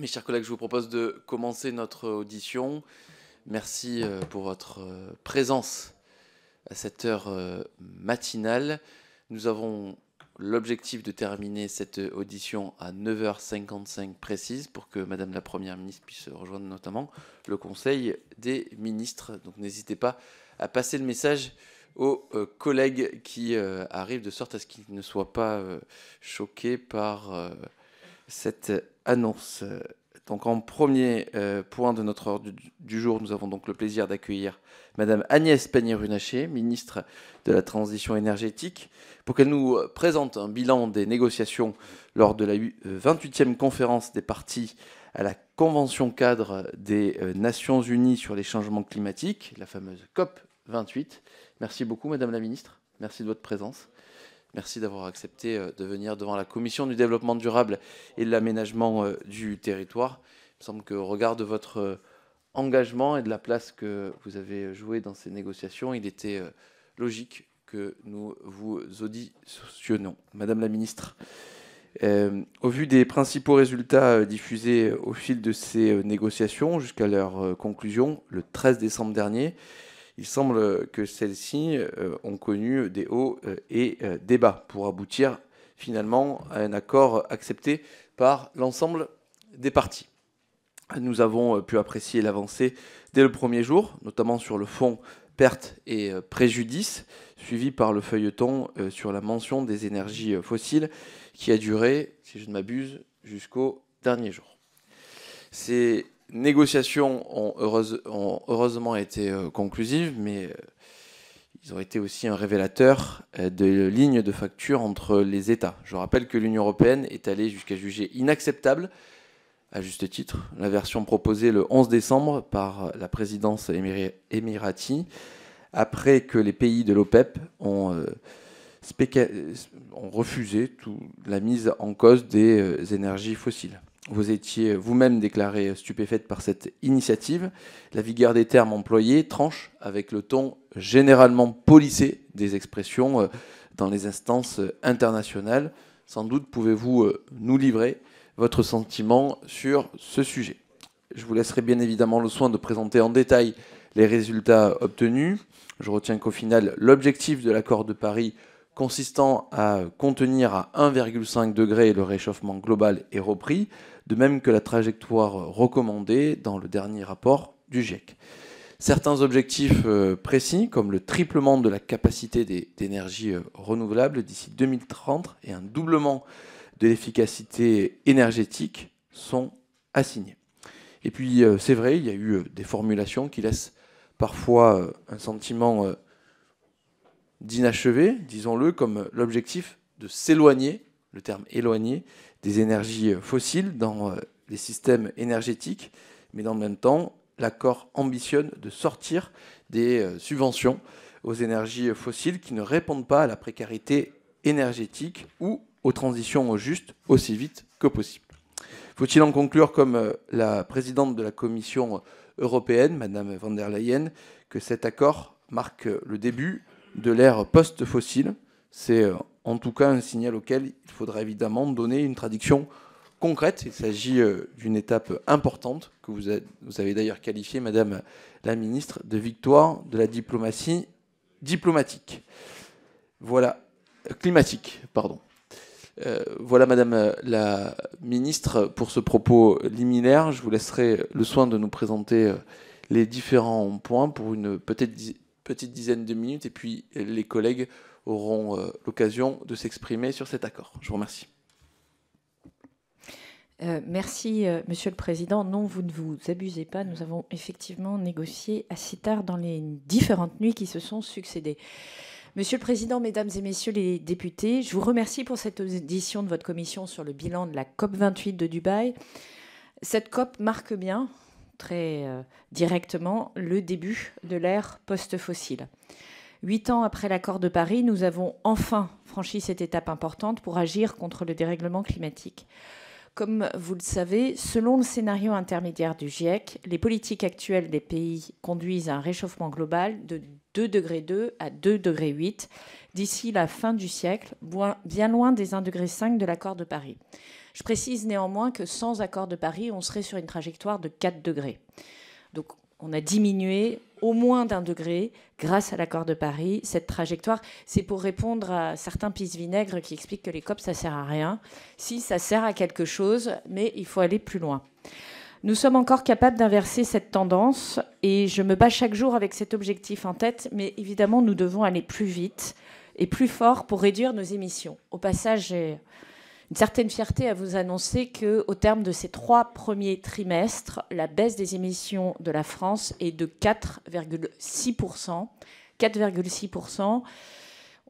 Mes chers collègues, je vous propose de commencer notre audition. Merci euh, pour votre euh, présence à cette heure euh, matinale. Nous avons l'objectif de terminer cette audition à 9h55 précise pour que Madame la Première ministre puisse rejoindre notamment le Conseil des ministres. Donc n'hésitez pas à passer le message aux collègues qui arrivent de sorte à ce qu'ils ne soient pas choqués par cette annonce. Donc en premier euh, point de notre ordre du, jour, nous avons donc le plaisir d'accueillir Madame Agnès Pannier-Runacher, ministre de la Transition énergétique, pour qu'elle nous présente un bilan des négociations lors de la 28e conférence des partis à la Convention cadre des euh, Nations Unies sur les changements climatiques, la fameuse COP 28. Merci beaucoup Madame la ministre, merci de votre présence. Merci d'avoir accepté euh, de venir devant la Commission du développement durable et de l'aménagement euh, du territoire. Il me semble qu'au regard de votre euh, engagement et de la place que vous avez jouée dans ces négociations, il était logique que nous vous auditionnions. Madame la ministre, au vu des principaux résultats diffusés au fil de ces négociations jusqu'à leur conclusion le 13 décembre dernier, il semble que celles-ci euh, ont connu des hauts euh, et euh, des bas pour aboutir finalement à un accord accepté par l'ensemble des partis. Nous avons pu apprécier l'avancée dès le premier jour, notamment sur le fond pertes et préjudices, suivi par le feuilleton sur la mention des énergies fossiles qui a duré, si je ne m'abuse, jusqu'au dernier jour. C'est négociations ont, heureusement été euh, conclusives, mais euh, ils ont été aussi un révélateur euh, de lignes de facture entre les États. Je rappelle que l'Union européenne est allée jusqu'à juger inacceptable, à juste titre, la version proposée le 11 décembre par la présidence émirati, après que les pays de l'OPEP ont, ont refusé la mise en cause des énergies fossiles. Vous étiez vous-même déclaré stupéfaite par cette initiative. La vigueur des termes employés tranche avec le ton généralement polissé des expressions euh, dans les instances internationales. Sans doute pouvez-vous euh, nous livrer votre sentiment sur ce sujet. Je vous laisserai bien évidemment le soin de présenter en détail les résultats obtenus. Je retiens qu'au final, l'objectif de l'accord de Paris consistant à contenir à 1,5 degré le réchauffement global est repris, de même que la trajectoire recommandée dans le dernier rapport du GIEC. Certains objectifs euh, précis, comme le triplement de la capacité d'énergie euh, renouvelable d'ici 2030 et un doublement de l'efficacité énergétique, sont assignés. Et puis, euh, c'est vrai, il y a eu des formulations qui laissent parfois un sentiment d'inachevé, disons-le, comme l'objectif de s'éloigner, le terme éloigner, des énergies fossiles dans euh, les systèmes énergétiques, mais dans le même temps, l'accord ambitionne de sortir des euh, subventions aux énergies fossiles qui ne répondent pas à la précarité énergétique ou aux transitions justes aussi vite que possible. Faut-il en conclure, comme euh, la présidente de la Commission européenne, Madame von der Leyen, que cet accord marque le début de l'ère post-fossile C'est en tout cas un signal auquel il faudra évidemment donner une traduction concrète. Il s'agit euh, d'une étape importante que vous avez, d'ailleurs qualifiée, Madame la Ministre, de victoire de la diplomatie diplomatique. Voilà, euh, climatique, pardon. Euh, voilà, Madame la Ministre, pour ce propos liminaire. Je vous laisserai le soin de nous présenter les différents points pour une petite, petite dizaine de minutes, et puis les collègues auront euh, l'occasion de s'exprimer sur cet accord. Je vous remercie. Euh, merci, euh, Monsieur le Président. Non, vous ne vous abusez pas. Nous avons effectivement négocié assez tard dans les différentes nuits qui se sont succédées. Monsieur le Président, Mesdames et Messieurs les députés, je vous remercie pour cette audition de votre commission sur le bilan de la COP28 de Dubaï. Cette COP marque bien, très directement, le début de l'ère post-fossile. Huit ans après l'accord de Paris, nous avons enfin franchi cette étape importante pour agir contre le dérèglement climatique. Comme vous le savez, selon le scénario intermédiaire du GIEC, les politiques actuelles des pays conduisent à un réchauffement global de 2 degrés 2 à 2 degrés 8 d'ici la fin du siècle, bien loin des 1 degré 5 de l'accord de Paris. Je précise néanmoins que sans accord de Paris, on serait sur une trajectoire de 4 degrés. Donc on a diminué au moins d'un degré grâce à l'accord de Paris. Cette trajectoire, c'est pour répondre à certains pisse-vinaigres qui expliquent que les COP, ça sert à rien. Si, ça sert à quelque chose, mais il faut aller plus loin. Nous sommes encore capables d'inverser cette tendance et je me bats chaque jour avec cet objectif en tête, mais évidemment, nous devons aller plus vite et plus fort pour réduire nos émissions. Au passage, j'ai une certaine fierté à vous annoncer qu'au terme de ces trois premiers trimestres, la baisse des émissions de la France est de 4,6%. 4,6%.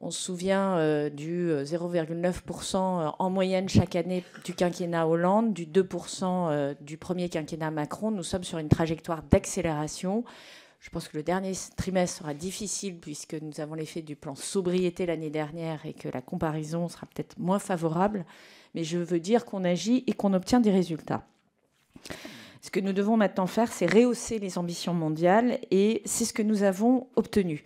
On se souvient euh, du 0,9% euh, en moyenne chaque année du quinquennat Hollande, du 2% euh, du premier quinquennat Macron. Nous sommes sur une trajectoire d'accélération. Je pense que le dernier trimestre sera difficile puisque nous avons l'effet du plan sobriété l'année dernière et que la comparaison sera peut-être moins favorable. Mais je veux dire qu'on agit et qu'on obtient des résultats. Ce que nous devons maintenant faire, c'est rehausser les ambitions mondiales et c'est ce que nous avons obtenu.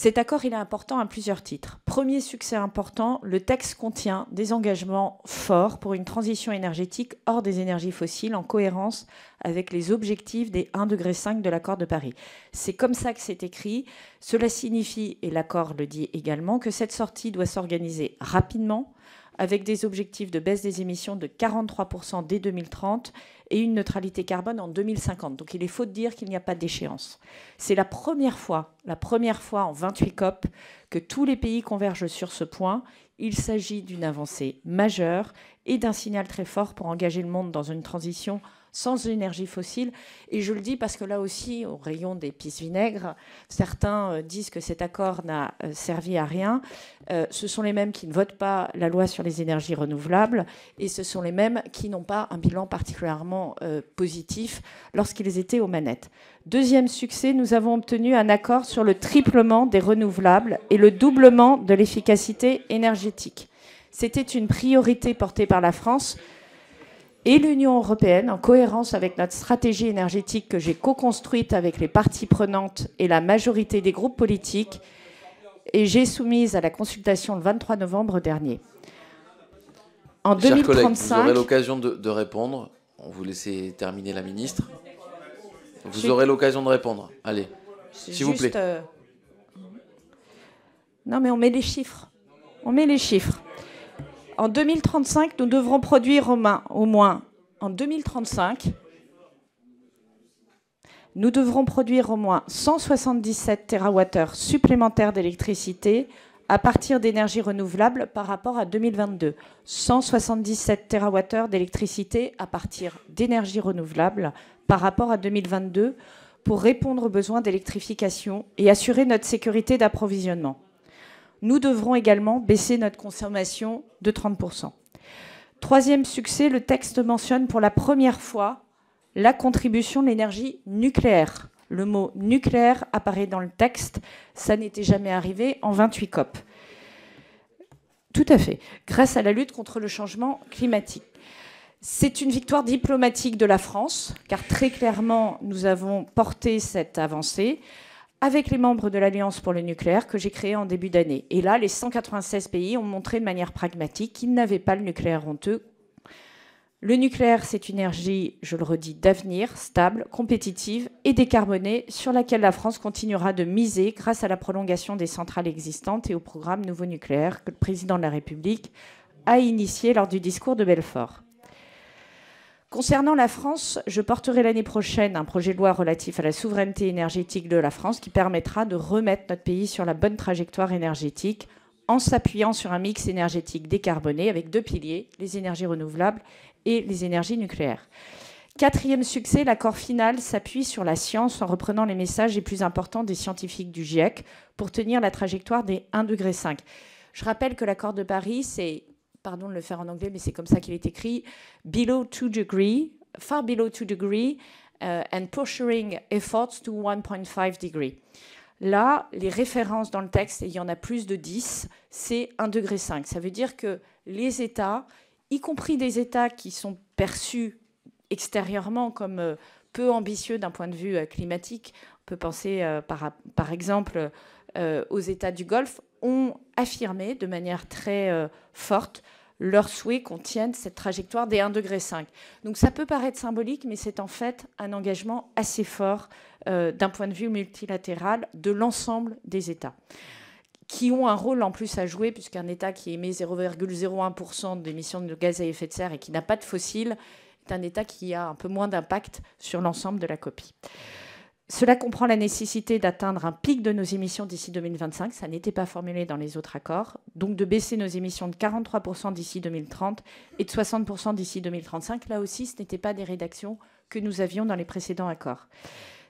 Cet accord, il est important à plusieurs titres. Premier succès important, le texte contient des engagements forts pour une transition énergétique hors des énergies fossiles en cohérence avec les objectifs des 1,5 degré de l'accord de Paris. C'est comme ça que c'est écrit. Cela signifie, et l'accord le dit également, que cette sortie doit s'organiser rapidement avec des objectifs de baisse des émissions de 43% dès 2030 et une neutralité carbone en 2050. Donc il est faux de dire qu'il n'y a pas d'échéance. C'est la première fois, la première fois en 28 COP que tous les pays convergent sur ce point. Il s'agit d'une avancée majeure et d'un signal très fort pour engager le monde dans une transition sans énergie fossile. Et je le dis parce que là aussi, au rayon des pistes vinaigres, certains euh, disent que cet accord n'a euh, servi à rien. Euh, ce sont les mêmes qui ne votent pas la loi sur les énergies renouvelables et ce sont les mêmes qui n'ont pas un bilan particulièrement positif lorsqu'ils étaient aux manettes. Deuxième succès, nous avons obtenu un accord sur le triplement des renouvelables et le doublement de l'efficacité énergétique. C'était une priorité portée par la France et l'Union européenne, en cohérence avec notre stratégie énergétique que j'ai co-construite avec les parties prenantes et la majorité des groupes politiques, et j'ai soumise à la consultation le 23 novembre dernier. En 2035, vous aurez l'occasion de, répondre. On vous laisse terminer la ministre. Vous aurez l'occasion de répondre. Allez, s'il vous plaît. Euh, non, mais on met les chiffres. On met les chiffres. En 2035, nous devrons produire au moins, en 2035, nous devrons produire au moins 177 TWh supplémentaires d'électricité à partir d'énergies renouvelables par rapport à 2022. 177 TWh d'électricité à partir d'énergies renouvelables par rapport à 2022 pour répondre aux besoins d'électrification et assurer notre sécurité d'approvisionnement nous devrons également baisser notre consommation de 30%. Troisième succès, le texte mentionne pour la première fois la contribution de l'énergie nucléaire. Le mot nucléaire apparaît dans le texte, ça n'était jamais arrivé en 28 COP. Tout à fait, grâce à la lutte contre le changement climatique. C'est une victoire diplomatique de la France, car très clairement, nous avons porté cette avancée avec les membres de l'Alliance pour le nucléaire que j'ai créée en début d'année. Et là, les 196 pays ont montré de manière pragmatique qu'ils n'avaient pas le nucléaire honteux. Le nucléaire, c'est une énergie, je le redis, d'avenir, stable, compétitive et décarbonée, sur laquelle la France continuera de miser grâce à la prolongation des centrales existantes et au programme Nouveau Nucléaire que le président de la République a initié lors du discours de Belfort. Concernant la France, je porterai l'année prochaine un projet de loi relatif à la souveraineté énergétique de la France qui permettra de remettre notre pays sur la bonne trajectoire énergétique en s'appuyant sur un mix énergétique décarboné avec deux piliers, les énergies renouvelables et les énergies nucléaires. Quatrième succès, l'accord final s'appuie sur la science en reprenant les messages les plus importants des scientifiques du GIEC pour tenir la trajectoire des 1,5 degré. Je rappelle que l'accord de Paris, c'est pardon de le faire en anglais, mais c'est comme ça qu'il est écrit, below 2 degrés, far below 2 degrés, uh, and pushing efforts to 1.5 degrés. Là, les références dans le texte, et il y en a plus de 10, c'est 1,5 degré. Ça veut dire que les États, y compris des États qui sont perçus extérieurement comme euh, peu ambitieux d'un point de vue climatique. On peut penser par, exemple aux États du Golfe, ont affirmé de manière très forte leur souhait qu'on tienne cette trajectoire des 1,5 degré. Donc ça peut paraître symbolique, mais c'est en fait un engagement assez fort euh, d'un point de vue multilatéral de l'ensemble des États qui ont un rôle en plus à jouer, puisqu'un État qui émet 0,01% d'émissions de gaz à effet de serre et qui n'a pas de fossiles est un État qui a un peu moins d'impact sur l'ensemble de la copie. Cela comprend la nécessité d'atteindre un pic de nos émissions d'ici 2025, ça n'était pas formulé dans les autres accords, donc de baisser nos émissions de 43% d'ici 2030 et de 60% d'ici 2035. Là aussi, ce n'était pas des rédactions que nous avions dans les précédents accords.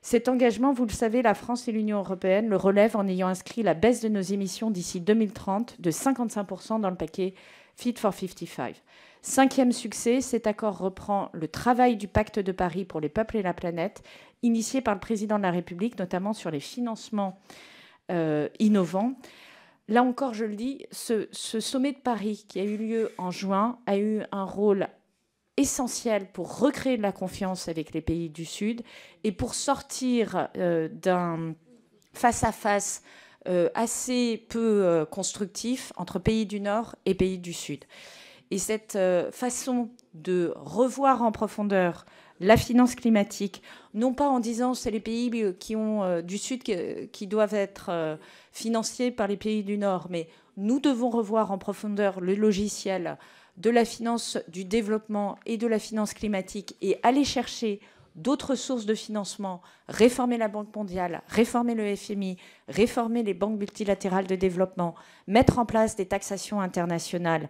Cet engagement, vous le savez, la France et l'Union européenne le relèvent en ayant inscrit la baisse de nos émissions d'ici 2030 de 55% dans le paquet Fit for 55. Cinquième succès, cet accord reprend le travail du pacte de Paris pour les peuples et la planète, initié par le président de la République, notamment sur les financements euh, innovants. Là encore, je le dis, ce, sommet de Paris qui a eu lieu en juin a eu un rôle essentiel pour recréer de la confiance avec les pays du Sud et pour sortir euh, d'un face-à-face euh, assez peu constructif entre pays du Nord et pays du Sud. Et cette façon de revoir en profondeur la finance climatique, non pas en disant c'est les pays euh, euh, du Sud qui, doivent être financés par les pays du Nord, mais nous devons revoir en profondeur le logiciel de la finance du développement et de la finance climatique et aller chercher d'autres sources de financement, réformer la Banque mondiale, réformer le FMI, réformer les banques multilatérales de développement, mettre en place des taxations internationales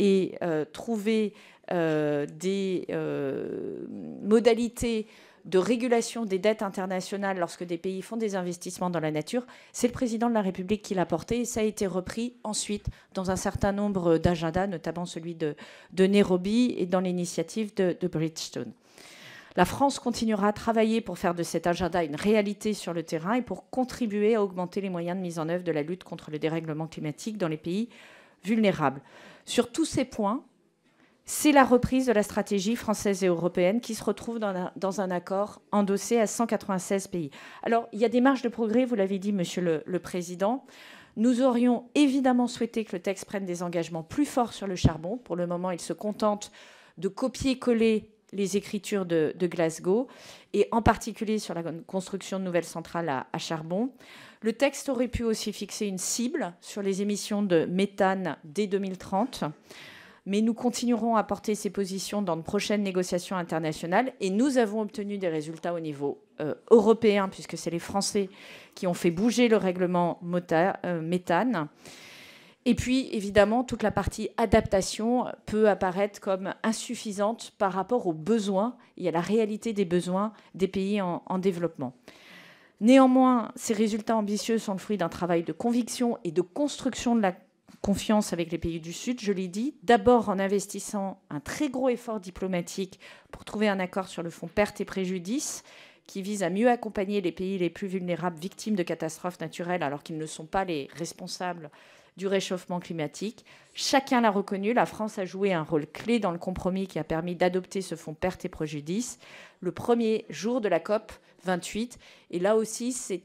et euh, trouver euh, des euh, modalités de régulation des dettes internationales lorsque des pays font des investissements dans la nature, c'est le président de la République qui l'a porté et ça a été repris ensuite dans un certain nombre d'agendas, notamment celui de, Nairobi et dans l'initiative de, de Bridgestone. La France continuera à travailler pour faire de cet agenda une réalité sur le terrain et pour contribuer à augmenter les moyens de mise en œuvre de la lutte contre le dérèglement climatique dans les pays vulnérables. Sur tous ces points, c'est la reprise de la stratégie française et européenne qui se retrouve dans un, accord endossé à 196 pays. Alors, il y a des marges de progrès, vous l'avez dit, Monsieur le, Président. Nous aurions évidemment souhaité que le texte prenne des engagements plus forts sur le charbon. Pour le moment, il se contente de copier-coller les écritures de, Glasgow, et en particulier sur la construction de nouvelles centrales à charbon. Le texte aurait pu aussi fixer une cible sur les émissions de méthane dès 2030, mais nous continuerons à porter ces positions dans de prochaines négociations internationales et nous avons obtenu des résultats au niveau euh, européen, puisque c'est les Français qui ont fait bouger le règlement euh, méthane. Et puis, évidemment, toute la partie adaptation peut apparaître comme insuffisante par rapport aux besoins et à la réalité des besoins des pays en développement. Néanmoins, ces résultats ambitieux sont le fruit d'un travail de conviction et de construction de la confiance avec les pays du Sud, je l'ai dit, d'abord en investissant un très gros effort diplomatique pour trouver un accord sur le fonds pertes et préjudices qui vise à mieux accompagner les pays les plus vulnérables victimes de catastrophes naturelles alors qu'ils ne sont pas les responsables du réchauffement climatique. Chacun l'a reconnu, la France a joué un rôle clé dans le compromis qui a permis d'adopter ce fonds pertes et préjudices le premier jour de la COP 28. Et là aussi, c'est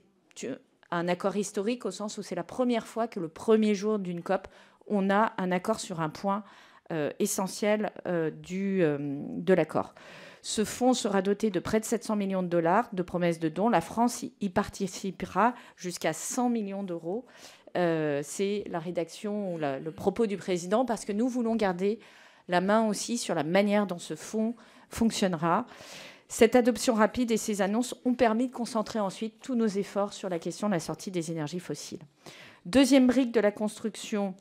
un accord historique au sens où c'est la première fois que le premier jour d'une COP, on a un accord sur un point euh, essentiel euh, euh, de l'accord. Ce fonds sera doté de près de 700 millions de dollars de promesses de dons. La France y participera jusqu'à 100 millions d'euros. c'est la rédaction, le propos du président, parce que nous voulons garder la main aussi sur la manière dont ce fonds fonctionnera. Cette adoption rapide et ces annonces ont permis de concentrer ensuite tous nos efforts sur la question de la sortie des énergies fossiles. Deuxième brique de la construction,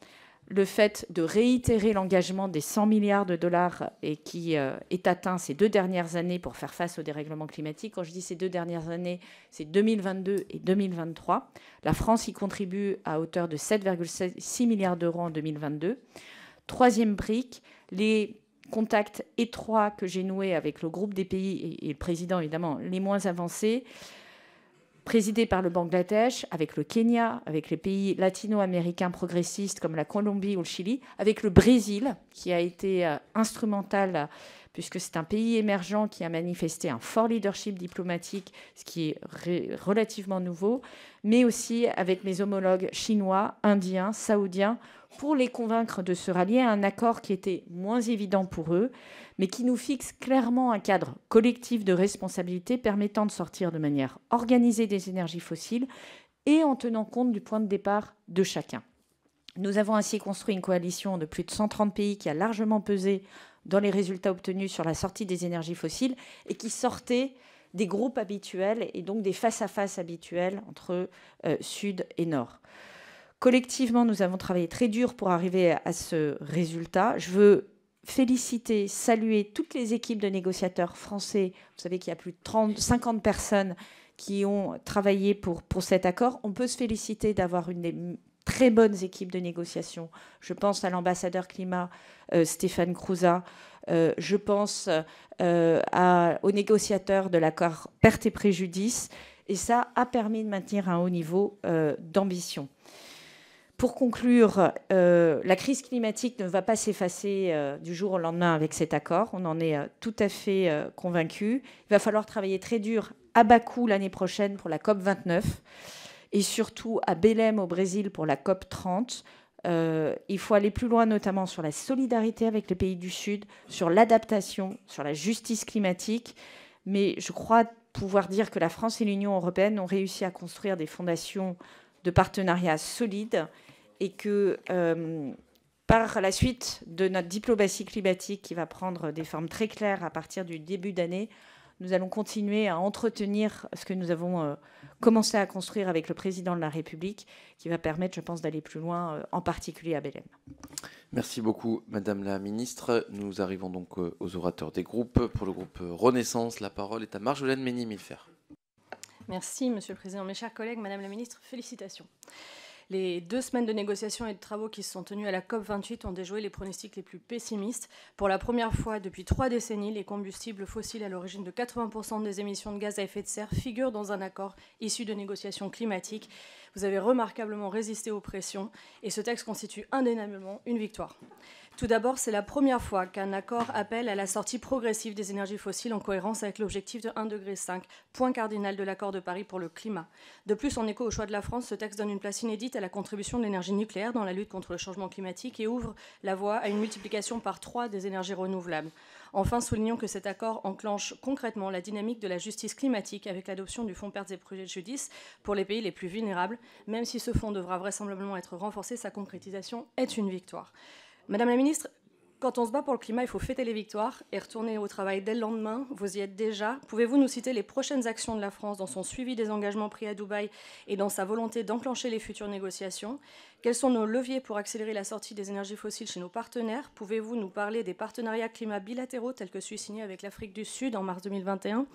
le fait de réitérer l'engagement des 100 milliards de dollars et qui euh, est atteint ces deux dernières années pour faire face au dérèglement climatique. Quand je dis ces deux dernières années, c'est 2022 et 2023. La France y contribue à hauteur de 7,6 milliards d'euros en 2022. Troisième brique, les contact étroit que j'ai noué avec le groupe des pays et, le président évidemment les moins avancés présidé par le Bangladesh, avec le Kenya, avec les pays latino-américains progressistes comme la Colombie ou le Chili, avec le Brésil, qui a été euh, instrumental puisque c'est un pays émergent qui a manifesté un fort leadership diplomatique, ce qui est relativement nouveau, mais aussi avec mes homologues chinois, indiens, saoudiens, pour les convaincre de se rallier à un accord qui était moins évident pour eux, mais qui nous fixe clairement un cadre collectif de responsabilité permettant de sortir de manière organisée des énergies fossiles et en tenant compte du point de départ de chacun. Nous avons ainsi construit une coalition de plus de 130 pays qui a largement pesé dans les résultats obtenus sur la sortie des énergies fossiles et qui sortait des groupes habituels et donc des face-à-face habituels entre euh, Sud et Nord. Collectivement, nous avons travaillé très dur pour arriver à ce résultat. Je veux féliciter, saluer toutes les équipes de négociateurs français. Vous savez qu'il y a plus de 30, 50 personnes qui ont travaillé pour, pour cet accord. On peut se féliciter d'avoir une des très bonnes équipes de négociation. Je pense à l'ambassadeur climat euh, Stéphane Crouza. Euh, je pense euh, aux négociateurs de l'accord perte et préjudice. Et ça a permis de maintenir un haut niveau d'ambition. Pour conclure, euh, la crise climatique ne va pas s'effacer euh, du jour au lendemain avec cet accord. On en est euh, tout à fait convaincu. Il va falloir travailler très dur à Bakou l'année prochaine pour la COP 29 et surtout à Belém au Brésil pour la COP 30. il faut aller plus loin, notamment sur la solidarité avec les pays du Sud, sur l'adaptation, sur la justice climatique. Mais je crois pouvoir dire que la France et l'Union européenne ont réussi à construire des fondations de partenariats solides et que euh, par la suite de notre diplomatie climatique qui va prendre des formes très claires à partir du début d'année, nous allons continuer à entretenir ce que nous avons euh, commencé à construire avec le président de la République, qui va permettre, je pense, d'aller plus loin, euh, en particulier à Belém. Merci beaucoup, Madame la Ministre. Nous arrivons donc aux orateurs des groupes. Pour le groupe Renaissance, la parole est à Marjolaine Mény-Milfer. Merci, Monsieur le Président. Mes chers collègues, Madame la Ministre, félicitations. Les deux semaines de négociations et de travaux qui se sont tenus à la COP28 ont déjoué les pronostics les plus pessimistes. Pour la première fois depuis trois décennies, les combustibles fossiles à l'origine de 80% des émissions de gaz à effet de serre figurent dans un accord issu de négociations climatiques. Vous avez remarquablement résisté aux pressions et ce texte constitue indéniablement une victoire. Tout d'abord, c'est la première fois qu'un accord appelle à la sortie progressive des énergies fossiles en cohérence avec l'objectif de 1,5 degré, point cardinal de l'accord de Paris pour le climat. De plus, en écho au choix de la France, ce texte donne une place inédite à la contribution de l'énergie nucléaire dans la lutte contre le changement climatique et ouvre la voie à une multiplication par trois des énergies renouvelables. Enfin, soulignons que cet accord enclenche concrètement la dynamique de la justice climatique avec l'adoption du fonds pertes et préjudices pour les pays les plus vulnérables. Même si ce fonds devra vraisemblablement être renforcé, sa concrétisation est une victoire. Madame la ministre, quand on se bat pour le climat, il faut fêter les victoires et retourner au travail dès le lendemain. Vous y êtes déjà. Pouvez-vous nous citer les prochaines actions de la France dans son suivi des engagements pris à Dubaï et dans sa volonté d'enclencher les futures négociations? Quels sont nos leviers pour accélérer la sortie des énergies fossiles chez nos partenaires? Pouvez-vous nous parler des partenariats climat bilatéraux tels que celui signé avec l'Afrique du Sud en mars 2021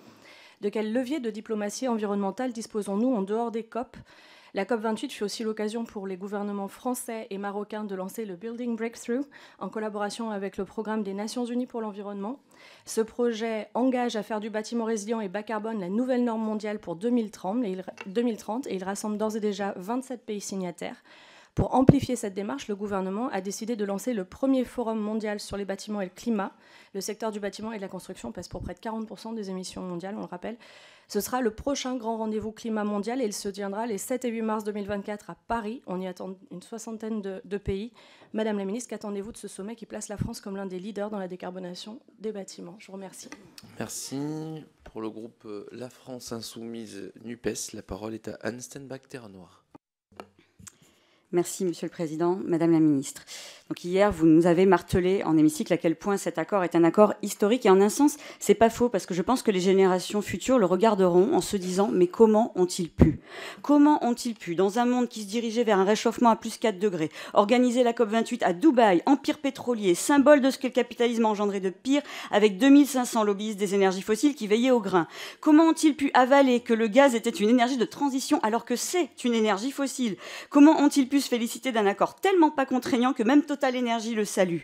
De quels leviers de diplomatie environnementale disposons-nous en dehors des COP? La COP28 fut aussi l'occasion pour les gouvernements français et marocains de lancer le Building Breakthrough en collaboration avec le programme des Nations Unies pour l'environnement. Ce projet engage à faire du bâtiment résilient et bas carbone la nouvelle norme mondiale pour 2030 et il, rassemble d'ores et déjà 27 pays signataires. Pour amplifier cette démarche, le gouvernement a décidé de lancer le premier forum mondial sur les bâtiments et le climat. Le secteur du bâtiment et de la construction passe pour près de 40% des émissions mondiales, on le rappelle. Ce sera le prochain grand rendez-vous climat mondial et il se tiendra les 7 et 8 mars 2024 à Paris. On y attend une soixantaine de, pays. Madame la ministre, qu'attendez-vous de ce sommet qui place la France comme l'un des leaders dans la décarbonation des bâtiments? Je vous remercie. Merci. Pour le groupe La France Insoumise NUPES, la parole est à Anne Stenbach-Terre-Noire. Merci, Monsieur le Président. Madame la Ministre. Donc hier, vous nous avez martelé en hémicycle à quel point cet accord est un accord historique. Et en un sens, c'est pas faux, parce que je pense que les générations futures le regarderont en se disant Mais comment ont-ils pu? Comment ont-ils pu, dans un monde qui se dirigeait vers un réchauffement à plus 4 degrés, organiser la COP28 à Dubaï, empire pétrolier, symbole de ce que le capitalisme a engendré de pire, avec 2500 lobbyistes des énergies fossiles qui veillaient au grain? Comment ont-ils pu avaler que le gaz était une énergie de transition alors que c'est une énergie fossile? Comment ont-ils pu féliciter d'un accord tellement pas contraignant que même Total Energy le salue.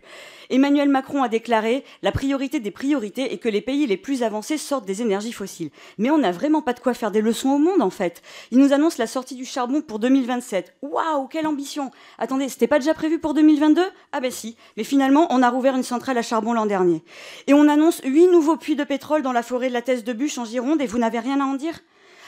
Emmanuel Macron a déclaré la priorité des priorités est que les pays les plus avancés sortent des énergies fossiles. Mais on n'a vraiment pas de quoi faire des leçons au monde en fait. Il nous annonce la sortie du charbon pour 2027. Waouh, quelle ambition Attendez, c'était pas déjà prévu pour 2022 Ah ben si, mais finalement on a rouvert une centrale à charbon l'an dernier. Et on annonce huit nouveaux puits de pétrole dans la forêt de la Thèse de Bûche en Gironde et vous n'avez rien à en dire?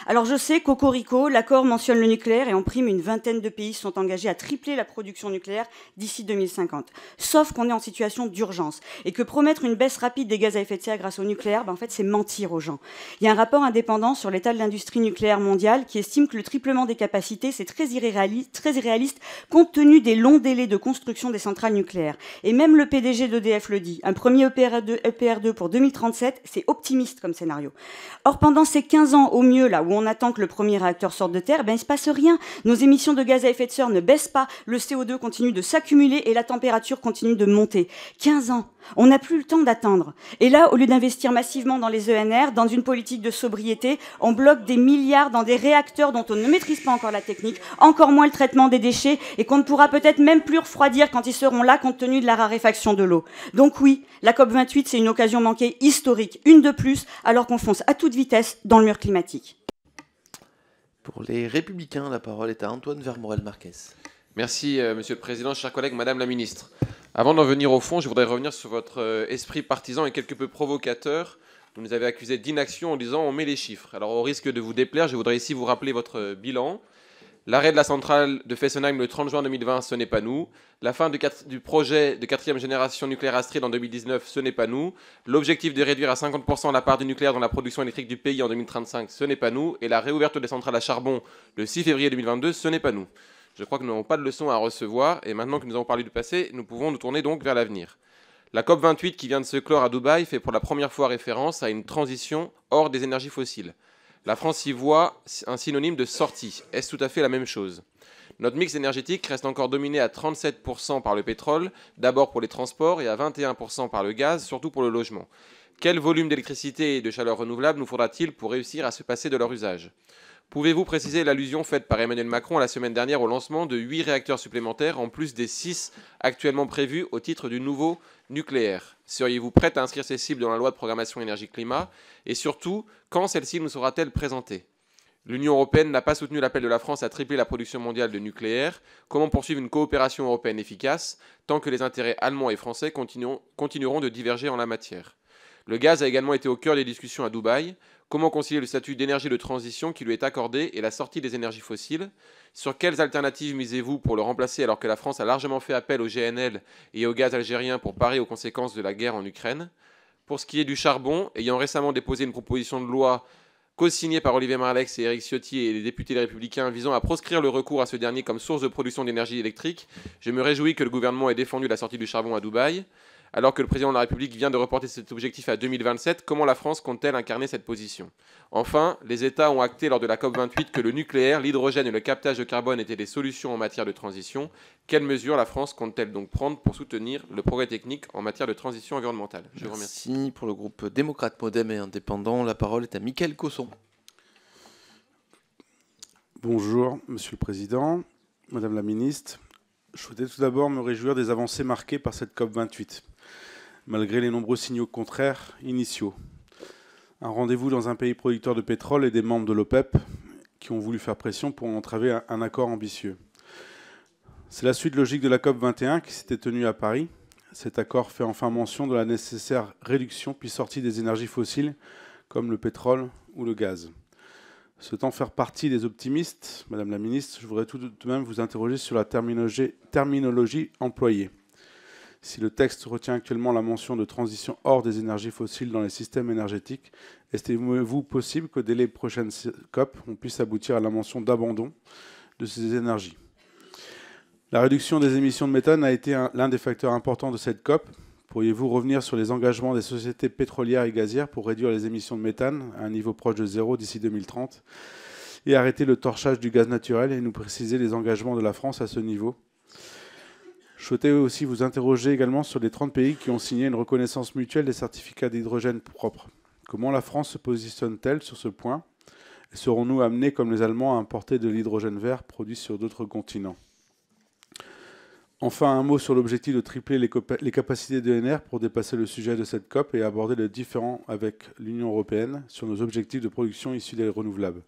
Alors je sais, Cocorico, l'accord mentionne le nucléaire et en prime, une vingtaine de pays sont engagés à tripler la production nucléaire d'ici 2050. Sauf qu'on est en situation d'urgence et que promettre une baisse rapide des gaz à effet de serre grâce au nucléaire, ben en fait, c'est mentir aux gens. Il y a un rapport indépendant sur l'état de l'industrie nucléaire mondiale qui estime que le triplement des capacités, c'est très irréaliste, très irréaliste compte tenu des longs délais de construction des centrales nucléaires. Et même le PDG d'EDF le dit, un premier EPR2, EPR2 pour 2037, c'est optimiste comme scénario. Or, pendant ces 15 ans au mieux, là où on attend que le premier réacteur sorte de terre, ben, il ne se passe rien. Nos émissions de gaz à effet de serre ne baissent pas, le CO2 continue de s'accumuler et la température continue de monter. 15 ans. On n'a plus le temps d'attendre. Et là, au lieu d'investir massivement dans les ENR, dans une politique de sobriété, on bloque des milliards dans des réacteurs dont on ne maîtrise pas encore la technique, encore moins le traitement des déchets, et qu'on ne pourra peut-être même plus refroidir quand ils seront là compte tenu de la raréfaction de l'eau. Donc oui, la COP28, c'est une occasion manquée historique, une de plus, alors qu'on fonce à toute vitesse dans le mur climatique. Pour les Républicains, la parole est à Antoine Vermorel-Marquez. Merci, euh, Monsieur le Président, chers collègues, Madame la Ministre. Avant d'en venir au fond, je voudrais revenir sur votre euh, esprit partisan et quelque peu provocateur. Vous nous avez accusé d'inaction en disant on met les chiffres. Alors, au risque de vous déplaire, je voudrais ici vous rappeler votre bilan. L'arrêt de la centrale de Fessenheim le 30 juin 2020, ce n'est pas nous. La fin du, projet de quatrième génération nucléaire Astrid en 2019, ce n'est pas nous. L'objectif de réduire à 50% la part du nucléaire dans la production électrique du pays en 2035, ce n'est pas nous. Et la réouverture des centrales à charbon le 6 février 2022, ce n'est pas nous. Je crois que nous n'avons pas de leçons à recevoir. Et maintenant que nous avons parlé du passé, nous pouvons nous tourner donc vers l'avenir. La COP28 qui vient de se clore à Dubaï fait pour la première fois référence à une transition hors des énergies fossiles. La France y voit un synonyme de sortie. Est-ce tout à fait la même chose? Notre mix énergétique reste encore dominé à 37% par le pétrole, d'abord pour les transports, et à 21% par le gaz, surtout pour le logement. Quel volume d'électricité et de chaleur renouvelable nous faudra-t-il pour réussir à se passer de leur usage? Pouvez-vous préciser l'allusion faite par Emmanuel Macron la semaine dernière au lancement de 8 réacteurs supplémentaires en plus des 6 actuellement prévus au titre du nouveau nucléaire Seriez-vous prête à inscrire ces cibles dans la loi de programmation énergie-climat? Et surtout, quand celle-ci nous sera-t-elle présentée? L'Union européenne n'a pas soutenu l'appel de la France à tripler la production mondiale de nucléaire. Comment poursuivre une coopération européenne efficace tant que les intérêts allemands et français continueront de diverger en la matière? Le gaz a également été au cœur des discussions à Dubaï. Comment concilier le statut d'énergie de transition qui lui est accordé et la sortie des énergies fossiles? Sur quelles alternatives misez-vous pour le remplacer alors que la France a largement fait appel au GNL et au gaz algérien pour parer aux conséquences de la guerre en Ukraine? Pour ce qui est du charbon, ayant récemment déposé une proposition de loi co-signée par Olivier Marlex et Éric Ciotti et les députés les républicains visant à proscrire le recours à ce dernier comme source de production d'énergie électrique, je me réjouis que le gouvernement ait défendu la sortie du charbon à Dubaï. Alors que le président de la République vient de reporter cet objectif à 2027, comment la France compte-t-elle incarner cette position? Enfin, les États ont acté lors de la COP28 que le nucléaire, l'hydrogène et le captage de carbone étaient des solutions en matière de transition. Quelles mesures la France compte-t-elle donc prendre pour soutenir le progrès technique en matière de transition environnementale? Je vous remercie. Merci pour le groupe démocrate, modem et indépendant. La parole est à Mickaël Cosson. Bonjour, Monsieur le Président, Madame la Ministre. Je souhaitais tout d'abord me réjouir des avancées marquées par cette COP28 malgré les nombreux signaux contraires initiaux. Un rendez-vous dans un pays producteur de pétrole et des membres de l'OPEP qui ont voulu faire pression pour entraver un accord ambitieux. C'est la suite logique de la COP 21 qui s'était tenue à Paris. Cet accord fait enfin mention de la nécessaire réduction puis sortie des énergies fossiles comme le pétrole ou le gaz. Souhaitant faire partie des optimistes, Madame la Ministre, je voudrais tout de même vous interroger sur la terminologie, terminologie employée. Si le texte retient actuellement la mention de transition hors des énergies fossiles dans les systèmes énergétiques, estimez-vous possible que dès les prochaines COP, on puisse aboutir à la mention d'abandon de ces énergies? La réduction des émissions de méthane a été l'un des facteurs importants de cette COP. Pourriez-vous revenir sur les engagements des sociétés pétrolières et gazières pour réduire les émissions de méthane à un niveau proche de zéro d'ici 2030 et arrêter le torchage du gaz naturel et nous préciser les engagements de la France à ce niveau? Je souhaitais aussi vous interroger également sur les 30 pays qui ont signé une reconnaissance mutuelle des certificats d'hydrogène propre. Comment la France se positionne-t-elle sur ce point? Serons-nous amenés, comme les Allemands, à importer de l'hydrogène vert produit sur d'autres continents? Enfin, un mot sur l'objectif de tripler les, capacités d'ENR pour dépasser le sujet de cette COP et aborder le différent avec l'Union européenne sur nos objectifs de production issus des renouvelables.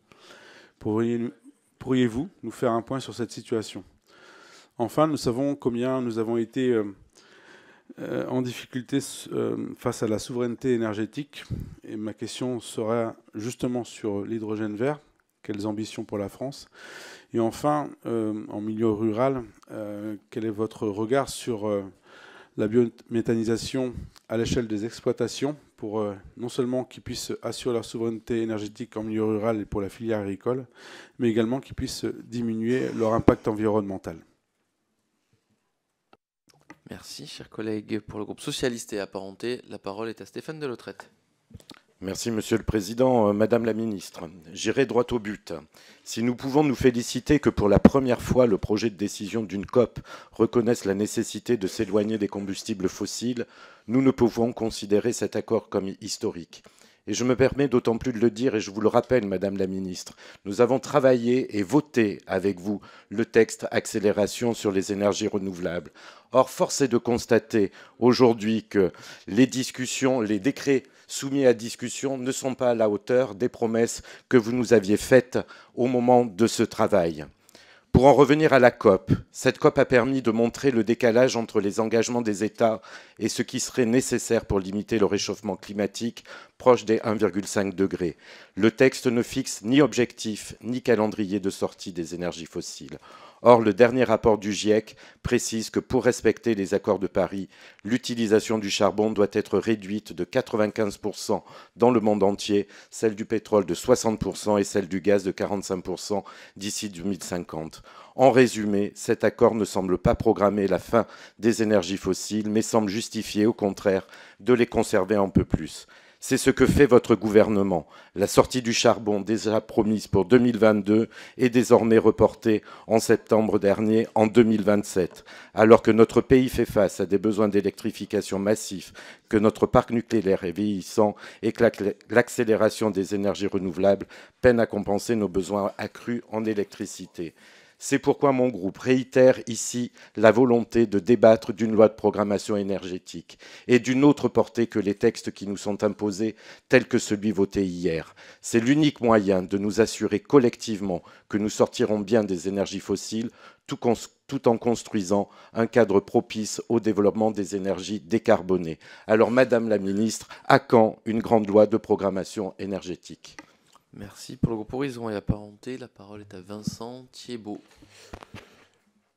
Pourriez-vous nous faire un point sur cette situation? Enfin, nous savons combien nous avons été euh, euh, en difficulté euh, face à la souveraineté énergétique. Et ma question sera justement sur l'hydrogène vert. Quelles ambitions pour la France? Et enfin, en milieu rural, quel est votre regard sur la biométhanisation à l'échelle des exploitations pour non seulement qu'ils puissent assurer leur souveraineté énergétique en milieu rural et pour la filière agricole, mais également qu'ils puissent diminuer leur impact environnemental? Merci, chers collègues. Pour le groupe socialiste et apparenté, la parole est à Stéphane Delotrette. Merci, Monsieur le Président. Euh, Madame la Ministre, j'irai droit au but. Si nous pouvons nous féliciter que pour la première fois, le projet de décision d'une COP reconnaisse la nécessité de s'éloigner des combustibles fossiles, nous ne pouvons considérer cet accord comme historique. Et je me permets d'autant plus de le dire, et je vous le rappelle, Madame la Ministre, nous avons travaillé et voté avec vous le texte accélération sur les énergies renouvelables. Or, force est de constater aujourd'hui que les discussions, les décrets soumis à discussion ne sont pas à la hauteur des promesses que vous nous aviez faites au moment de ce travail. Pour en revenir à la COP, cette COP a permis de montrer le décalage entre les engagements des États et ce qui serait nécessaire pour limiter le réchauffement climatique proche des 1,5 degrés. Le texte ne fixe ni objectif ni calendrier de sortie des énergies fossiles. Or, le dernier rapport du GIEC précise que pour respecter les accords de Paris, l'utilisation du charbon doit être réduite de 95% dans le monde entier, celle du pétrole de 60% et celle du gaz de 45% d'ici 2050. En résumé, cet accord ne semble pas programmer la fin des énergies fossiles, mais semble justifier au contraire de les conserver un peu plus. C'est ce que fait votre gouvernement. La sortie du charbon, déjà promise pour 2022, est désormais reportée en septembre dernier, en 2027. Alors que notre pays fait face à des besoins d'électrification massifs, que notre parc nucléaire est vieillissant et que l'accélération des énergies renouvelables peine à compenser nos besoins accrus en électricité. C'est pourquoi mon groupe réitère ici la volonté de débattre d'une loi de programmation énergétique et d'une autre portée que les textes qui nous sont imposés, tels que celui voté hier. C'est l'unique moyen de nous assurer collectivement que nous sortirons bien des énergies fossiles tout, en construisant un cadre propice au développement des énergies décarbonées. Alors, Madame la Ministre, à quand une grande loi de programmation énergétique? Merci. Pour le groupe Horizon et Apparenté, la parole est à Vincent Thiebaud.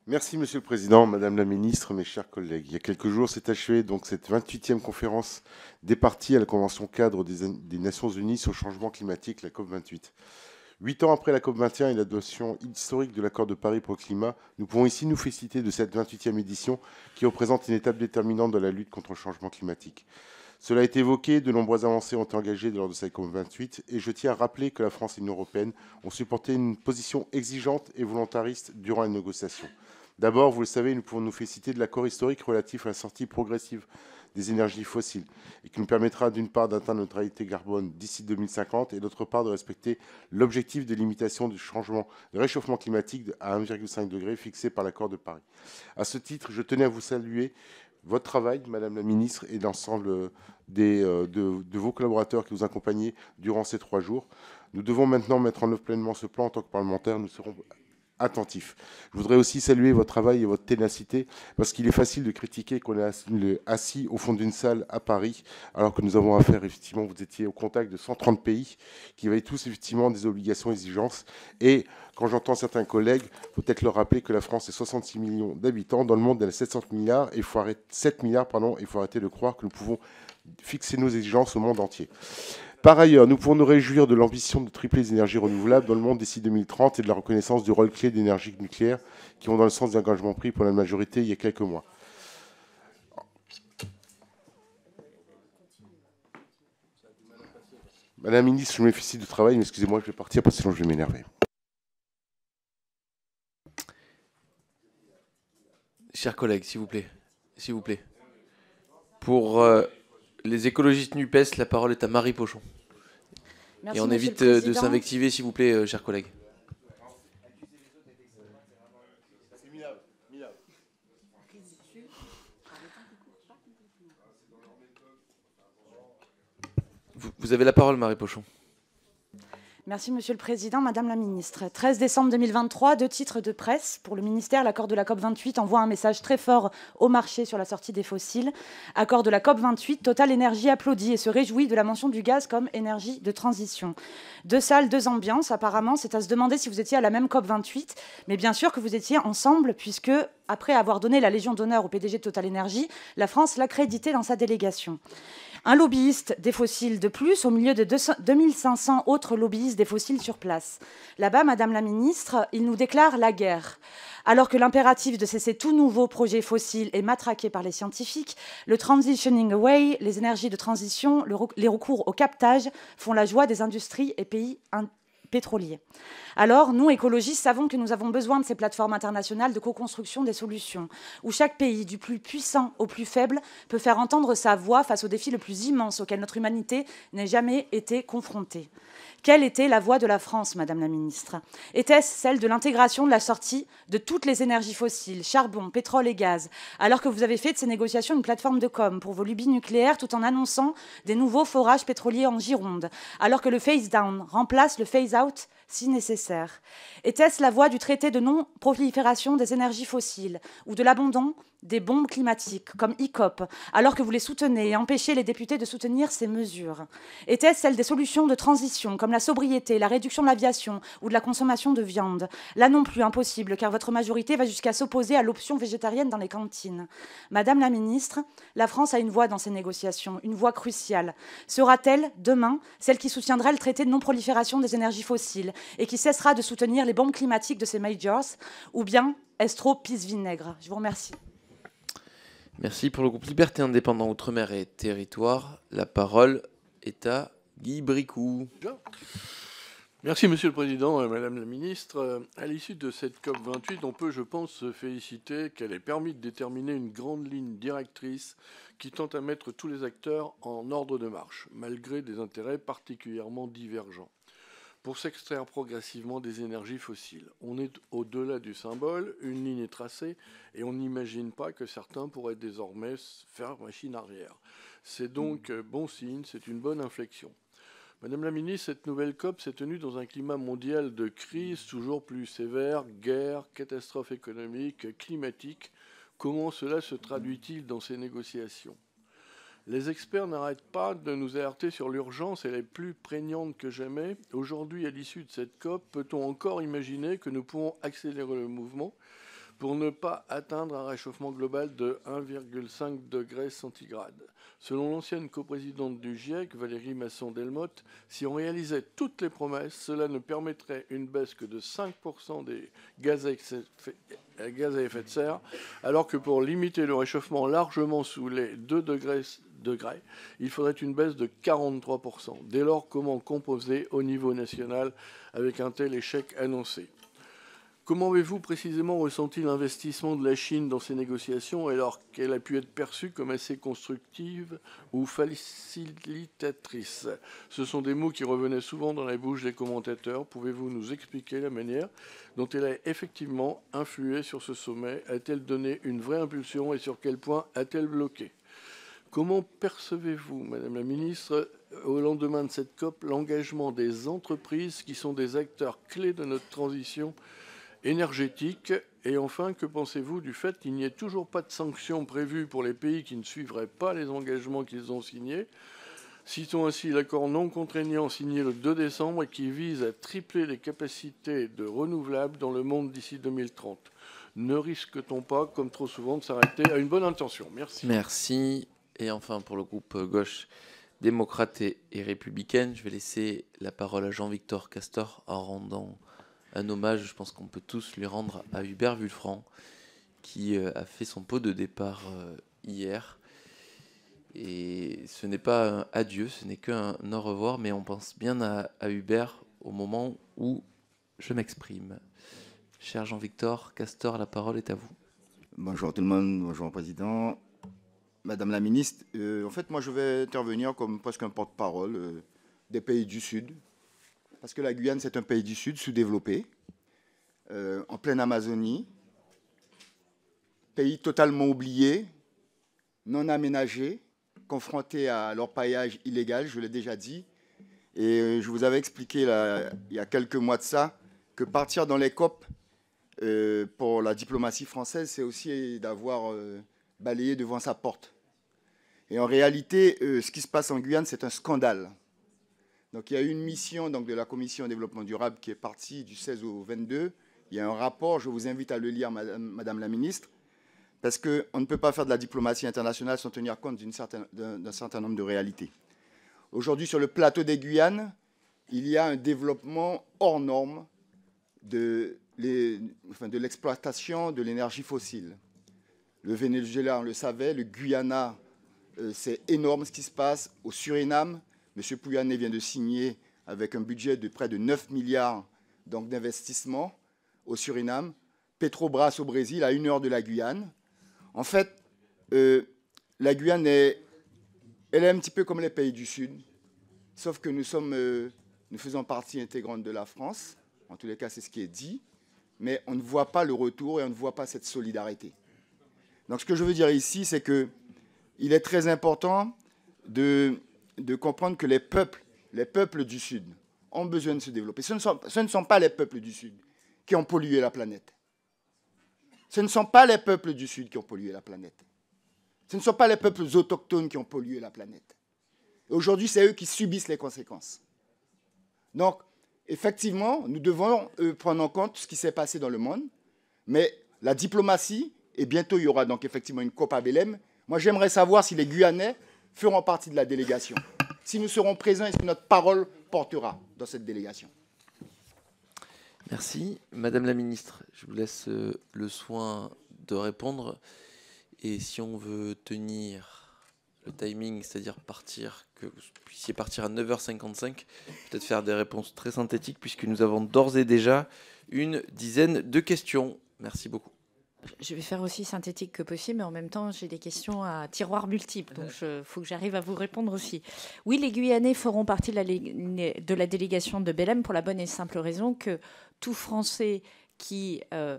Merci Monsieur le Président, Madame la Ministre, mes chers collègues. Il y a quelques jours s'est achevée cette 28e conférence des partis à la Convention cadre des, Nations Unies sur le changement climatique, la COP28. Huit ans après la COP21 et l'adoption historique de l'accord de Paris pour le climat, nous pouvons ici nous féliciter de cette 28e édition qui représente une étape déterminante dans la lutte contre le changement climatique. Cela a été évoqué, de nombreuses avancées ont été engagées lors de cette COP28 et je tiens à rappeler que la France et l'Union européenne ont supporté une position exigeante et volontariste durant les négociations. D'abord, vous le savez, nous pouvons nous féliciter de l'accord historique relatif à la sortie progressive des énergies fossiles et qui nous permettra d'une part d'atteindre la neutralité carbone d'ici 2050 et d'autre part de respecter l'objectif de limitation du changement de réchauffement climatique à 1,5 degré fixé par l'accord de Paris. À ce titre, je tenais à vous saluer votre travail, Madame la Ministre, et l'ensemble euh, de, vos collaborateurs qui vous accompagnaient durant ces trois jours. Nous devons maintenant mettre en œuvre pleinement ce plan en tant que parlementaires. Nous serons attentif. Je voudrais aussi saluer votre travail et votre ténacité, parce qu'il est facile de critiquer qu'on est assis au fond d'une salle à Paris, alors que nous avons affaire, effectivement, vous étiez au contact de 130 pays qui avaient tous, effectivement, des obligations et exigences. Quand j'entends certains collègues, faut peut-être leur rappeler que la France est 66 millions d'habitants, dans le monde, elle a 700 milliards, et faut arrêter, 7 milliards, pardon, il faut arrêter de croire que nous pouvons fixer nos exigences au monde entier. Par ailleurs, nous pouvons nous réjouir de l'ambition de tripler les énergies renouvelables dans le monde d'ici 2030 et de la reconnaissance du rôle clé d'énergie nucléaire qui vont dans le sens des engagements pris pour la majorité il y a quelques mois. Madame la ministre, je me du travail, mais excusez-moi, je vais partir parce que sinon je vais m'énerver. Chers collègues, s'il vous plaît, s'il vous plaît. Pour euh, les écologistes NUPES, la parole est à Marie Pochon. Merci, Et on évite euh, de s'invectiver, s'il vous plaît, euh, chers collègues. Vous avez la parole, Marie Pochon. Merci, Monsieur le Président. Madame la Ministre, 13 décembre 2023, deux titres de presse. Pour le ministère, l'accord de la COP28 envoie un message très fort au marché sur la sortie des fossiles. Accord de la COP28, Total Énergie applaudit et se réjouit de la mention du gaz comme énergie de transition. Deux salles, deux ambiances. Apparemment, c'est à se demander si vous étiez à la même COP28. Mais bien sûr que vous étiez ensemble, puisque, après avoir donné la Légion d'honneur au PDG de Total Énergie, la France l'a crédité dans sa délégation. Un lobbyiste des fossiles de plus au milieu de 2500 autres lobbyistes des fossiles sur place. Là-bas, Madame la Ministre, il nous déclare la guerre. Alors que l'impératif de cesser tout nouveau projet fossile est matraqué par les scientifiques, le transitioning away, les énergies de transition, les recours au captage font la joie des industries et pays Alors, nous, écologistes, savons que nous avons besoin de ces plateformes internationales de co-construction des solutions, où chaque pays, du plus puissant au plus faible, peut faire entendre sa voix face aux défis le plus immense auxquels notre humanité n'ait jamais été confrontée. Quelle était la voie de la France, Madame la Ministre? Était-ce celle de l'intégration de la sortie de toutes les énergies fossiles, charbon, pétrole et gaz, alors que vous avez fait de ces négociations une plateforme de com pour vos lubies nucléaires tout en annonçant des nouveaux forages pétroliers en Gironde, alors que le phase-down remplace le phase-out si nécessaire Était-ce la voie du traité de non-prolifération des énergies fossiles ou de l'abandon des bombes climatiques comme ICOP, alors que vous les soutenez et empêchez les députés de soutenir ces mesures? Était-ce celle des solutions de transition comme la sobriété, la réduction de l'aviation ou de la consommation de viande? Là non plus impossible, car votre majorité va jusqu'à s'opposer à l'option végétarienne dans les cantines. Madame la ministre, la France a une voix dans ces négociations, une voix cruciale. Sera-t-elle, demain, celle qui soutiendra le traité de non-prolifération des énergies fossiles? Et qui cessera de soutenir les bombes climatiques de ces majors Ou bien est-ce trop pisse-vinaigre Je vous remercie. Merci pour le groupe Liberté Indépendant Outre-mer et Territoire. La parole est à Guy Bricou. Merci Monsieur le Président, et Madame la Ministre. À l'issue de cette COP28, on peut, je pense, se féliciter qu'elle ait permis de déterminer une grande ligne directrice qui tente à mettre tous les acteurs en ordre de marche, malgré des intérêts particulièrement divergents pour s'extraire progressivement des énergies fossiles. On est au-delà du symbole, une ligne est tracée, et on n'imagine pas que certains pourraient désormais faire machine arrière. C'est donc euh, bon signe, c'est une bonne inflexion. Madame la ministre, cette nouvelle COP s'est tenue dans un climat mondial de crise toujours plus sévère, guerre, catastrophe économique, climatique. Comment cela se traduit-il dans ces négociations? Les experts n'arrêtent pas de nous alerter sur l'urgence, elle est plus prégnante que jamais. Aujourd'hui, à l'issue de cette COP, peut-on encore imaginer que nous pourrons accélérer le mouvement pour ne pas atteindre un réchauffement global de 1,5 degré centigrade? Selon l'ancienne coprésidente du GIEC, Valérie Masson-Delmotte, si on réalisait toutes les promesses, cela ne permettrait une baisse que de 5% des gaz à effet de serre, alors que pour limiter le réchauffement largement sous les 2 degrés degrés, il faudrait une baisse de 43%. Dès lors, comment composer au niveau national avec un tel échec annoncé? Comment avez-vous précisément ressenti l'investissement de la Chine dans ces négociations alors qu'elle a pu être perçue comme assez constructive ou facilitatrice? Ce sont des mots qui revenaient souvent dans la bouche des commentateurs. Pouvez-vous nous expliquer la manière dont elle a effectivement influé sur ce sommet? A-t-elle donné une vraie impulsion et sur quel point a-t-elle bloqué? Comment percevez-vous, Madame la Ministre, au lendemain de cette COP, l'engagement des entreprises qui sont des acteurs clés de notre transition énergétique Et enfin, que pensez-vous du fait qu'il n'y ait toujours pas de sanctions prévues pour les pays qui ne suivraient pas les engagements qu'ils ont signés Citons ainsi l'accord non contraignant signé le 2 décembre qui vise à tripler les capacités de renouvelables dans le monde d'ici 2030. Ne risque-t-on pas, comme trop souvent, de s'arrêter à une bonne intention? Merci. Merci. Et enfin, pour le groupe gauche démocrate et, républicaine, je vais laisser la parole à Jean-Victor Castor en rendant un hommage, je pense qu'on peut tous lui rendre à Hubert Vulfranc, qui euh, a fait son pot de départ euh, hier. Et ce n'est pas un adieu, ce n'est qu'un au revoir, mais on pense bien à, à Hubert au moment où je m'exprime. Cher Jean-Victor Castor, la parole est à vous. Bonjour tout le monde, bonjour Président. Madame la ministre, euh, en fait, moi, je vais intervenir comme presque un porte-parole euh, des pays du Sud, parce que la Guyane, c'est un pays du Sud sous-développé, euh, en pleine Amazonie, pays totalement oublié, non aménagé, confrontés à leur paillage illégal, je l'ai déjà dit. Et je vous avais expliqué il y a quelques mois de ça que partir dans les COP pour la diplomatie française, c'est aussi d'avoir balayé devant sa porte. Et en réalité, ce qui se passe en Guyane, c'est un scandale. Donc il y a eu une mission de la Commission développement durable qui est partie du 16 au 22. Il y a un rapport, je vous invite à le lire, Madame, la Ministre, parce qu'on ne peut pas faire de la diplomatie internationale sans tenir compte d'un certain nombre de réalités. Aujourd'hui, sur le plateau des Guyanes, il y a un développement hors norme de l'exploitation de l'énergie fossile. Le Venezuela, on le savait, le Guyana, euh, c'est énorme ce qui se passe. Au Suriname, M. Pouyanné vient de signer avec un budget de près de 9 milliards d'investissement au Suriname, Petrobras au Brésil, à une heure de la Guyane. En fait, euh, la Guyane est, elle est un petit peu comme les pays du Sud, sauf que nous, sommes, euh, nous faisons partie intégrante de la France. En tous les cas, c'est ce qui est dit. Mais on ne voit pas le retour et on ne voit pas cette solidarité. Donc, ce que je veux dire ici, c'est qu'il est très important de, de comprendre que les peuples, les peuples du Sud, ont besoin de se développer. Ce ne, sont, ce ne sont pas les peuples du Sud qui ont pollué la planète. Ce ne sont pas les peuples du Sud qui ont pollué la planète. Ce ne sont pas les peuples autochtones qui ont pollué la planète. Aujourd'hui, c'est eux qui subissent les conséquences. Donc, effectivement, nous devons euh, prendre en compte ce qui s'est passé dans le monde, mais la diplomatie, et bientôt il y aura donc effectivement une COP à Belém. Moi, j'aimerais savoir si les Guyanais feront partie de la délégation, si nous serons présents et si notre parole portera dans cette délégation. Merci. Madame la ministre, je vous laisse euh, le soin de répondre. Et si on veut tenir le timing, c'est-à-dire partir, que vous puissiez partir à 9h55, peut-être faire des réponses très synthétiques, puisque nous avons d'ores et déjà une dizaine de questions. Merci beaucoup. Je vais faire aussi synthétique que possible, mais en même temps, j'ai des questions à tiroir multiples, donc il faut que j'arrive à vous répondre aussi. Oui, les Guyanais feront partie de la, de la délégation de Belém pour la bonne et simple raison que tout Français qui euh,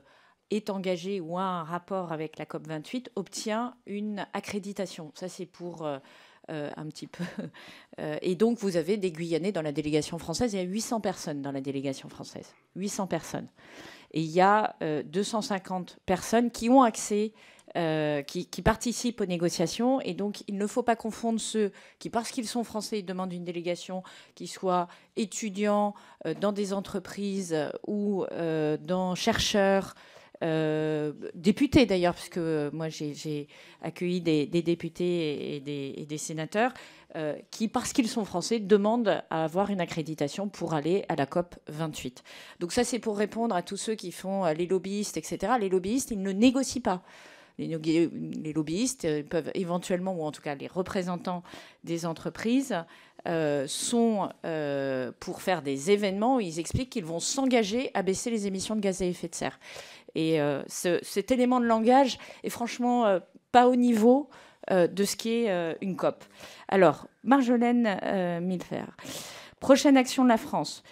est engagé ou a un rapport avec la COP28 obtient une accréditation. Ça, c'est pour euh, euh, un petit peu. et donc, vous avez des Guyanais dans la délégation française. Il y a 800 personnes dans la délégation française. 800 personnes. Et il y a 250 euh, personnes qui ont accès euh, qui, participent aux négociations. Et donc, il ne faut pas confondre ceux qui, parce qu'ils sont français, demandent une délégation, qui soient étudiants euh, dans des entreprises ou dans chercheurs. députés d'ailleurs, puisque moi j'ai accueilli des, députés et des sénateurs, euh, qui, parce qu'ils sont français, demandent à avoir une accréditation pour aller à la COP 28. Donc ça, c'est pour répondre à tous ceux qui font euh, les lobbyistes, etc. Les lobbyistes, ils ne négocient pas. Les, lobbyistes euh, peuvent éventuellement, ou en tout cas les représentants des entreprises, sont pour faire des événements où ils expliquent qu'ils vont s'engager à baisser les émissions de gaz à effet de serre. Et cet élément de langage est franchement pas au niveau de ce qu'est euh, une COP. Alors, Marjolaine euh, Milfer, prochaine action de la France,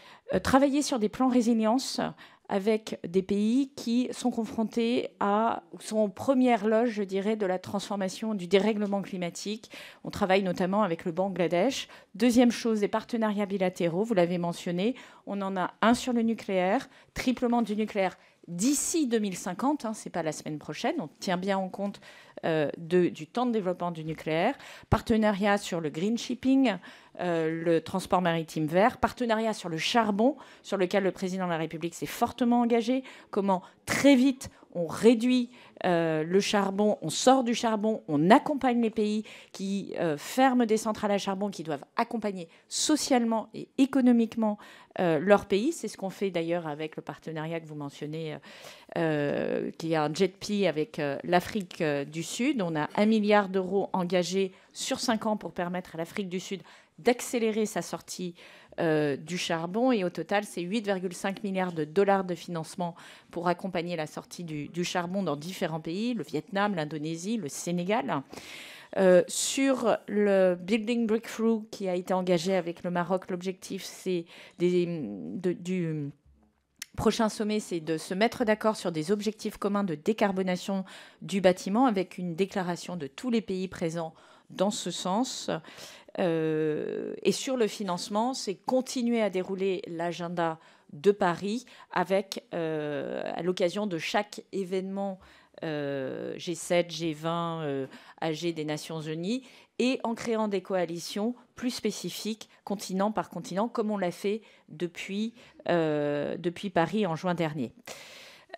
travailler sur des plans résilience avec des pays qui sont confrontés à, sont en première loge, je dirais, de la transformation, du dérèglement climatique. On travaille notamment avec le Bangladesh. Deuxième chose, des partenariats bilatéraux, vous l'avez mentionné. On en a un sur le nucléaire, triplement du nucléaire d'ici 2050, hein, ce n'est pas la semaine prochaine, on tient bien en compte euh, du temps de développement du nucléaire, partenariat sur le green shipping, euh, le transport maritime vert, partenariat sur le charbon, sur lequel le président de la République s'est fortement engagé, comment très vite on réduit euh, le charbon, on sort du charbon, on accompagne les pays qui ferment des centrales à charbon, qui doivent accompagner socialement et économiquement leur pays. C'est ce qu'on fait d'ailleurs avec le partenariat que vous mentionnez, qui est un JETP avec l'Afrique du Sud. On a un milliard d'euros engagés sur cinq ans pour permettre à l'Afrique du Sud d'accélérer sa sortie euh, du charbon. Et au total, c'est 8,5 milliards de dollars de financement pour accompagner la sortie du, charbon dans différents pays, le Vietnam, l'Indonésie, le Sénégal. Euh, sur le Building Breakthrough qui a été engagé avec le Maroc, l'objectif, c'est du prochain sommet, c'est de se mettre d'accord sur des objectifs communs de décarbonation du bâtiment avec une déclaration de tous les pays présents dans ce sens. et sur le financement, c'est continuer à dérouler l'agenda de Paris avec, à l'occasion de chaque événement G7, G20, AG des Nations Unies, et en créant des coalitions plus spécifiques, continent par continent, comme on l'a fait depuis, euh, depuis Paris en juin dernier.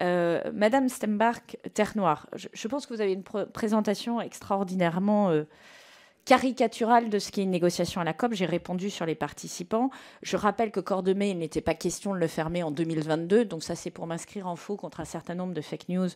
Euh, Madame Stembark, Terre Noire, je, pense que vous avez une présentation extraordinairement euh, caricatural de ce qui est une négociation à la COP. J'ai répondu sur les participants. Je rappelle que corps de mai, il n'était pas question de le fermer en 2022. Donc ça, c'est pour m'inscrire en faux contre un certain nombre de fake news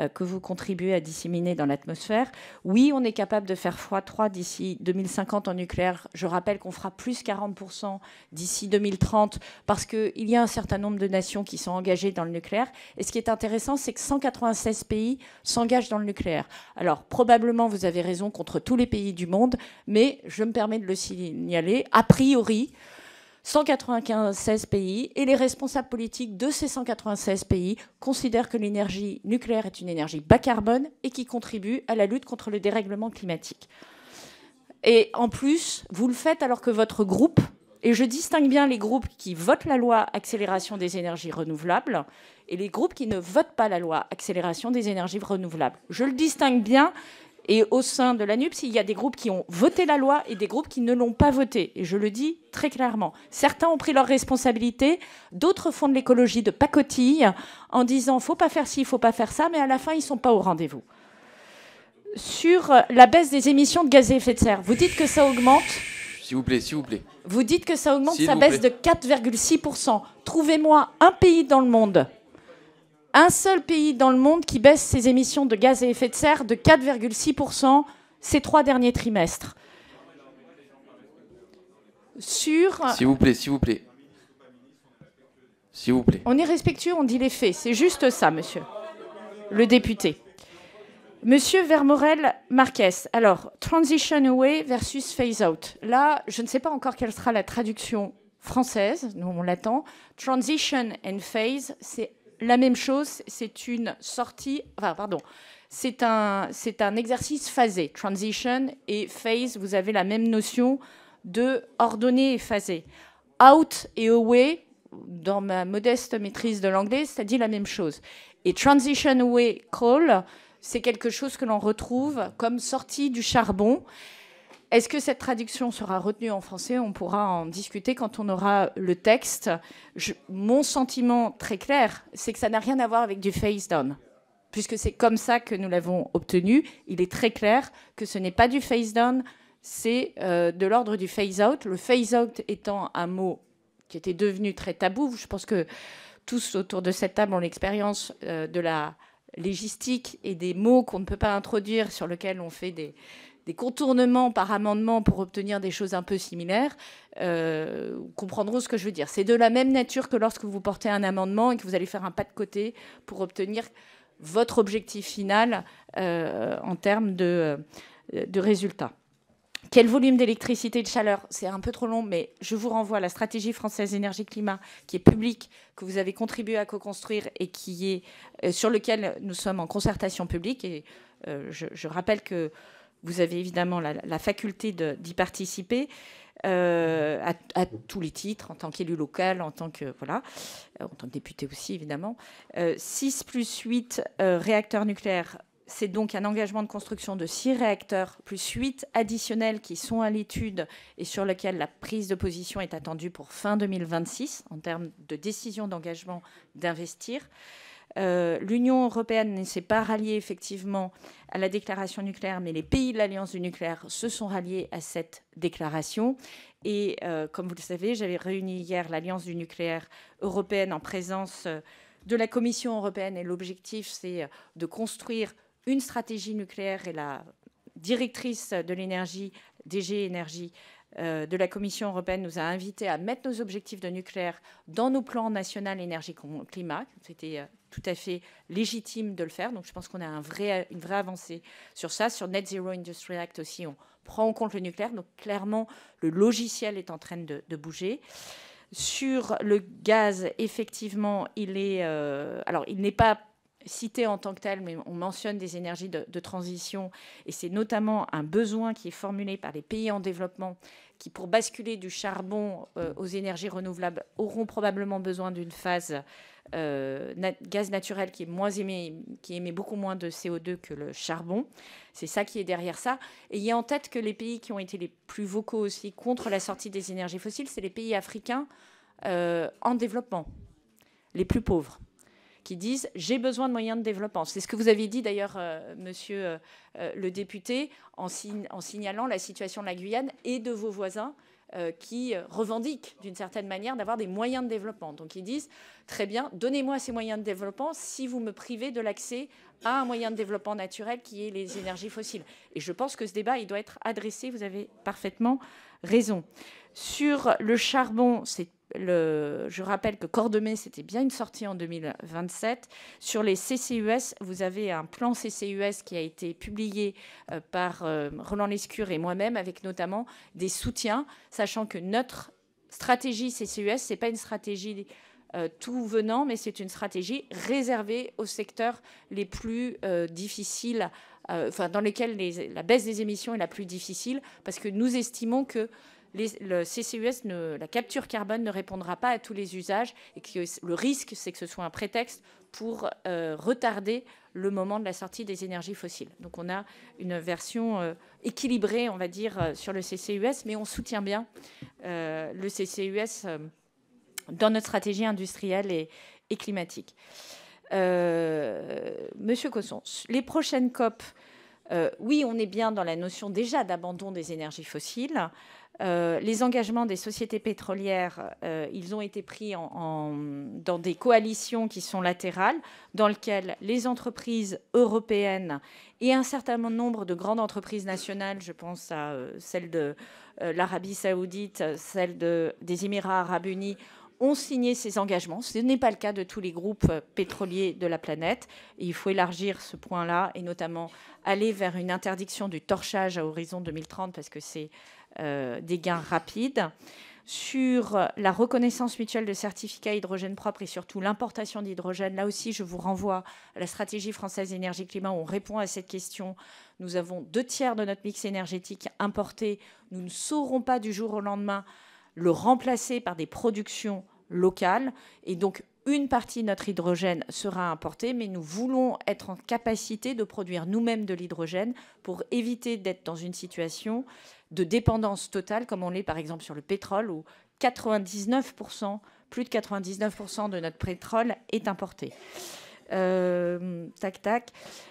euh, que vous contribuez à disséminer dans l'atmosphère. Oui, on est capable de faire x3 d'ici 2050 en nucléaire. Je rappelle qu'on fera plus 40% d'ici 2030 parce qu'il y a un certain nombre de nations qui sont engagées dans le nucléaire. Et ce qui est intéressant, c'est que 196 pays s'engagent dans le nucléaire. Alors probablement, vous avez raison, contre tous les pays du monde, mais je me permets de le signaler, a priori, 196 pays et les responsables politiques de ces 196 pays considèrent que l'énergie nucléaire est une énergie bas carbone et qui contribue à la lutte contre le dérèglement climatique. Et en plus, vous le faites alors que votre groupe, et je distingue bien les groupes qui votent la loi accélération des énergies renouvelables et les groupes qui ne votent pas la loi accélération des énergies renouvelables. Je le distingue bien et au sein de la NUPS, il y a des groupes qui ont voté la loi et des groupes qui ne l'ont pas votée. Et je le dis très clairement. Certains ont pris leurs responsabilités, d'autres font de l'écologie de pacotille en disant faut pas faire ci, il faut pas faire ça, mais à la fin, ils ne sont pas au rendez-vous. Sur la baisse des émissions de gaz à effet de serre, vous dites que ça augmente? S'il vous plaît, s'il vous plaît. Vous dites que ça augmente, ça baisse de 4,6%. Trouvez-moi un pays dans le monde un seul pays dans le monde qui baisse ses émissions de gaz à effet de serre de 4,6% ces trois derniers trimestres. Sur... S'il vous plaît, s'il vous plaît. S'il vous plaît. On est respectueux, on dit les faits. C'est juste ça, monsieur. Le député. Monsieur Vermorel Marquez, alors, transition away versus phase out. Là, je ne sais pas encore quelle sera la traduction française, nous on l'attend. Transition and phase, c'est la même chose, c'est une sortie, enfin, pardon, c'est un, c'est un exercice phasé. Transition et phase, vous avez la même notion de ordonné et phasé. Out et away, dans ma modeste maîtrise de l'anglais, ça dit la même chose. Et transition away call, c'est quelque chose que l'on retrouve comme sortie du charbon. Est-ce que cette traduction sera retenue en français? On pourra en discuter quand on aura le texte. mon sentiment très clair, c'est que ça n'a rien à voir avec du face down, puisque c'est comme ça que nous l'avons obtenu. Il est très clair que ce n'est pas du face down, c'est euh, de l'ordre du phase out. Le phase out étant un mot qui était devenu très tabou. Je pense que tous autour de cette table ont l'expérience euh, de la légistique et des mots qu'on ne peut pas introduire sur lesquels on fait des, des contournements par amendement pour obtenir des choses un peu similaires, euh, comprendront ce que je veux dire. C'est de la même nature que lorsque vous portez un amendement et que vous allez faire un pas de côté pour obtenir votre objectif final euh, en termes de, euh, de résultats. Quel volume d'électricité et de chaleur? C'est un peu trop long, mais je vous renvoie à la stratégie française énergie-climat qui est publique, que vous avez contribué à co-construire et qui est, euh, sur lequel nous sommes en concertation publique. Et je, rappelle que vous avez évidemment la, faculté d'y participer. Euh, à, tous les titres, en tant qu'élu local, en tant que voilà, euh, en tant que député aussi évidemment. 6 euh, plus 8 réacteurs nucléaires, c'est donc un engagement de construction de 6 réacteurs plus 8 additionnels qui sont à l'étude et sur lesquels la prise de position est attendue pour fin 2026 en termes de décision d'engagement d'investir. Euh, L'Union européenne ne s'est pas ralliée effectivement à la déclaration nucléaire, mais les pays de l'Alliance du nucléaire se sont ralliés à cette déclaration. Et euh, comme vous le savez, j'avais réuni hier l'Alliance du nucléaire européenne en présence euh, de la Commission européenne. Et l'objectif, c'est de construire une stratégie nucléaire. Et la directrice de l'énergie, DG Énergie, de la Commission européenne nous a invités à mettre nos objectifs de nucléaire dans nos plans nationaux énergie-climat. C'était tout à fait légitime de le faire. Donc je pense qu'on a un vrai, une vraie avancée sur ça. Sur Net Zero Industry Act aussi, on prend en compte le nucléaire. Donc clairement, le logiciel est en train de, bouger. Sur le gaz, effectivement, il est, euh, alors il n'est pas citées en tant que telles, mais on mentionne des énergies de, transition, et c'est notamment un besoin qui est formulé par les pays en développement qui, pour basculer du charbon euh, aux énergies renouvelables, auront probablement besoin d'une phase euh, gaz naturel qui est moins émet, qui émet beaucoup moins de CO2 que le charbon. C'est ça qui est derrière ça. Et il y a en tête que les pays qui ont été les plus vocaux aussi contre la sortie des énergies fossiles, c'est les pays africains euh, en développement, les plus pauvres qui disent j'ai besoin de moyens de développement. C'est ce que vous avez dit d'ailleurs, euh, monsieur euh, euh, le député, en, en, signalant la situation de la Guyane et de vos voisins qui revendiquent d'une certaine manière d'avoir des moyens de développement. Donc ils disent très bien, donnez-moi ces moyens de développement si vous me privez de l'accès à un moyen de développement naturel qui est les énergies fossiles. Et je pense que ce débat, il doit être adressé, vous avez parfaitement raison. Sur le charbon, c'est je rappelle que Cordemais, c'était bien une sortie en 2027. Sur les CCUS, vous avez un plan CCUS qui a été publié euh, par euh, Roland Lescure et moi-même, avec notamment des soutiens, sachant que notre stratégie CCUS, ce n'est pas une stratégie euh, tout venant, mais c'est une stratégie réservée aux secteurs les plus difficiles, enfin, dans lesquels la baisse des émissions est la plus difficile, parce que nous estimons que le CCUS, la capture carbone ne répondra pas à tous les usages et que le risque, c'est que ce soit un prétexte pour euh, retarder le moment de la sortie des énergies fossiles. Donc on a une version euh, équilibrée, on va dire, euh, sur le CCUS, mais on soutient bien le CCUS dans notre stratégie industrielle et, et climatique. Monsieur Cosson, les prochaines COP, oui, on est bien dans la notion déjà d'abandon des énergies fossiles. Euh, les engagements des sociétés pétrolières, euh, ils ont été pris dans des coalitions qui sont latérales, dans lesquelles les entreprises européennes et un certain nombre de grandes entreprises nationales, je pense à euh, celle de l'Arabie saoudite, celle des Émirats arabes unis, ont signé ces engagements. Ce n'est pas le cas de tous les groupes pétroliers de la planète. il faut élargir ce point-là et notamment aller vers une interdiction du torchage à horizon 2030 parce que c'est euh, des gains rapides sur la reconnaissance mutuelle de certificats hydrogène propre et surtout l'importation d'hydrogène. Là aussi, je vous renvoie à la stratégie française énergie-climat où on répond à cette question. Nous avons deux tiers de notre mix énergétique importé. Nous ne saurons pas du jour au lendemain le remplacer par des productions locales. Et donc, une partie de notre hydrogène sera importée, mais nous voulons être en capacité de produire nous-mêmes de l'hydrogène pour éviter d'être dans une situation de dépendance totale, comme on l'est par exemple sur le pétrole, où 99%, plus de 99% de notre pétrole est importé. Euh, tac, tac.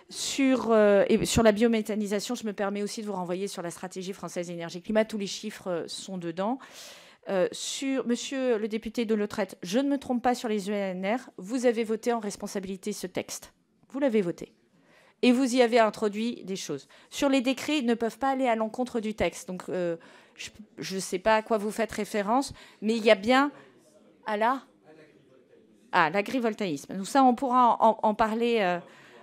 Sur, euh, sur la biométhanisation, je me permets aussi de vous renvoyer sur la stratégie française énergie-climat. Tous les chiffres sont dedans. Sur Monsieur le député de Lautrette, je ne me trompe pas sur les ENR. Vous avez voté en responsabilité ce texte. Vous l'avez voté et vous y avez introduit des choses. Sur les décrets, ils ne peuvent pas aller à l'encontre du texte. Donc, euh, je ne sais pas à quoi vous faites référence, mais il y a bien à la l'agrivoltaïsme. Donc ça, on pourra en, parler euh,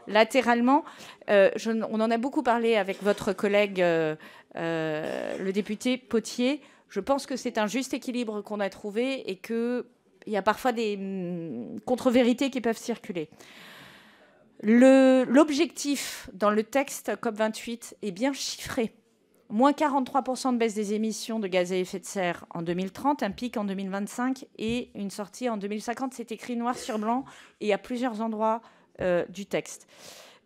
latéralement. Euh, on en a beaucoup parlé avec votre collègue, le député Potier. Je pense que c'est un juste équilibre qu'on a trouvé et qu'il y a parfois des hum, contre-vérités qui peuvent circuler. L'objectif dans le texte COP28 est bien chiffré. Moins 43% de baisse des émissions de gaz à effet de serre en 2030, un pic en 2025 et une sortie en 2050. C'est écrit noir sur blanc et à plusieurs endroits euh, du texte.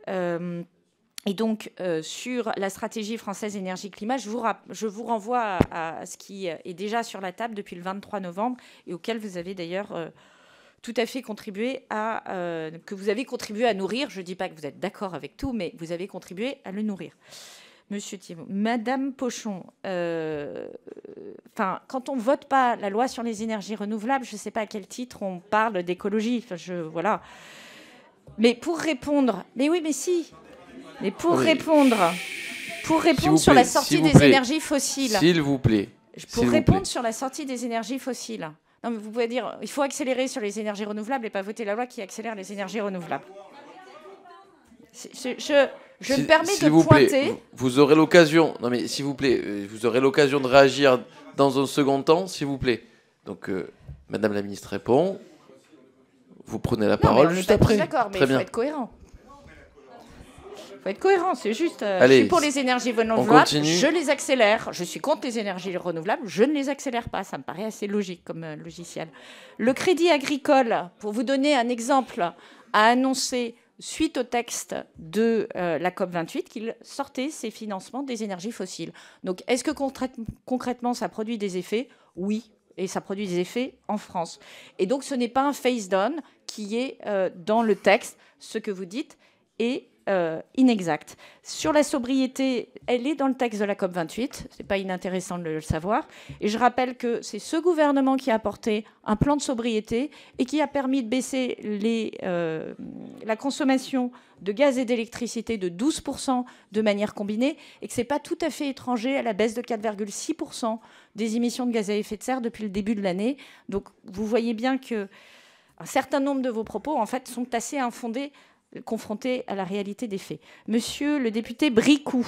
Euh, et donc, euh, sur la stratégie française énergie-climat, je je vous renvoie à, ce qui est déjà sur la table depuis le 23 novembre et auquel vous avez d'ailleurs tout à fait contribué à euh, que vous avez contribué à nourrir. Je ne dis pas que vous êtes d'accord avec tout, mais vous avez contribué à le nourrir. Monsieur Thibault, Madame Pochon, euh, quand on vote pas la loi sur les énergies renouvelables, je ne sais pas à quel titre on parle d'écologie. voilà. Mais pour répondre, mais oui, mais si. Mais pour répondre, pour répondre sur la sortie des énergies fossiles. S'il vous plaît. Pour répondre sur la sortie des énergies fossiles. Non, mais vous pouvez dire, il faut accélérer sur les énergies renouvelables et pas voter la loi qui accélère les énergies renouvelables. Je, je, me permets de vous pointer. Plaît, vous aurez l'occasion. Non, mais s'il vous plaît, euh, vous aurez l'occasion de réagir dans un second temps, s'il vous plaît. Donc, euh, Madame la ministre répond. vous prenez la parole juste après. D'accord, mais il faut être cohérent. Il faut être cohérent, c'est juste. Euh, Allez, je suis pour les énergies renouvelables, je les accélère. Je suis contre les énergies renouvelables, je ne les accélère pas. Ça me paraît assez logique comme euh, logiciel. Le crédit agricole, pour vous donner un exemple, a annoncé suite au texte de euh, la COP28 qu'il sortait ses financements des énergies fossiles. Donc est-ce que concrètement ça produit des effets? Oui, et ça produit des effets en France. Et donc ce n'est pas un face down qui est euh, dans le texte. Ce que vous dites est euh. Sur la sobriété, elle est dans le texte de la COP28, ce n'est pas inintéressant de le savoir. Et je rappelle que c'est ce gouvernement qui a apporté un plan de sobriété et qui a permis de baisser euh, la consommation de gaz et d'électricité de 12% de manière combinée et que ce n'est pas tout à fait étranger à la baisse de 4,6% des émissions de gaz à effet de serre depuis le début de l'année. Donc vous voyez bien que un certain nombre de vos propos, en fait, sont assez infondés confronté à la réalité des faits. Monsieur le député Bricou,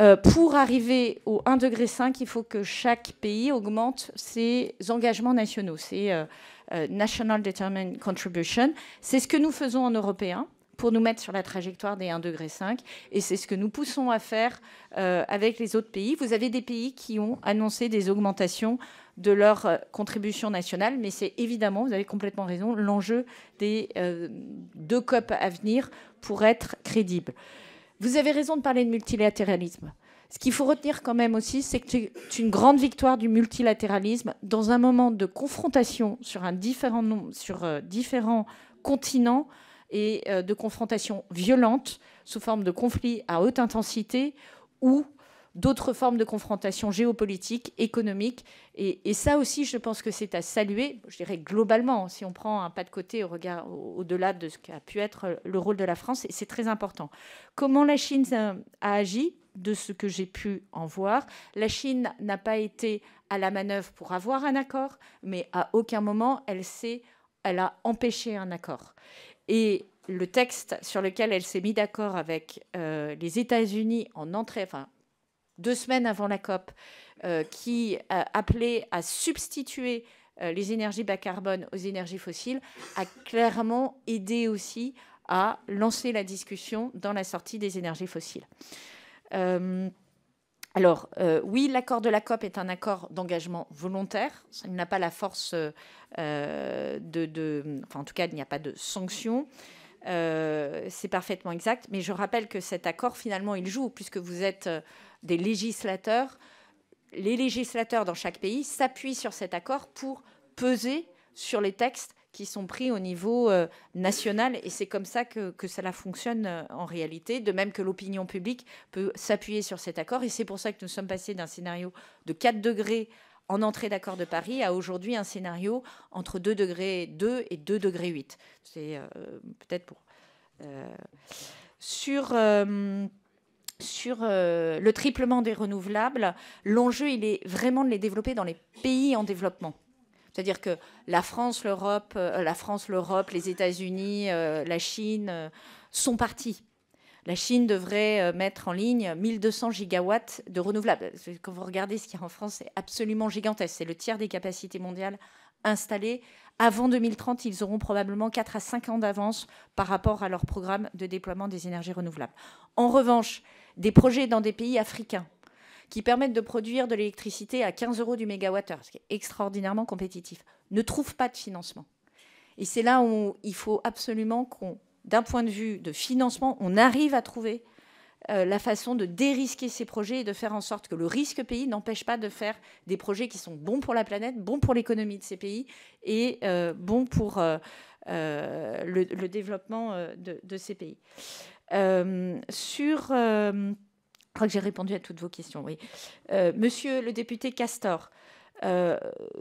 euh, pour arriver au 1,5 degré, il faut que chaque pays augmente ses engagements nationaux, ses euh, euh, National Determined Contribution. C'est ce que nous faisons en européen pour nous mettre sur la trajectoire des 1,5 degré. Et c'est ce que nous poussons à faire avec les autres pays. Vous avez des pays qui ont annoncé des augmentations de leur euh, contribution nationale, mais c'est évidemment, vous avez complètement raison, l'enjeu des euh, deux COP à venir pour être crédible. Vous avez raison de parler de multilatéralisme. Ce qu'il faut retenir quand même aussi, c'est que c'est une grande victoire du multilatéralisme dans un moment de confrontation sur, sur euh, différents continents et de confrontation violente sous forme de conflits à haute intensité où d'autres formes de confrontation géopolitique, économique. Et, ça aussi, je pense que c'est à saluer, je dirais globalement, si on prend un pas de côté au regard, au-delà de ce qu'a pu être le rôle de la France, et c'est très important. Comment la Chine a agi de ce que j'ai pu en voir. La Chine n'a pas été à la manœuvre pour avoir un accord, mais à aucun moment elle, elle a empêché un accord. Et le texte sur lequel elle s'est mise d'accord avec euh, les États-Unis en entrée, enfin deux semaines avant la COP, euh, qui appelait à substituer euh, les énergies bas carbone aux énergies fossiles, a clairement aidé aussi à lancer la discussion dans la sortie des énergies fossiles. Euh, alors, oui, l'accord de la COP est un accord d'engagement volontaire. Il n'a pas la force de, Enfin, en tout cas, il n'y a pas de sanctions. c'est parfaitement exact. Mais je rappelle que cet accord, finalement, il joue, puisque vous êtes des législateurs, les législateurs dans chaque pays s'appuient sur cet accord pour peser sur les textes qui sont pris au niveau euh, national. Et c'est comme ça que, cela fonctionne euh, en réalité, de même que l'opinion publique peut s'appuyer sur cet accord. Et c'est pour ça que nous sommes passés d'un scénario de 4 degrés en entrée d'accord de Paris à aujourd'hui un scénario entre 2 degrés 2 et 2 degrés 8. C'est euh, peut-être pour... sur sur euh, le triplement des renouvelables, l'enjeu, il est vraiment de les développer dans les pays en développement. C'est-à-dire que la France, l'Europe, euh, la France, l'Europe, les États-Unis, euh, la Chine sont partis. La Chine devrait mettre en ligne 1200 gigawatts de renouvelables. Quand vous regardez ce qu'il y a en France, c'est absolument gigantesque. C'est le tiers des capacités mondiales installées. Avant 2030, ils auront probablement 4 à 5 ans d'avance par rapport à leur programme de déploiement des énergies renouvelables. En revanche, des projets dans des pays africains qui permettent de produire de l'électricité à 15 euros du mégawattheure, ce qui est extraordinairement compétitif, ne trouvent pas de financement. Et c'est là où il faut absolument qu'on, d'un point de vue de financement, on arrive à trouver euh, la façon de dérisquer ces projets et de faire en sorte que le risque pays n'empêche pas de faire des projets qui sont bons pour la planète, bons pour l'économie de ces pays et euh, bons pour euh, le, développement de, ces pays. Sur. Je crois que j'ai répondu à toutes vos questions, oui. Monsieur le député Castor,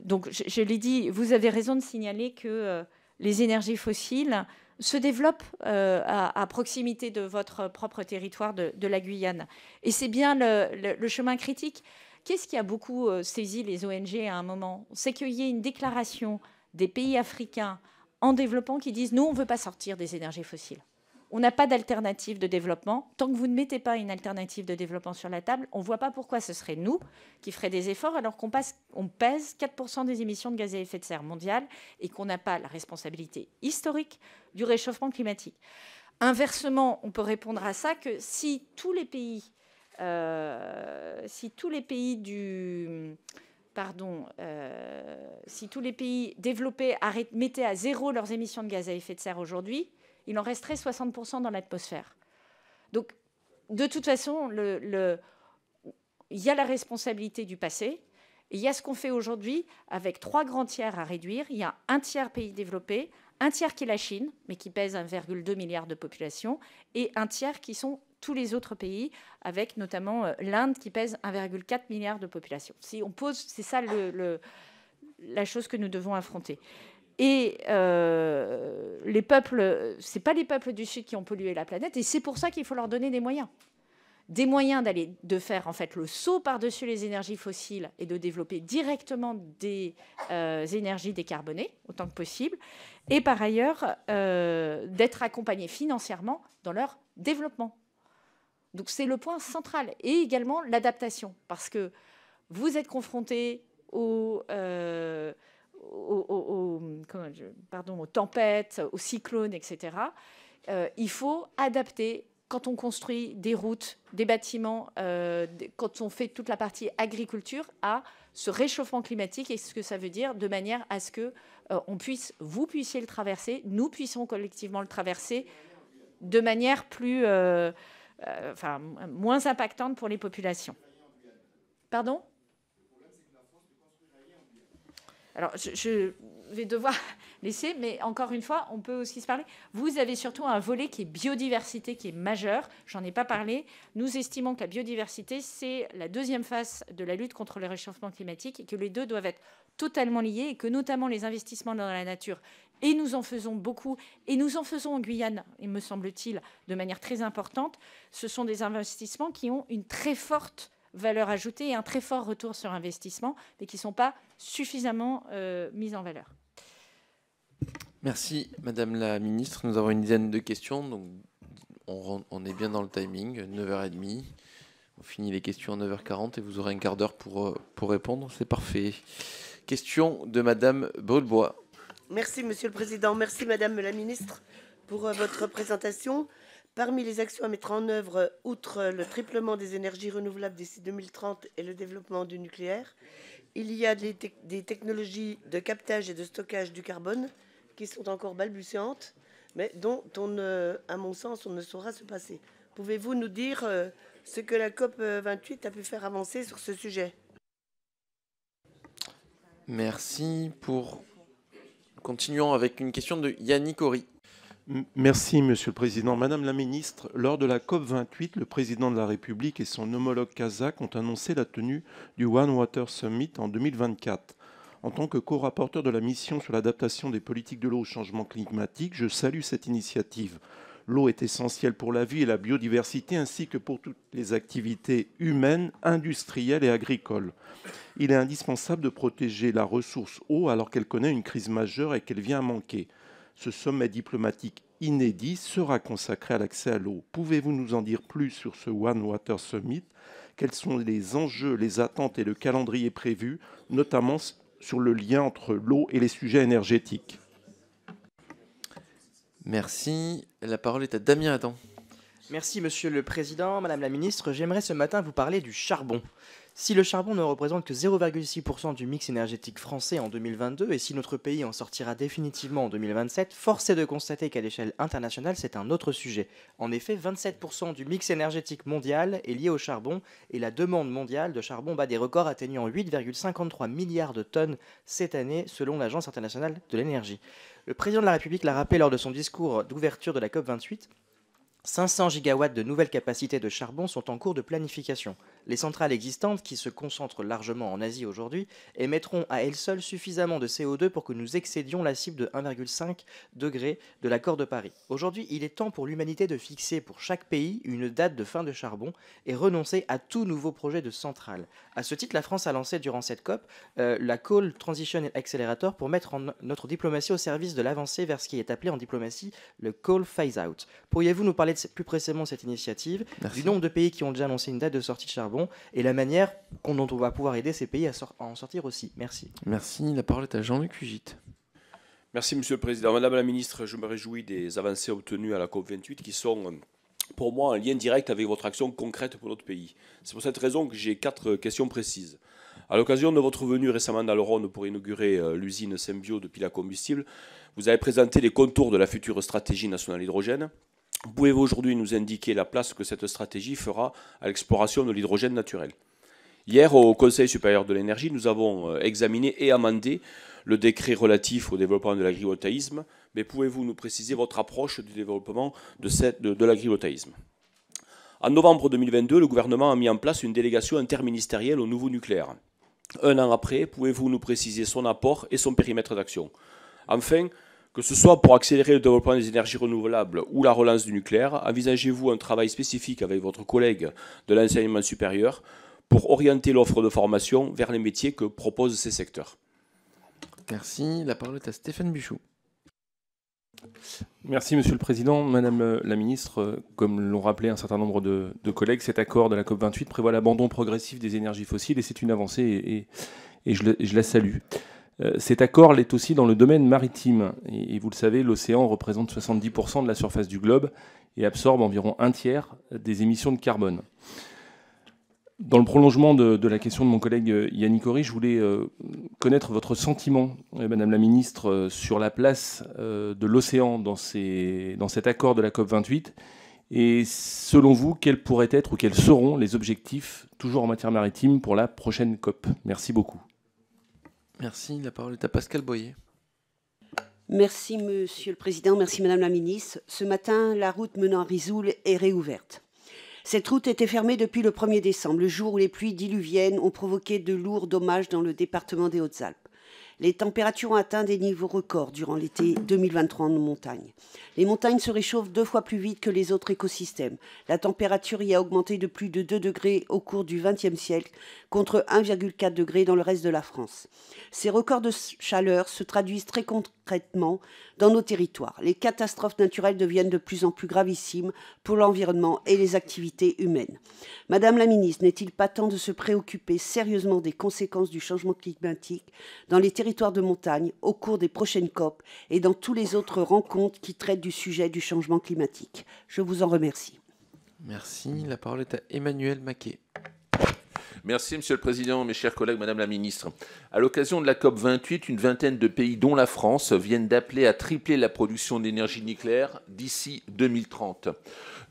donc je, l'ai dit, vous avez raison de signaler que les énergies fossiles se développent à, proximité de votre propre territoire de, la Guyane. Et c'est bien le, chemin critique. Qu'est-ce qui a beaucoup saisi les ONG à un moment? C'est qu'il y ait une déclaration des pays africains en développement qui disent nous, on ne veut pas sortir des énergies fossiles on n'a pas d'alternative de développement. Tant que vous ne mettez pas une alternative de développement sur la table, on ne voit pas pourquoi ce serait nous qui ferions des efforts alors qu'on on pèse 4% des émissions de gaz à effet de serre mondiales et qu'on n'a pas la responsabilité historique du réchauffement climatique. Inversement, on peut répondre à ça que si tous les pays, euh, si tous les pays euh, si tous les pays développés mettaient à zéro leurs émissions de gaz à effet de serre aujourd'hui, il en resterait 60% dans l'atmosphère. Donc, de toute façon, il y a la responsabilité du passé, il y a ce qu'on fait aujourd'hui avec trois grands tiers à réduire. Il y a un tiers pays développés, un tiers qui est la Chine, mais qui pèse 1,2 milliard de population, et un tiers qui sont tous les autres pays, avec notamment euh, l'Inde qui pèse 1,4 milliard de population. Si on pose, c'est ça la chose que nous devons affronter. Et euh, les peuples, c'est pas les peuples du Sud qui ont pollué la planète, et c'est pour ça qu'il faut leur donner des moyens, des moyens d'aller de faire en fait le saut par-dessus les énergies fossiles et de développer directement des euh, énergies décarbonées autant que possible, et par ailleurs euh, d'être accompagnés financièrement dans leur développement. Donc c'est le point central, et également l'adaptation, parce que vous êtes confrontés aux aux, tempêtes, aux cyclones, etc. Euh, il faut adapter quand on construit des routes, des bâtiments, euh, quand on fait toute la partie agriculture, à ce réchauffement climatique et ce que ça veut dire, de manière à ce que euh, on puisse, vous puissiez le traverser, nous puissions collectivement le traverser de manière plus, enfin, moins impactante pour les populations. Pardon? Alors, je, vais devoir laisser, mais encore une fois, on peut aussi se parler. Vous avez surtout un volet qui est biodiversité, qui est majeur. J'en ai pas parlé. Nous estimons que la biodiversité, c'est la deuxième phase de la lutte contre le réchauffement climatique et que les deux doivent être totalement liés et que notamment les investissements dans la nature, et nous en faisons beaucoup, et nous en faisons en Guyane, il me semble-t-il, de manière très importante, ce sont des investissements qui ont une très forte valeur ajoutée et un très fort retour sur investissement, mais qui ne sont pas suffisamment euh, mis en valeur. Merci, Madame la Ministre. Nous avons une dizaine de questions, donc on, est bien dans le timing, 9h30. On finit les questions à 9h40 et vous aurez un quart d'heure pour, euh, pour répondre. C'est parfait. Question de Madame Baudebois. Merci, Monsieur le Président. Merci, Madame la Ministre, pour euh, votre présentation. Parmi les actions à mettre en œuvre, outre le triplement des énergies renouvelables d'ici 2030 et le développement du nucléaire, il y a des, technologies de captage et de stockage du carbone qui sont encore balbutiantes, mais dont, on, à mon sens, on ne saura se passer. Pouvez-vous nous dire euh, ce que la COP 28 a pu faire avancer sur ce sujet? Merci pour. Continuons avec une question de Yannick Horry. Merci, Monsieur le Président. Madame la Ministre, lors de la COP28, le Président de la République et son homologue kazakh ont annoncé la tenue du One Water Summit en 2024. En tant que co-rapporteur de la mission sur l'adaptation des politiques de l'eau au changement climatique, je salue cette initiative. L'eau est essentielle pour la vie et la biodiversité ainsi que pour toutes les activités humaines, industrielles et agricoles. Il est indispensable de protéger la ressource eau alors qu'elle connaît une crise majeure et qu'elle vient à manquer. Ce sommet diplomatique inédit sera consacré à l'accès à l'eau. Pouvez-vous nous en dire plus sur ce One Water Summit? Quels sont les enjeux, les attentes et le calendrier prévu, notamment sur le lien entre l'eau et les sujets énergétiques? Merci. La parole est à Damien Adam. Merci Monsieur le Président, Madame la Ministre. J'aimerais ce matin vous parler du charbon. Si le charbon ne représente que 0,6% du mix énergétique français en 2022 et si notre pays en sortira définitivement en 2027, force est de constater qu'à l'échelle internationale, c'est un autre sujet. En effet, 27% du mix énergétique mondial est lié au charbon et la demande mondiale de charbon bat des records atteignant 8,53 milliards de tonnes cette année selon l'Agence internationale de l'énergie. Le président de la République l'a rappelé lors de son discours d'ouverture de la COP28 500 gigawatts de nouvelles capacités de charbon sont en cours de planification. Les centrales existantes, qui se concentrent largement en Asie aujourd'hui, émettront à elles seules suffisamment de CO2 pour que nous excédions la cible de 1,5 degré de l'accord de Paris. Aujourd'hui, il est temps pour l'humanité de fixer pour chaque pays une date de fin de charbon et renoncer à tout nouveau projet de centrale. À ce titre, la France a lancé durant cette COP euh, la Coal Transition Accelerator pour mettre notre diplomatie au service de l'avancée vers ce qui est appelé en diplomatie le Coal Phase Out. Pourriez-vous nous parler plus précisément de cette initiative, du nombre de pays qui ont déjà annoncé une date de sortie de charbon et la manière dont on va pouvoir aider ces pays à, en sortir aussi Merci. Merci. La parole est à Jean-Luc Fugit. Merci Monsieur le Président. Madame la Ministre, je me réjouis des avancées obtenues à la COP28 qui sont pour moi en lien direct avec votre action concrète pour notre pays. C'est pour cette raison que j'ai quatre questions précises. À l'occasion de votre venue récemment dans le Rhône pour inaugurer euh, l'usine Symbio de pile à combustible, vous avez présenté les contours de la future stratégie nationale hydrogène. Pouvez-vous aujourd'hui nous indiquer la place que cette stratégie fera à l'exploration de l'hydrogène naturel? Hier, au Conseil supérieur de l'énergie, nous avons euh, examiné et amendé le décret relatif au développement de l'agrivoltaïsme, mais pouvez-vous nous préciser votre approche du développement de, de, de En novembre 2022, le gouvernement a mis en place une délégation interministérielle au nouveau nucléaire. Un an après, pouvez-vous nous préciser son apport et son périmètre d'action? Enfin, que ce soit pour accélérer le développement des énergies renouvelables ou la relance du nucléaire, envisagez-vous un travail spécifique avec votre collègue de l'enseignement supérieur pour orienter l'offre de formation vers les métiers que proposent ces secteurs? Merci. La parole est à Stéphane Buchou. Merci Monsieur le Président. Madame la Ministre, comme l'ont rappelé un certain nombre de, collègues, cet accord de la COP28 prévoit l'abandon progressif des énergies fossiles et c'est une avancée et, je, la salue. Euh, cet accord l'est aussi dans le domaine maritime. Et, vous le savez, l'océan représente 70% de la surface du globe et absorbe environ un tiers des émissions de carbone. Dans le prolongement de, la question de mon collègue euh, Yannick Horry, je voulais euh, connaître votre sentiment, Madame la Ministre, sur la place de l'océan dans, cet accord de la COP28. Et selon vous, quels pourraient être ou quels seront les objectifs, toujours en matière maritime, pour la prochaine COP? Merci beaucoup. Merci. La parole est à Pascal Boyer. Merci, Monsieur le Président. Merci, Madame la Ministre. Ce matin, la route menant à Risoul est réouverte. Cette route était fermée depuis le 1er décembre, le jour où les pluies diluviennes ont provoqué de lourds dommages dans le département des Hautes-Alpes. Les températures ont atteint des niveaux records durant l'été 2023 en montagne. Les montagnes se réchauffent deux fois plus vite que les autres écosystèmes. La température y a augmenté de plus de 2 degrés au cours du XXe siècle, contre 1,4 degré dans le reste de la France. Ces records de chaleur se traduisent très concrètement dans nos territoires. Les catastrophes naturelles deviennent de plus en plus gravissimes pour l'environnement et les activités humaines. Madame la ministre, n'est-il pas temps de se préoccuper sérieusement des conséquences du changement climatique dans les territoires de montagne au cours des prochaines COP et dans tous les autres rencontres qui traitent du sujet du changement climatique? Je vous en remercie. Merci. La parole est à Emmanuel Maquet. Merci, Monsieur le Président, mes chers collègues, Madame la Ministre. À l'occasion de la COP 28, une vingtaine de pays, dont la France, viennent d'appeler à tripler la production d'énergie nucléaire d'ici 2030.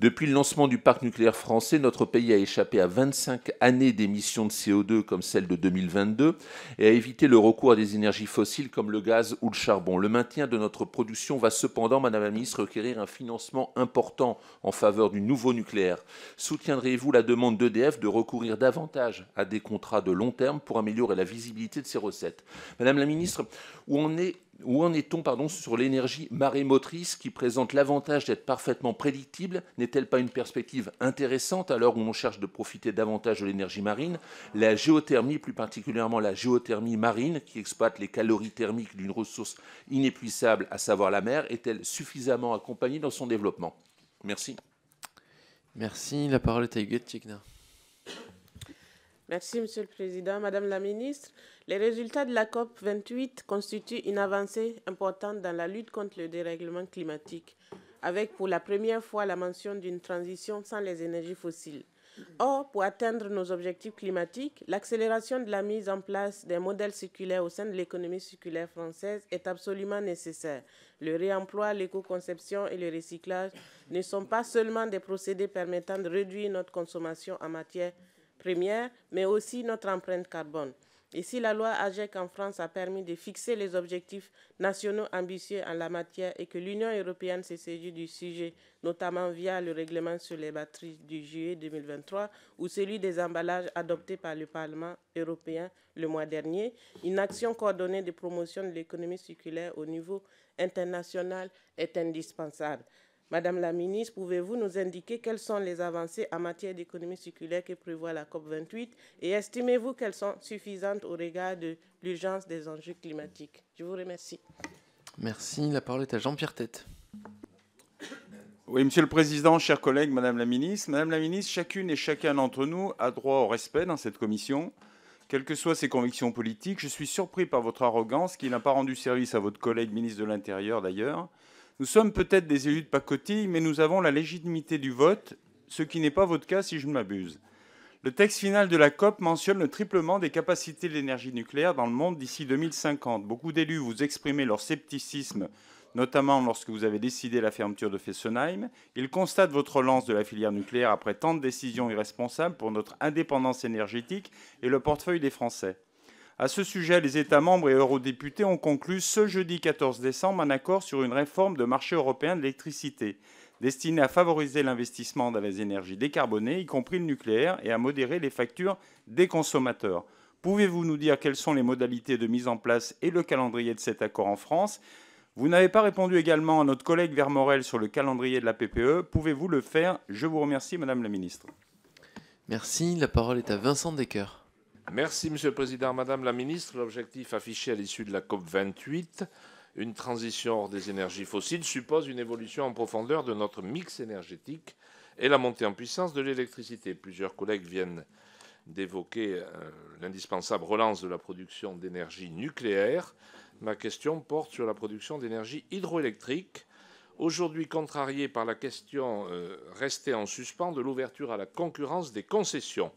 Depuis le lancement du parc nucléaire français, notre pays a échappé à 25 années d'émissions de CO2 comme celle de 2022 et a évité le recours à des énergies fossiles comme le gaz ou le charbon. Le maintien de notre production va cependant, Madame la Ministre, requérir un financement important en faveur du nouveau nucléaire. Soutiendrez-vous la demande d'EDF de recourir davantage à des contrats de long terme pour améliorer la visibilité de ses recettes? Madame la Ministre, où on est où en est-on pardon, sur l'énergie marémotrice qui présente l'avantage d'être parfaitement prédictible? N'est-elle pas une perspective intéressante à l'heure où on cherche de profiter davantage de l'énergie marine? La géothermie, plus particulièrement la géothermie marine, qui exploite les calories thermiques d'une ressource inépuisable, à savoir la mer, est-elle suffisamment accompagnée dans son développement? Merci. Merci. La parole est à Huguette Tchekna. Merci, Monsieur le Président. Madame la Ministre, les résultats de la COP 28 constituent une avancée importante dans la lutte contre le dérèglement climatique, avec pour la première fois la mention d'une transition sans les énergies fossiles. Or, pour atteindre nos objectifs climatiques, l'accélération de la mise en place des modèles circulaires au sein de l'économie circulaire française est absolument nécessaire. Le réemploi, l'éco-conception et le recyclage ne sont pas seulement des procédés permettant de réduire notre consommation en matière première, mais aussi notre empreinte carbone. Et si la loi AGEC en France a permis de fixer les objectifs nationaux ambitieux en la matière et que l'Union européenne s'est saisie du sujet, notamment via le règlement sur les batteries du juillet 2023 ou celui des emballages adopté par le Parlement européen le mois dernier, une action coordonnée de promotion de l'économie circulaire au niveau international est indispensable. Madame la ministre, pouvez-vous nous indiquer quelles sont les avancées en matière d'économie circulaire que prévoit la COP28 et estimez-vous qu'elles sont suffisantes au regard de l'urgence des enjeux climatiques? Je vous remercie. Merci. La parole est à Jean-Pierre Tête. Oui, Monsieur le Président, chers collègues, Madame la Ministre. Madame la Ministre, chacune et chacun d'entre nous a droit au respect dans cette commission. Quelles que soient ses convictions politiques, je suis surpris par votre arrogance qui n'a pas rendu service à votre collègue ministre de l'Intérieur d'ailleurs. Nous sommes peut-être des élus de pacotille, mais nous avons la légitimité du vote, ce qui n'est pas votre cas si je ne m'abuse. Le texte final de la COP mentionne le triplement des capacités de l'énergie nucléaire dans le monde d'ici 2050. Beaucoup d'élus vous exprimez leur scepticisme, notamment lorsque vous avez décidé la fermeture de Fessenheim. Ils constatent votre relance de la filière nucléaire après tant de décisions irresponsables pour notre indépendance énergétique et le portefeuille des Français. À ce sujet, les États membres et eurodéputés ont conclu ce jeudi 14 décembre un accord sur une réforme de marché européen de l'électricité, destinée à favoriser l'investissement dans les énergies décarbonées, y compris le nucléaire, et à modérer les factures des consommateurs. Pouvez-vous nous dire quelles sont les modalités de mise en place et le calendrier de cet accord en France? Vous n'avez pas répondu également à notre collègue Vermorel sur le calendrier de la PPE. Pouvez-vous le faire? Je vous remercie, Madame la Ministre. Merci. La parole est à Vincent Decker. Merci, Monsieur le Président. Madame la Ministre, l'objectif affiché à l'issue de la COP 28, une transition hors des énergies fossiles, suppose une évolution en profondeur de notre mix énergétique et la montée en puissance de l'électricité. Plusieurs collègues viennent d'évoquer euh, l'indispensable relance de la production d'énergie nucléaire. Ma question porte sur la production d'énergie hydroélectrique, aujourd'hui contrariée par la question euh, restée en suspens de l'ouverture à la concurrence des concessions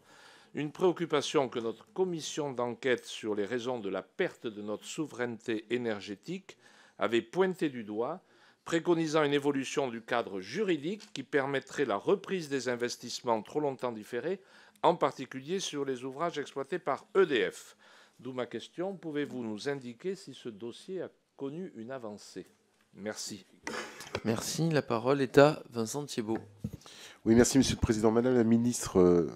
une préoccupation que notre commission d'enquête sur les raisons de la perte de notre souveraineté énergétique avait pointé du doigt, préconisant une évolution du cadre juridique qui permettrait la reprise des investissements trop longtemps différés, en particulier sur les ouvrages exploités par EDF. D'où ma question, pouvez-vous nous indiquer si ce dossier a connu une avancée? Merci. Merci. La parole est à Vincent Thiebaud. Oui, merci Monsieur le Président. Madame la Ministre, euh,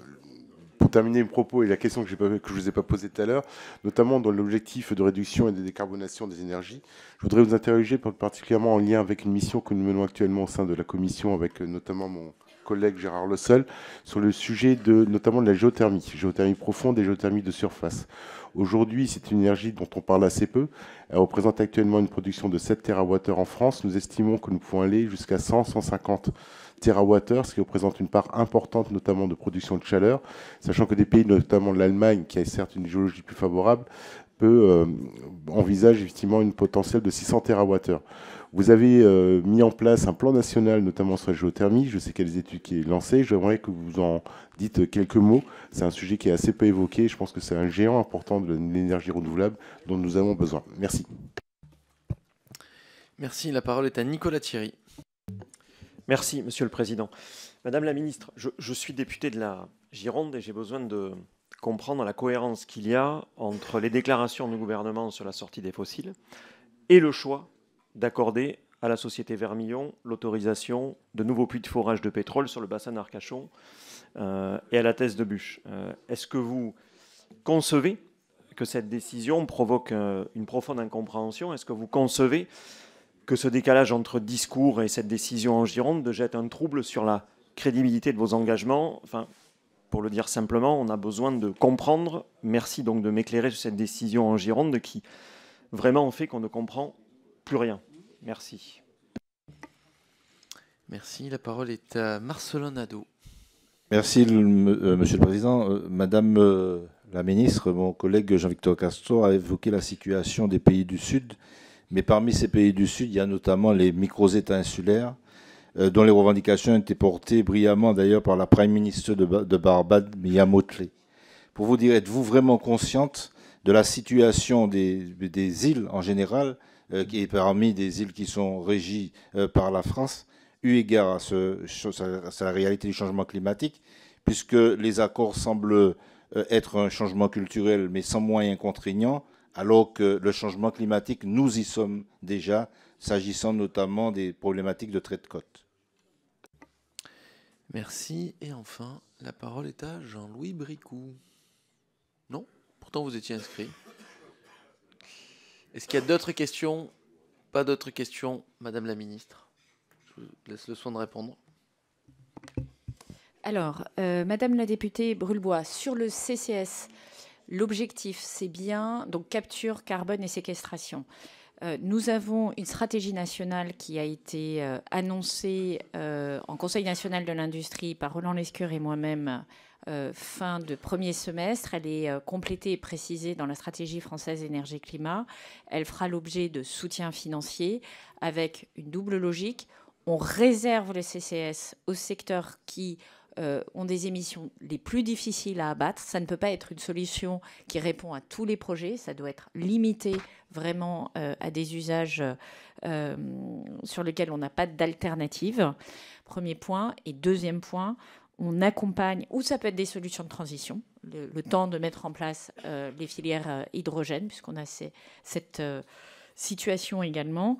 pour terminer mes propos et la question que, je ne vous ai pas posée tout à l'heure, notamment dans l'objectif de réduction et de décarbonation des énergies, je voudrais vous interroger particulièrement en lien avec une mission que nous menons actuellement au sein de la Commission avec euh, notamment mon collègue Gérard Le Seul sur le sujet de notamment de la géothermie, géothermie profonde et géothermie de surface. Aujourd'hui, c'est une énergie dont on parle assez peu. Elle représente actuellement une production de 7 TWh en France. Nous estimons que nous pouvons aller jusqu'à 100, 150 TWh, ce qui représente une part importante notamment de production de chaleur, sachant que des pays, notamment l'Allemagne, qui a certes une géologie plus favorable, peut euh, envisage effectivement une potentielle de 600 TWh. Vous avez euh, mis en place un plan national, notamment sur la géothermie. Je sais des études qui sont lancées. J'aimerais que vous en dites quelques mots. C'est un sujet qui est assez peu évoqué. Je pense que c'est un géant important de l'énergie renouvelable dont nous avons besoin. Merci. Merci. La parole est à Nicolas Thierry. Merci, Monsieur le Président. Madame la Ministre, je, suis député de la Gironde et j'ai besoin de comprendre la cohérence qu'il y a entre les déclarations du gouvernement sur la sortie des fossiles et le choix d'accorder à la société Vermillon l'autorisation de nouveaux puits de forage de pétrole sur le bassin d'Arcachon euh, et à la thèse de Bûche. Euh, est-ce que vous concevez que cette décision provoque euh, une profonde incompréhension? Est-ce que vous concevez que ce décalage entre discours et cette décision en Gironde jette un trouble sur la crédibilité de vos engagements? Enfin, pour le dire simplement, on a besoin de comprendre. Merci donc de m'éclairer sur cette décision en Gironde qui vraiment fait qu'on ne comprend plus rien. Merci. Merci. La parole est à Marcelin Nadeau. Merci, euh, Monsieur le Président. Euh, Madame euh, la Ministre, mon collègue Jean-Victor Castor a évoqué la situation des pays du Sud mais parmi ces pays du Sud, il y a notamment les micro-États insulaires, euh, dont les revendications ont été portées brillamment d'ailleurs par la Prime Ministre de, Barbade, Mia Motley. Pour vous dire, êtes-vous vraiment consciente de la situation des, îles en général, euh, qui est parmi des îles qui sont régies euh, par la France, eu égard à, ce, à, la réalité du changement climatique, puisque les accords semblent euh, être un changement culturel, mais sans moyens contraignants, alors que le changement climatique, nous y sommes déjà, s'agissant notamment des problématiques de trait de côte. Merci. Et enfin, la parole est à Jean-Louis Bricou. Non? Pourtant, vous étiez inscrit. Est-ce qu'il y a d'autres questions? Pas d'autres questions, Madame la Ministre? Je vous laisse le soin de répondre. Alors, euh, Madame la députée Brulbois, sur le CCS, l'objectif, c'est bien donc capture carbone et séquestration. Euh, nous avons une stratégie nationale qui a été euh, annoncée en Conseil national de l'industrie par Roland Lescure et moi-même fin de premier semestre. Elle est complétée et précisée dans la stratégie française énergie-climat. Elle fera l'objet de soutien financier avec une double logique. On réserve le CCS aux secteurs qui euh, ont des émissions les plus difficiles à abattre. Ça ne peut pas être une solution qui répond à tous les projets. Ça doit être limité vraiment euh, à des usages euh, sur lesquels on n'a pas d'alternative. Premier point. Et deuxième point, on accompagne, ou ça peut être des solutions de transition, le, temps de mettre en place les filières hydrogène, puisqu'on a cette situation également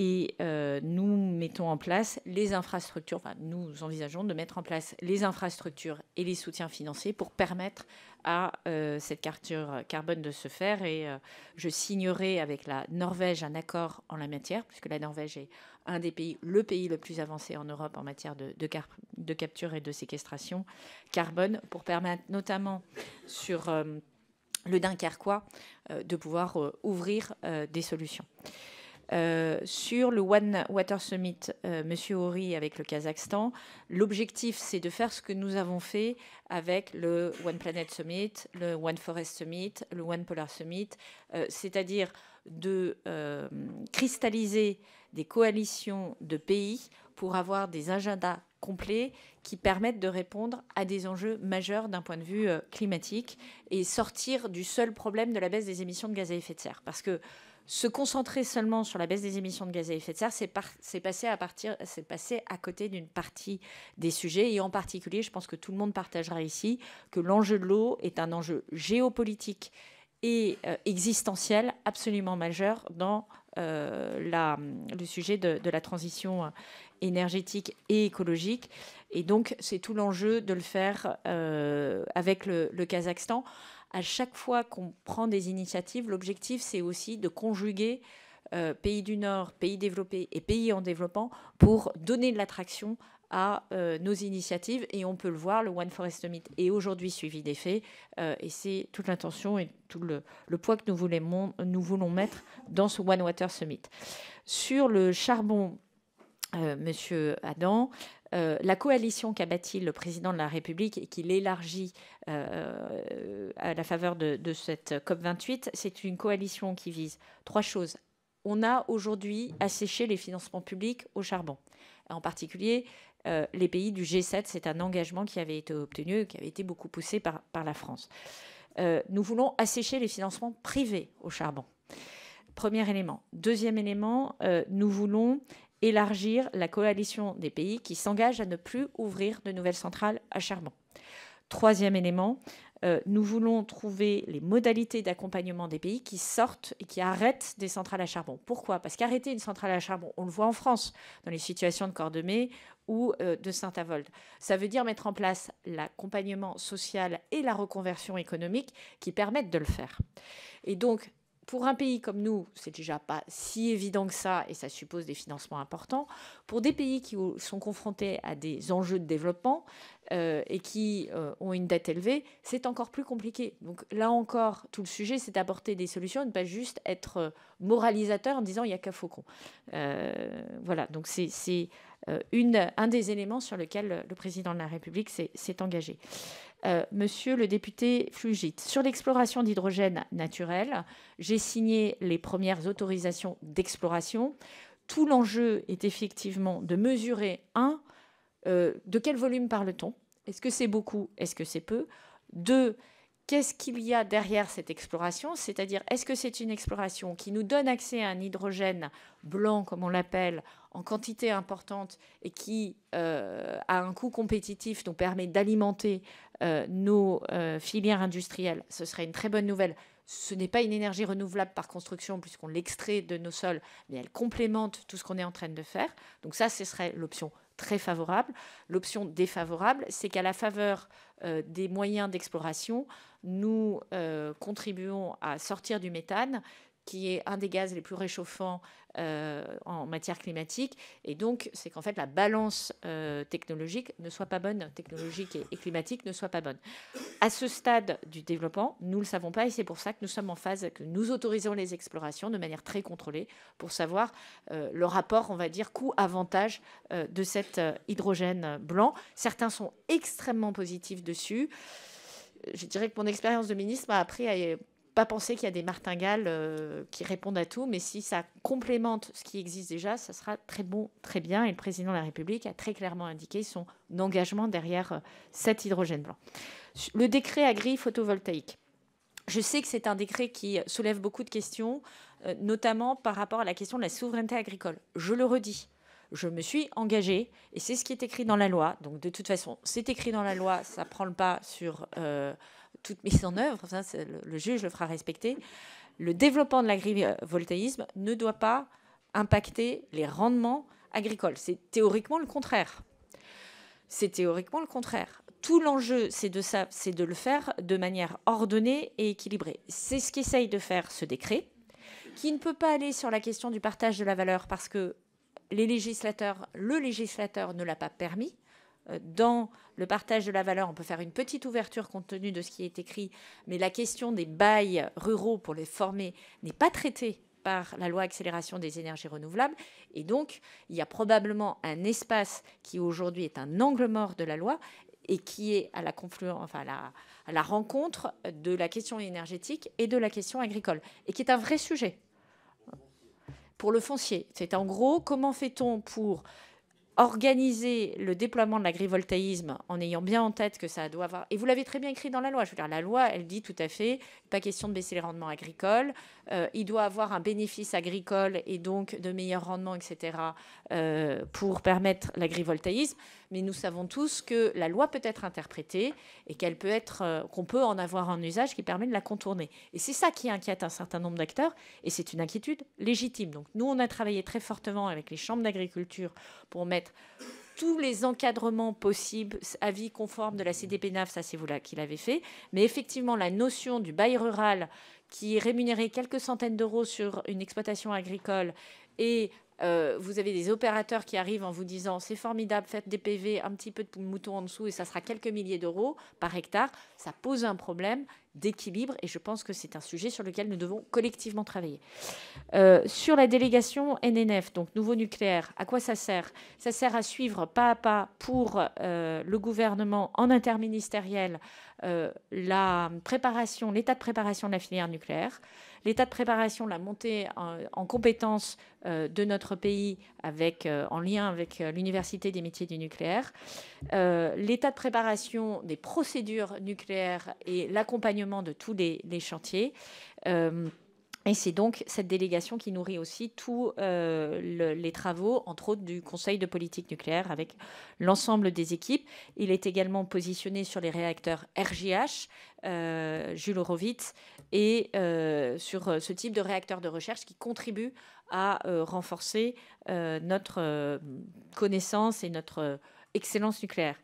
et euh, nous mettons en place les infrastructures, enfin nous envisageons de mettre en place les infrastructures et les soutiens financiers pour permettre à euh, cette capture carbone de se faire. Et euh, je signerai avec la Norvège un accord en la matière, puisque la Norvège est un des pays, le pays le plus avancé en Europe en matière de, capture et de séquestration carbone, pour permettre notamment sur le Dunkerquois de pouvoir ouvrir des solutions. Euh, sur le One Water Summit, euh, Monsieur Hori avec le Kazakhstan, l'objectif c'est de faire ce que nous avons fait avec le One Planet Summit, le One Forest Summit, le One Polar Summit, euh, c'est-à-dire de cristalliser des coalitions de pays pour avoir des agendas complets qui permettent de répondre à des enjeux majeurs d'un point de vue climatique et sortir du seul problème de la baisse des émissions de gaz à effet de serre. Parce que se concentrer seulement sur la baisse des émissions de gaz à effet de serre, c'est passé à côté d'une partie des sujets. Et en particulier, je pense que tout le monde partagera ici que l'enjeu de l'eau est un enjeu géopolitique et euh, existentiel absolument majeur dans euh, la, le sujet de, la transition énergétique et écologique. Et donc, c'est tout l'enjeu de le faire euh, avec le, Kazakhstan à chaque fois qu'on prend des initiatives, l'objectif, c'est aussi de conjuguer euh, pays du Nord, pays développés et pays en développement pour donner de l'attraction à euh, nos initiatives. Et on peut le voir, le One Forest Summit est aujourd'hui suivi des faits. Euh, et c'est toute l'intention et tout le, poids que nous voulons, nous voulons mettre dans ce One Water Summit. Sur le charbon, Monsieur Adam, euh, la coalition qu'a bâtie le président de la République et qu'il élargit euh, à la faveur de, cette COP28, c'est une coalition qui vise trois choses. On a aujourd'hui asséché les financements publics au charbon. En particulier, euh, les pays du G7, c'est un engagement qui avait été obtenu, qui avait été beaucoup poussé par, la France. nous voulons assécher les financements privés au charbon. Premier élément. Deuxième élément, nous voulons élargir la coalition des pays qui s'engagent à ne plus ouvrir de nouvelles centrales à charbon. Troisième élément, euh, nous voulons trouver les modalités d'accompagnement des pays qui sortent et qui arrêtent des centrales à charbon. Pourquoi? Parce qu'arrêter une centrale à charbon, on le voit en France, dans les situations de Cordemais ou euh, de Saint-Avold. Ça veut dire mettre en place l'accompagnement social et la reconversion économique qui permettent de le faire. Et donc, pour un pays comme nous, c'est déjà pas si évident que ça et ça suppose des financements importants. Pour des pays qui sont confrontés à des enjeux de développement euh, et qui euh, ont une dette élevée, c'est encore plus compliqué. Donc là encore, tout le sujet, c'est d'apporter des solutions, ne pas juste être moralisateur en disant il n'y a qu'à Faucon. voilà, donc c'est un des éléments sur lesquels le président de la République s'est engagé. Euh, monsieur le député Flugit, sur l'exploration d'hydrogène naturel, j'ai signé les premières autorisations d'exploration. Tout l'enjeu est effectivement de mesurer, un, euh, de quel volume parle-t-on? Est-ce que c'est beaucoup? Est-ce que c'est peu? Deux, qu'est-ce qu'il y a derrière cette exploration? C'est-à-dire, est-ce que c'est une exploration qui nous donne accès à un hydrogène blanc, comme on l'appelle, en quantité importante et qui, euh, à un coût compétitif, nous permet d'alimenter euh, nos euh, filières industrielles, ce serait une très bonne nouvelle. Ce n'est pas une énergie renouvelable par construction puisqu'on l'extrait de nos sols, mais elle complémente tout ce qu'on est en train de faire. Donc ça, ce serait l'option très favorable. L'option défavorable, c'est qu'à la faveur des moyens d'exploration, nous contribuons à sortir du méthane qui est un des gaz les plus réchauffants euh, en matière climatique. Et donc, c'est qu'en fait, la balance euh, technologique ne soit pas bonne, technologique et, climatique ne soit pas bonne. À ce stade du développement, nous ne le savons pas et c'est pour ça que nous sommes en phase, que nous autorisons les explorations de manière très contrôlée pour savoir euh, le rapport, on va dire, coût-avantage de cet hydrogène blanc. Certains sont extrêmement positifs dessus je dirais que mon expérience de ministre m'a appris à pas penser qu'il y a des martingales euh, qui répondent à tout, mais si ça complémente ce qui existe déjà, ça sera très bon, très bien. Et le président de la République a très clairement indiqué son engagement derrière euh, cet hydrogène blanc. Le décret agri-photovoltaïque. Je sais que c'est un décret qui soulève beaucoup de questions, euh, notamment par rapport à la question de la souveraineté agricole. Je le redis, je me suis engagée, et c'est ce qui est écrit dans la loi. Donc de toute façon, c'est écrit dans la loi, ça prend le pas sur toute mise en œuvre, le, le, juge le fera respecter, le développement de l'agrivoltaïsme ne doit pas impacter les rendements agricoles. C'est théoriquement le contraire. C'est théoriquement le contraire. Tout l'enjeu, c'est de de le faire de manière ordonnée et équilibrée. C'est ce qu'essaye de faire ce décret, qui ne peut pas aller sur la question du partage de la valeur parce que les législateurs, le législateur ne l'a pas permis. Euh, dans le partage de la valeur, on peut faire une petite ouverture compte tenu de ce qui est écrit, mais la question des bails ruraux pour les former n'est pas traitée par la loi accélération des énergies renouvelables. Et donc, il y a probablement un espace qui aujourd'hui est un angle mort de la loi et qui est à la, enfin à la rencontre de la question énergétique et de la question agricole, et qui est un vrai sujet pour le foncier. C'est en gros comment fait-on pour organiser le déploiement de l'agrivoltaïsme en ayant bien en tête que ça doit avoir. Et vous l'avez très bien écrit dans la loi. Je veux dire, la loi, elle dit tout à fait, pas question de baisser les rendements agricoles. Euh, il doit avoir un bénéfice agricole et donc de meilleurs rendements, etc., euh, pour permettre l'agrivoltaïsme. Mais nous savons tous que la loi peut être interprétée et qu'elle peut être, euh, qu'on peut en avoir un usage qui permet de la contourner. Et c'est ça qui inquiète un certain nombre d'acteurs et c'est une inquiétude légitime. Donc nous, on a travaillé très fortement avec les chambres d'agriculture pour mettre tous les encadrements possibles, avis conformes de la CDPNAF, ça c'est vous là qui l'avez fait, mais effectivement la notion du bail rural qui rémunéré quelques centaines d'euros sur une exploitation agricole et euh, vous avez des opérateurs qui arrivent en vous disant c'est formidable, faites des PV, un petit peu de moutons en dessous et ça sera quelques milliers d'euros par hectare. Ça pose un problème d'équilibre et je pense que c'est un sujet sur lequel nous devons collectivement travailler. Euh, sur la délégation NNF, donc nouveau nucléaire, à quoi ça sert? Ça sert à suivre pas à pas pour euh, le gouvernement en interministériel préparation, l'état de préparation de la filière nucléaire l'état de préparation, la montée en, compétences euh, de notre pays euh, en lien avec euh, l'Université des métiers du nucléaire, l'état de préparation des procédures nucléaires et l'accompagnement de tous les chantiers. Et c'est donc cette délégation qui nourrit aussi tous euh, les travaux, entre autres du Conseil de politique nucléaire, avec l'ensemble des équipes. Il est également positionné sur les réacteurs RGH, euh, Jules Horowitz, et euh, sur ce type de réacteurs de recherche qui contribue à renforcer notre connaissance et notre excellence nucléaire.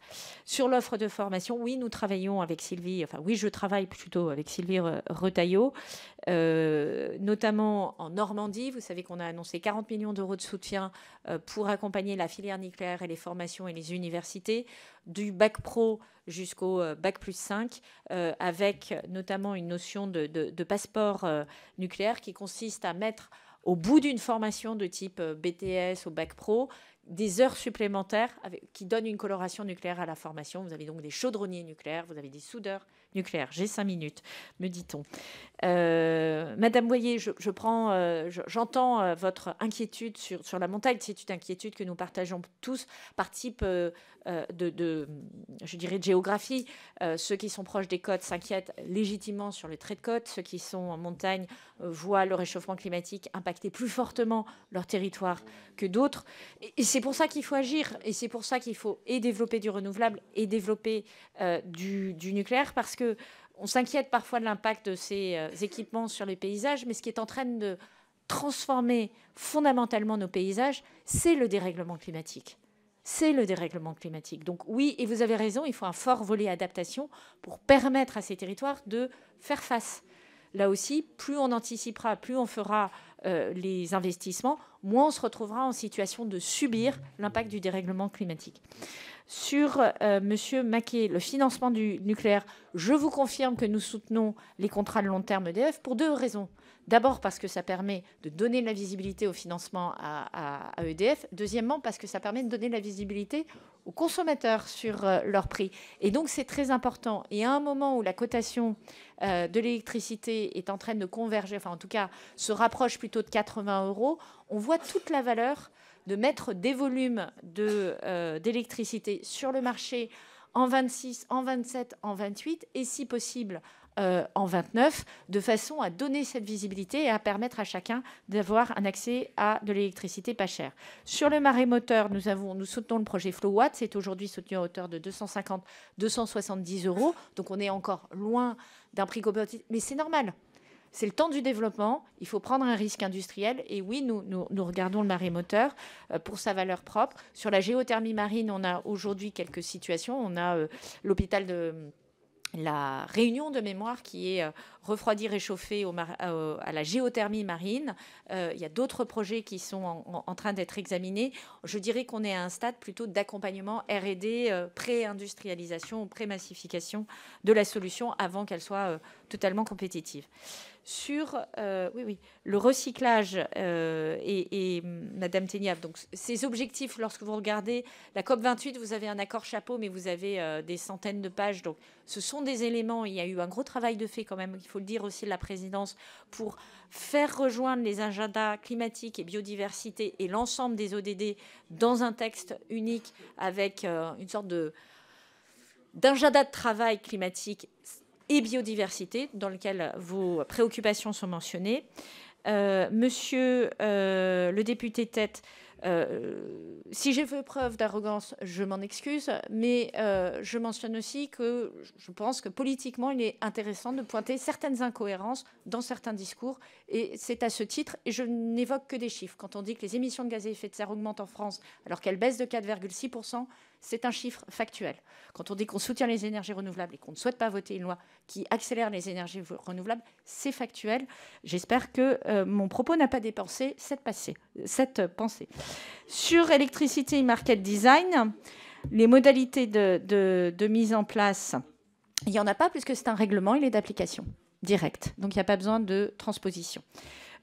Sur l'offre de formation, oui, nous travaillons avec Sylvie, enfin oui, je travaille plutôt avec Sylvie Retailleau, euh, notamment en Normandie. Vous savez qu'on a annoncé 40 millions d'euros de soutien euh, pour accompagner la filière nucléaire et les formations et les universités, du bac pro jusqu'au euh, bac plus 5, avec notamment une notion de, de passeport nucléaire qui consiste à mettre au bout d'une formation de type BTS ou bac pro des heures supplémentaires qui donnent une coloration nucléaire à la formation. Vous avez donc des chaudronniers nucléaires, vous avez des soudeurs nucléaire. J'ai cinq minutes, me dit-on. Euh, Madame Boyer, je, euh, je- j'entends euh, votre inquiétude sur, sur la montagne. C'est une inquiétude que nous partageons tous par type euh, euh, de, de, je dirais, de géographie. Euh, ceux qui sont proches des côtes s'inquiètent légitimement sur les traits de côte. Ceux qui sont en montagne euh, voient le réchauffement climatique impacter plus fortement leur territoire que d'autres. Et, c'est pour ça qu'il faut agir. Et c'est pour ça qu'il faut et développer du renouvelable et développer euh, du, nucléaire parce que on s'inquiète parfois de l'impact de ces euh, équipements sur les paysages, mais ce qui est en train de transformer fondamentalement nos paysages, c'est le dérèglement climatique. C'est le dérèglement climatique. Donc oui, et vous avez raison, il faut un fort volet adaptation pour permettre à ces territoires de faire face. Là aussi, plus on anticipera, plus on fera euh, les investissements, moins on se retrouvera en situation de subir l'impact du dérèglement climatique. Sur euh, Monsieur Maquet, le financement du nucléaire, je vous confirme que nous soutenons les contrats de long terme EDF pour deux raisons. D'abord parce que ça permet de donner la visibilité au financement à, EDF. Deuxièmement parce que ça permet de donner la visibilité aux consommateurs sur euh, leur prix. Et donc c'est très important. Et à un moment où la cotation euh, de l'électricité est en train de converger, enfin en tout cas se rapproche plutôt de 80 euros, on voit toute la valeur de mettre des volumes euh, d'électricité sur le marché en 26, en 27, en 28 et si possible euh, en 29, de façon à donner cette visibilité et à permettre à chacun d'avoir un accès à de l'électricité pas chère. Sur le marémoteur, nous, avons, nous soutenons le projet FlowWatt, c'est aujourd'hui soutenu à hauteur de 250-270 euros, donc on est encore loin d'un prix compétitif, mais c'est normal. C'est le temps du développement. Il faut prendre un risque industriel. Et oui, nous, nous, regardons le marémoteur euh, pour sa valeur propre. Sur la géothermie marine, on a aujourd'hui quelques situations. On a euh, l'hôpital de la réunion de mémoire qui est euh, refroidi, réchauffé au mar- euh, à la géothermie marine. Euh, il y a d'autres projets qui sont en, train d'être examinés. Je dirais qu'on est à un stade plutôt d'accompagnement R&D, euh, pré-industrialisation, pré-massification de la solution avant qu'elle soit totalement compétitive. Sur oui, oui, le recyclage et, et, hum, Madame Téniave, donc ces objectifs, lorsque vous regardez la COP 28, vous avez un accord chapeau, mais vous avez des centaines de pages. Donc ce sont des éléments. Il y a eu un gros travail de fait quand même. Il faut le dire aussi de la présidence pour faire rejoindre les agendas climatiques et biodiversité et l'ensemble des ODD dans un texte unique avec euh, une sorte de d'agenda de travail climatique et biodiversité, dans lequel vos préoccupations sont mentionnées. Euh, monsieur euh, le député Tête, euh, si j'ai fait preuve d'arrogance, je m'en excuse, mais euh, je mentionne aussi que je pense que politiquement, il est intéressant de pointer certaines incohérences dans certains discours, et c'est à ce titre, et je n'évoque que des chiffres. Quand on dit que les émissions de gaz à effet de serre augmentent en France alors qu'elles baissent de 4,6%, c'est un chiffre factuel. Quand on dit qu'on soutient les énergies renouvelables et qu'on ne souhaite pas voter une loi qui accélère les énergies renouvelables, c'est factuel. J'espère que euh, mon propos n'a pas dépensé cette, pensée. Sur électricité et market design, les modalités de, de- de mise en place, il n'y en a pas puisque c'est un règlement, il est d'application directe. Donc il n'y a pas besoin de transposition.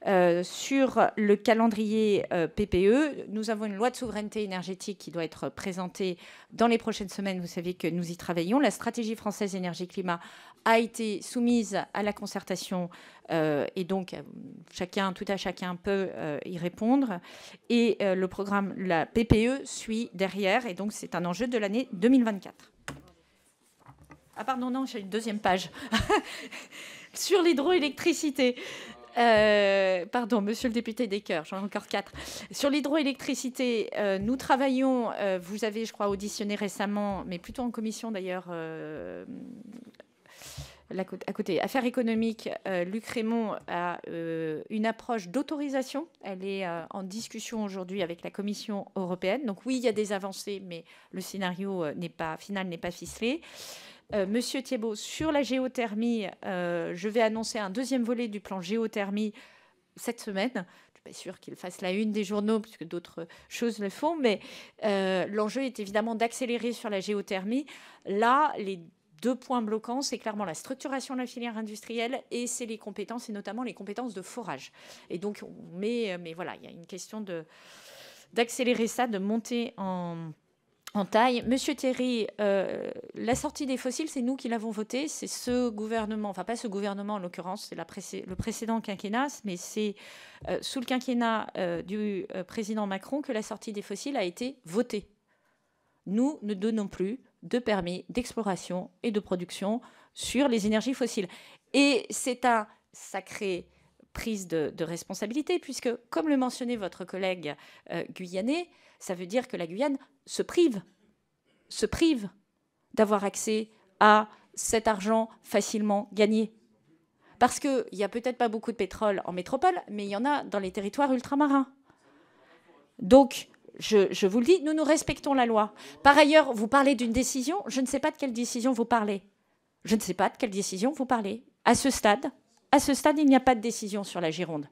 Euh, sur le calendrier euh, PPE, nous avons une loi de souveraineté énergétique qui doit être présentée dans les prochaines semaines. Vous savez que nous y travaillons. La stratégie française énergie-climat a été soumise à la concertation euh, et donc tout à chacun peut y répondre. Et le programme, la PPE, suit derrière et donc c'est un enjeu de l'année 2024. Ah pardon, non, j'ai une deuxième page. Sur l'hydroélectricité. Euh, pardon, monsieur le député des j'en ai encore quatre. Sur l'hydroélectricité, euh, nous travaillons, euh, vous avez, je crois, auditionné récemment, mais plutôt en commission d'ailleurs, à côté, Affaires économiques, Luc Raymond a une approche d'autorisation. Elle est en discussion aujourd'hui avec la Commission européenne. Donc oui, il y a des avancées, mais le scénario final, n'est pas ficelé. Euh, Monsieur Thiebaud, sur la géothermie, euh, je vais annoncer un deuxième volet du plan géothermie cette semaine. Je suis pas sûre qu'il fasse la une des journaux, puisque d'autres choses le font, mais euh, l'enjeu est évidemment d'accélérer sur la géothermie. Là, les deux points bloquants, c'est clairement la structuration de la filière industrielle et c'est les compétences, et notamment les compétences de forage. Et donc, mais voilà, il y a une question d'accélérer ça, de monter en, en taille. Monsieur Thierry, euh, la sortie des fossiles, c'est nous qui l'avons voté. C'est ce gouvernement, enfin pas ce gouvernement en l'occurrence, c'est le précédent quinquennat, mais c'est euh, sous le quinquennat euh, du président Macron que la sortie des fossiles a été votée. Nous ne donnons plus de permis d'exploration et de production sur les énergies fossiles. Et c'est un sacré prise de, responsabilité, puisque, comme le mentionnait votre collègue guyanais, ça veut dire que la Guyane se prive, se prive d'avoir accès à cet argent facilement gagné. Parce qu'il n'y a peut-être pas beaucoup de pétrole en métropole, mais il y en a dans les territoires ultramarins. Donc, je, je, vous le dis, nous nous respectons la loi. Par ailleurs, vous parlez d'une décision, je ne sais pas de quelle décision vous parlez. Je ne sais pas de quelle décision vous parlez. À ce stade, à ce stade, il n'y a pas de décision sur la Gironde.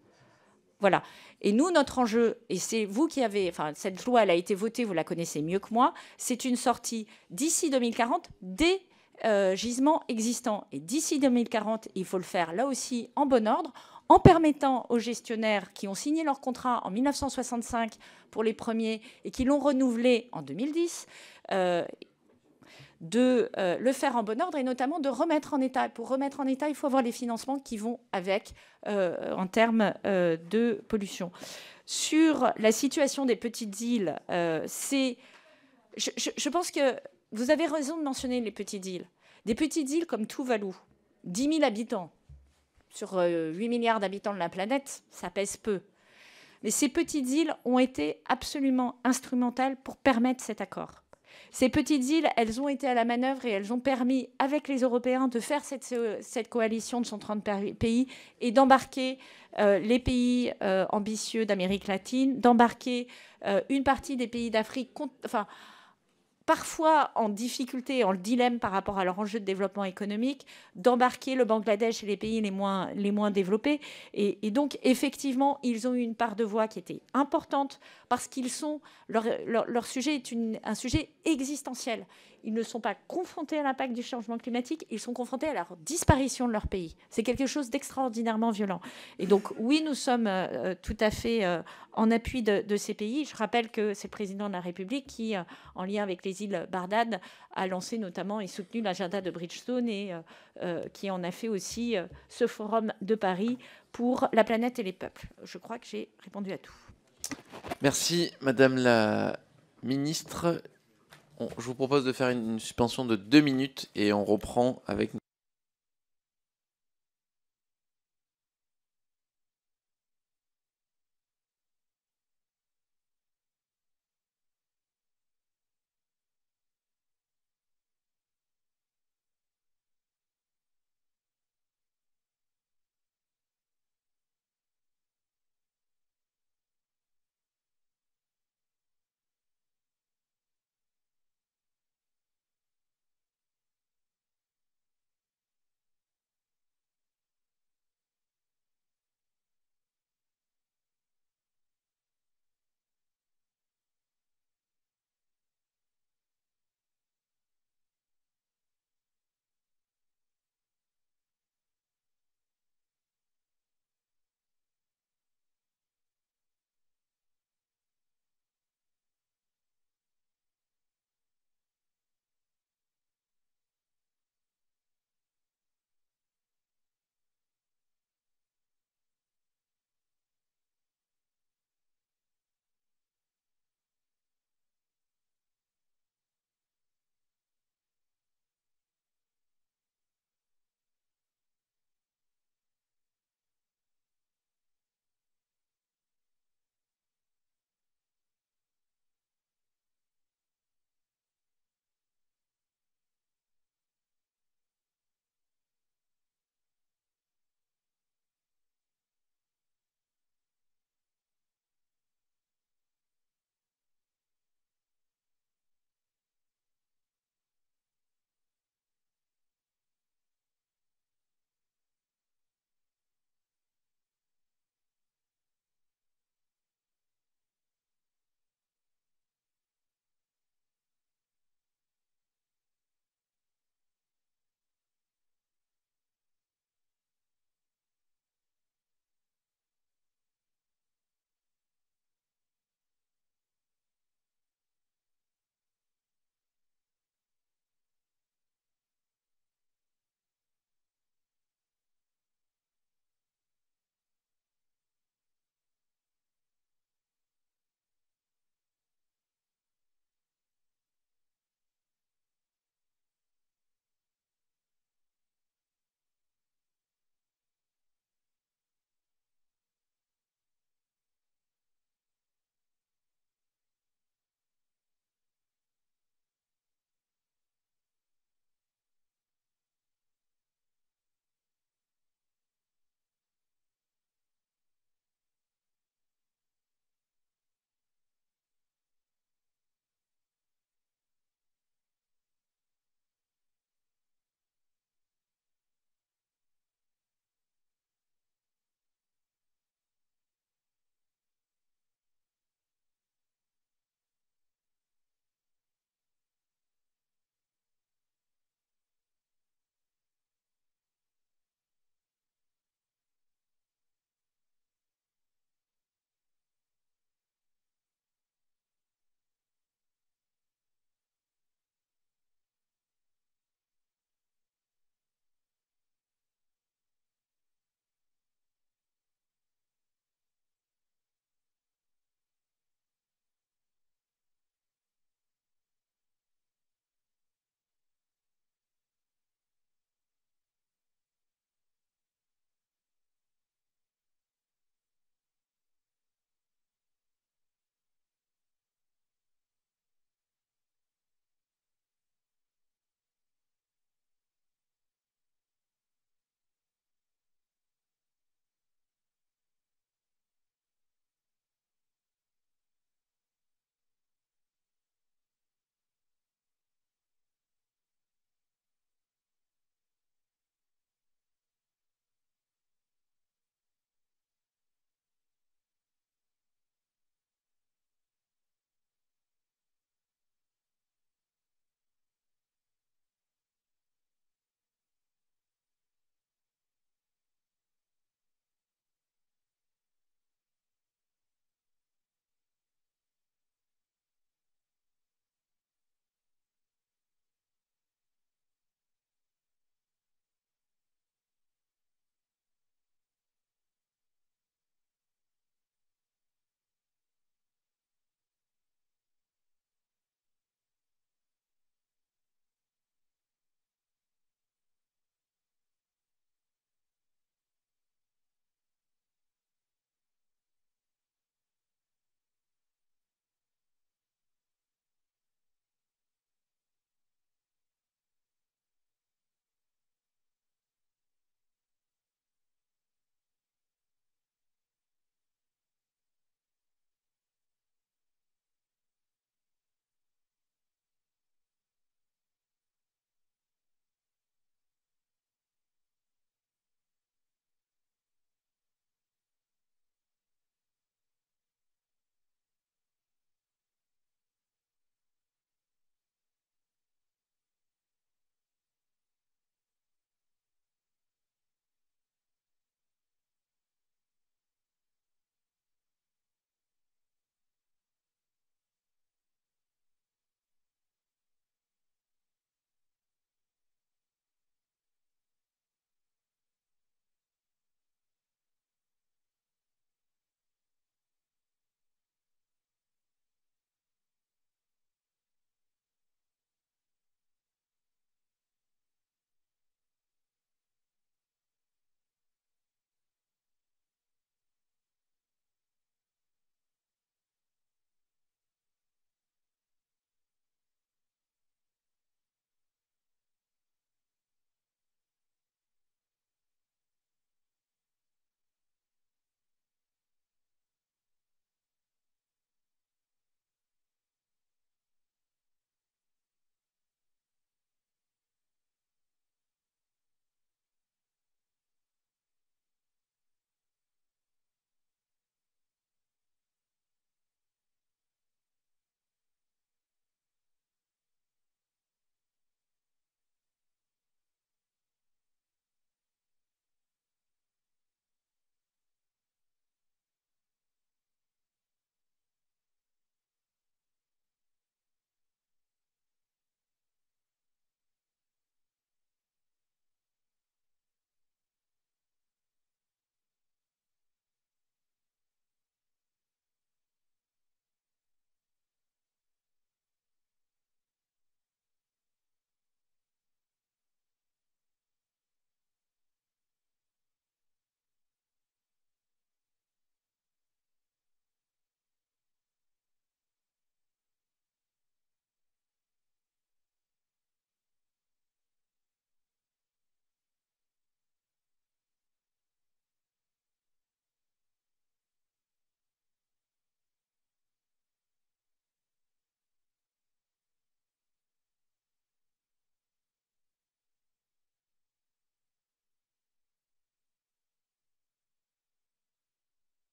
Voilà. Et nous, notre enjeu, et c'est vous qui avez, enfin, cette loi, elle a été votée, vous la connaissez mieux que moi, c'est une sortie d'ici 2040 des euh, gisements existants. Et d'ici 2040, il faut le faire là aussi en bon ordre, en permettant aux gestionnaires qui ont signé leur contrat en 1965 pour les premiers et qui l'ont renouvelé en 2010, de euh, le faire en bon ordre et notamment de remettre en état. Pour remettre en état, il faut avoir les financements qui vont avec euh, en termes euh, de pollution. Sur la situation des petites îles, c'est, je, je, pense que vous avez raison de mentionner les petites îles. Des petites îles comme Tuvalu, 10 000 habitants sur 8 milliards d'habitants de la planète, ça pèse peu. Mais ces petites îles ont été absolument instrumentales pour permettre cet accord. Ces petites îles, elles ont été à la manœuvre et elles ont permis, avec les Européens, de faire cette, coalition de 130 pays et d'embarquer euh, les pays euh, ambitieux d'Amérique latine, d'embarquer euh, une partie des pays d'Afrique, enfin, parfois en difficulté, en dilemme par rapport à leur enjeu de développement économique, d'embarquer le Bangladesh et les pays les moins développés. Et, donc, effectivement, ils ont eu une part de voix qui était importante parce qu'ils sont, leur, leur, sujet est une, un sujet existentiel ils ne sont pas confrontés à l'impact du changement climatique, ils sont confrontés à la disparition de leur pays. C'est quelque chose d'extraordinairement violent. Et donc, oui, nous sommes euh, euh, tout à fait euh, en appui de, ces pays. Je rappelle que c'est le président de la République qui, en lien avec les îles Bardad, a lancé notamment et soutenu l'agenda de Bridgestone et qui en a fait aussi ce forum de Paris pour la planète et les peuples. Je crois que j'ai répondu à tout. Merci, Madame la Ministre. Je vous propose de faire une, suspension de deux minutes et on reprend avec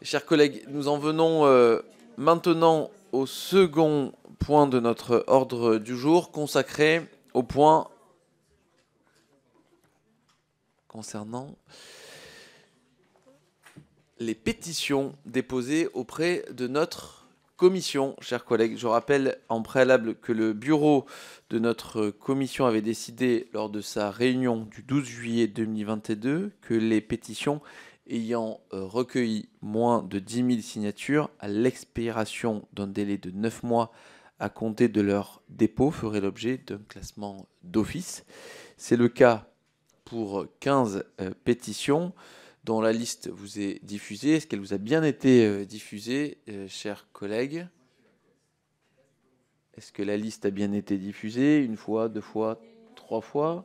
Chers collègues, nous en venons euh, maintenant au second point de notre ordre du jour consacré au point concernant les pétitions déposées auprès de notre commission, chers collègues. Je rappelle en préalable que le bureau de notre commission avait décidé lors de sa réunion du 12 juillet 2022 que les pétitions ayant euh, recueilli moins de 10 000 signatures à l'expiration d'un délai de 9 mois à compter de leur dépôt feraient l'objet d'un classement d'office. C'est le cas pour 15 euh, pétitions dont la liste vous est diffusée. Est-ce qu'elle vous a bien été euh, diffusée, chers collègues? Est-ce que la liste a bien été diffusée? Une fois, deux fois, trois fois?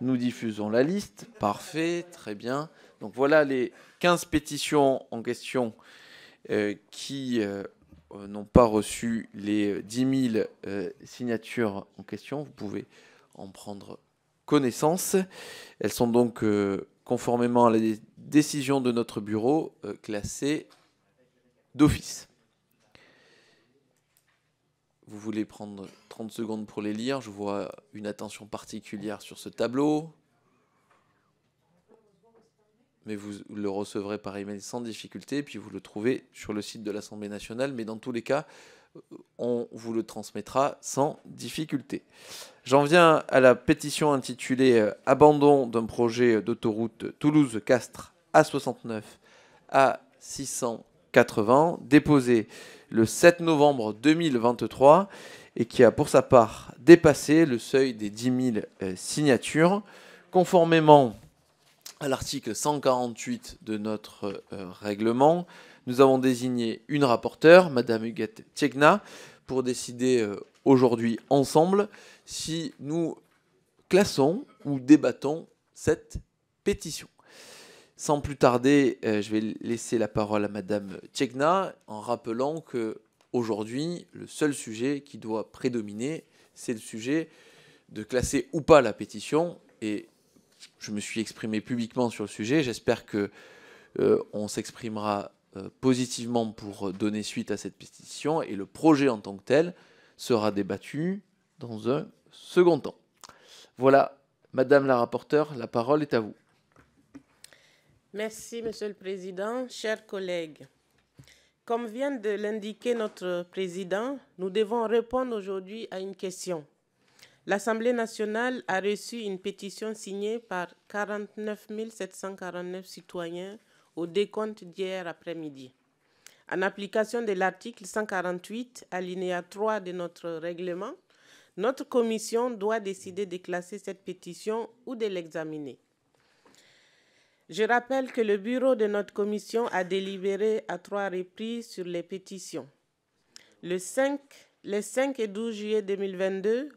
Nous diffusons la liste. Parfait, très bien. Donc voilà les 15 pétitions en question euh, qui euh, euh, n'ont pas reçu les 10 000 signatures en question. Vous pouvez en prendre connaissance. Elles sont donc, conformément à la décision de notre bureau, classées d'office. Vous voulez prendre 30 secondes pour les lire. Je vois une attention particulière sur ce tableau. Mais vous le recevrez par email sans difficulté, puis vous le trouvez sur le site de l'Assemblée nationale. Mais dans tous les cas, on vous le transmettra sans difficulté. J'en viens à la pétition intitulée Abandon d'un projet d'autoroute Toulouse-Castres A69 à 680, déposée le 7 novembre 2023 et qui a pour sa part dépassé le seuil des 10 000 euh, signatures, conformément à l'article 148 de notre euh, règlement. Nous avons désigné une rapporteure, Madame Huguette Tchegna, pour décider euh, aujourd'hui ensemble si nous classons ou débattons cette pétition. Sans plus tarder, euh, je vais laisser la parole à Madame Tchegna en rappelant que aujourd'hui, le seul sujet qui doit prédominer, c'est le sujet de classer ou pas la pétition. Et je me suis exprimé publiquement sur le sujet. J'espère que euh, on s'exprimera euh, positivement pour donner suite à cette pétition et le projet en tant que tel sera débattu dans un second temps. Voilà, Madame la rapporteure, la parole est à vous. Merci, Monsieur le Président. Chers collègues, comme vient de l'indiquer notre Président, nous devons répondre aujourd'hui à une question. L'Assemblée nationale a reçu une pétition signée par 49 749 citoyens au décompte d'hier après-midi. En application de l'article 148, alinéa 3 de notre règlement, notre commission doit décider de classer cette pétition ou de l'examiner. Je rappelle que le bureau de notre commission a délibéré à trois reprises sur les pétitions. Le 5, les 5 et 12 juillet 2022,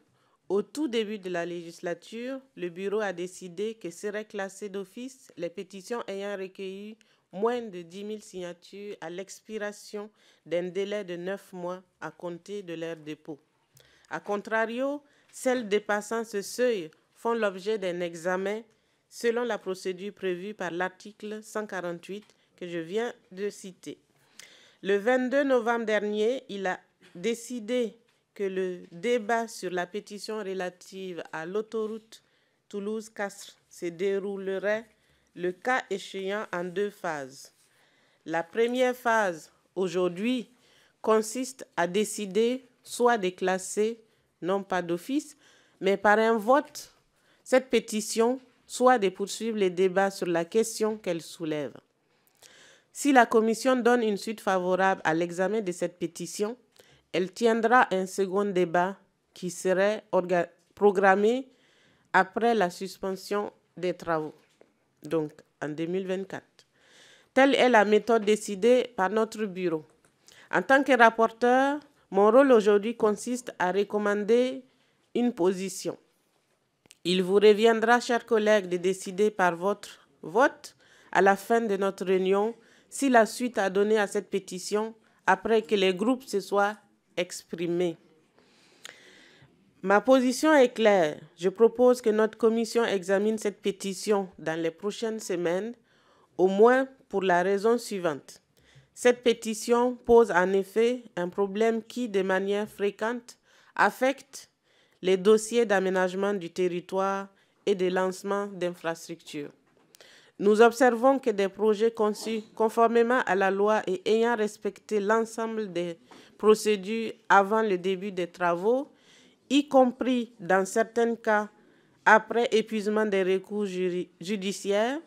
au tout début de la législature, le bureau a décidé que seraient classées d'office les pétitions ayant recueilli moins de 10 000 signatures à l'expiration d'un délai de 9 mois à compter de leur dépôt. A contrario, celles dépassant ce seuil font l'objet d'un examen selon la procédure prévue par l'article 148 que je viens de citer. Le 22 novembre dernier, il a décidé que le débat sur la pétition relative à l'autoroute Toulouse-Castres se déroulerait le cas échéant en deux phases. La première phase, aujourd'hui, consiste à décider soit de classer, non pas d'office, mais par un vote, cette pétition soit de poursuivre les débats sur la question qu'elle soulève. Si la Commission donne une suite favorable à l'examen de cette pétition, elle tiendra un second débat qui serait programmé après la suspension des travaux, donc en 2024. Telle est la méthode décidée par notre bureau. En tant que rapporteur, mon rôle aujourd'hui consiste à recommander une position. Il vous reviendra, chers collègues, de décider par votre vote à la fin de notre réunion si la suite à donner à cette pétition après que les groupes se soient exprimés. Ma position est claire. Je propose que notre commission examine cette pétition dans les prochaines semaines, au moins pour la raison suivante. Cette pétition pose en effet un problème qui, de manière fréquente, affecte les dossiers d'aménagement du territoire et de lancement d'infrastructures. Nous observons que des projets conçus conformément à la loi et ayant respecté l'ensemble des procédures avant le début des travaux, y compris dans certains cas après épuisement des recours judiciaires,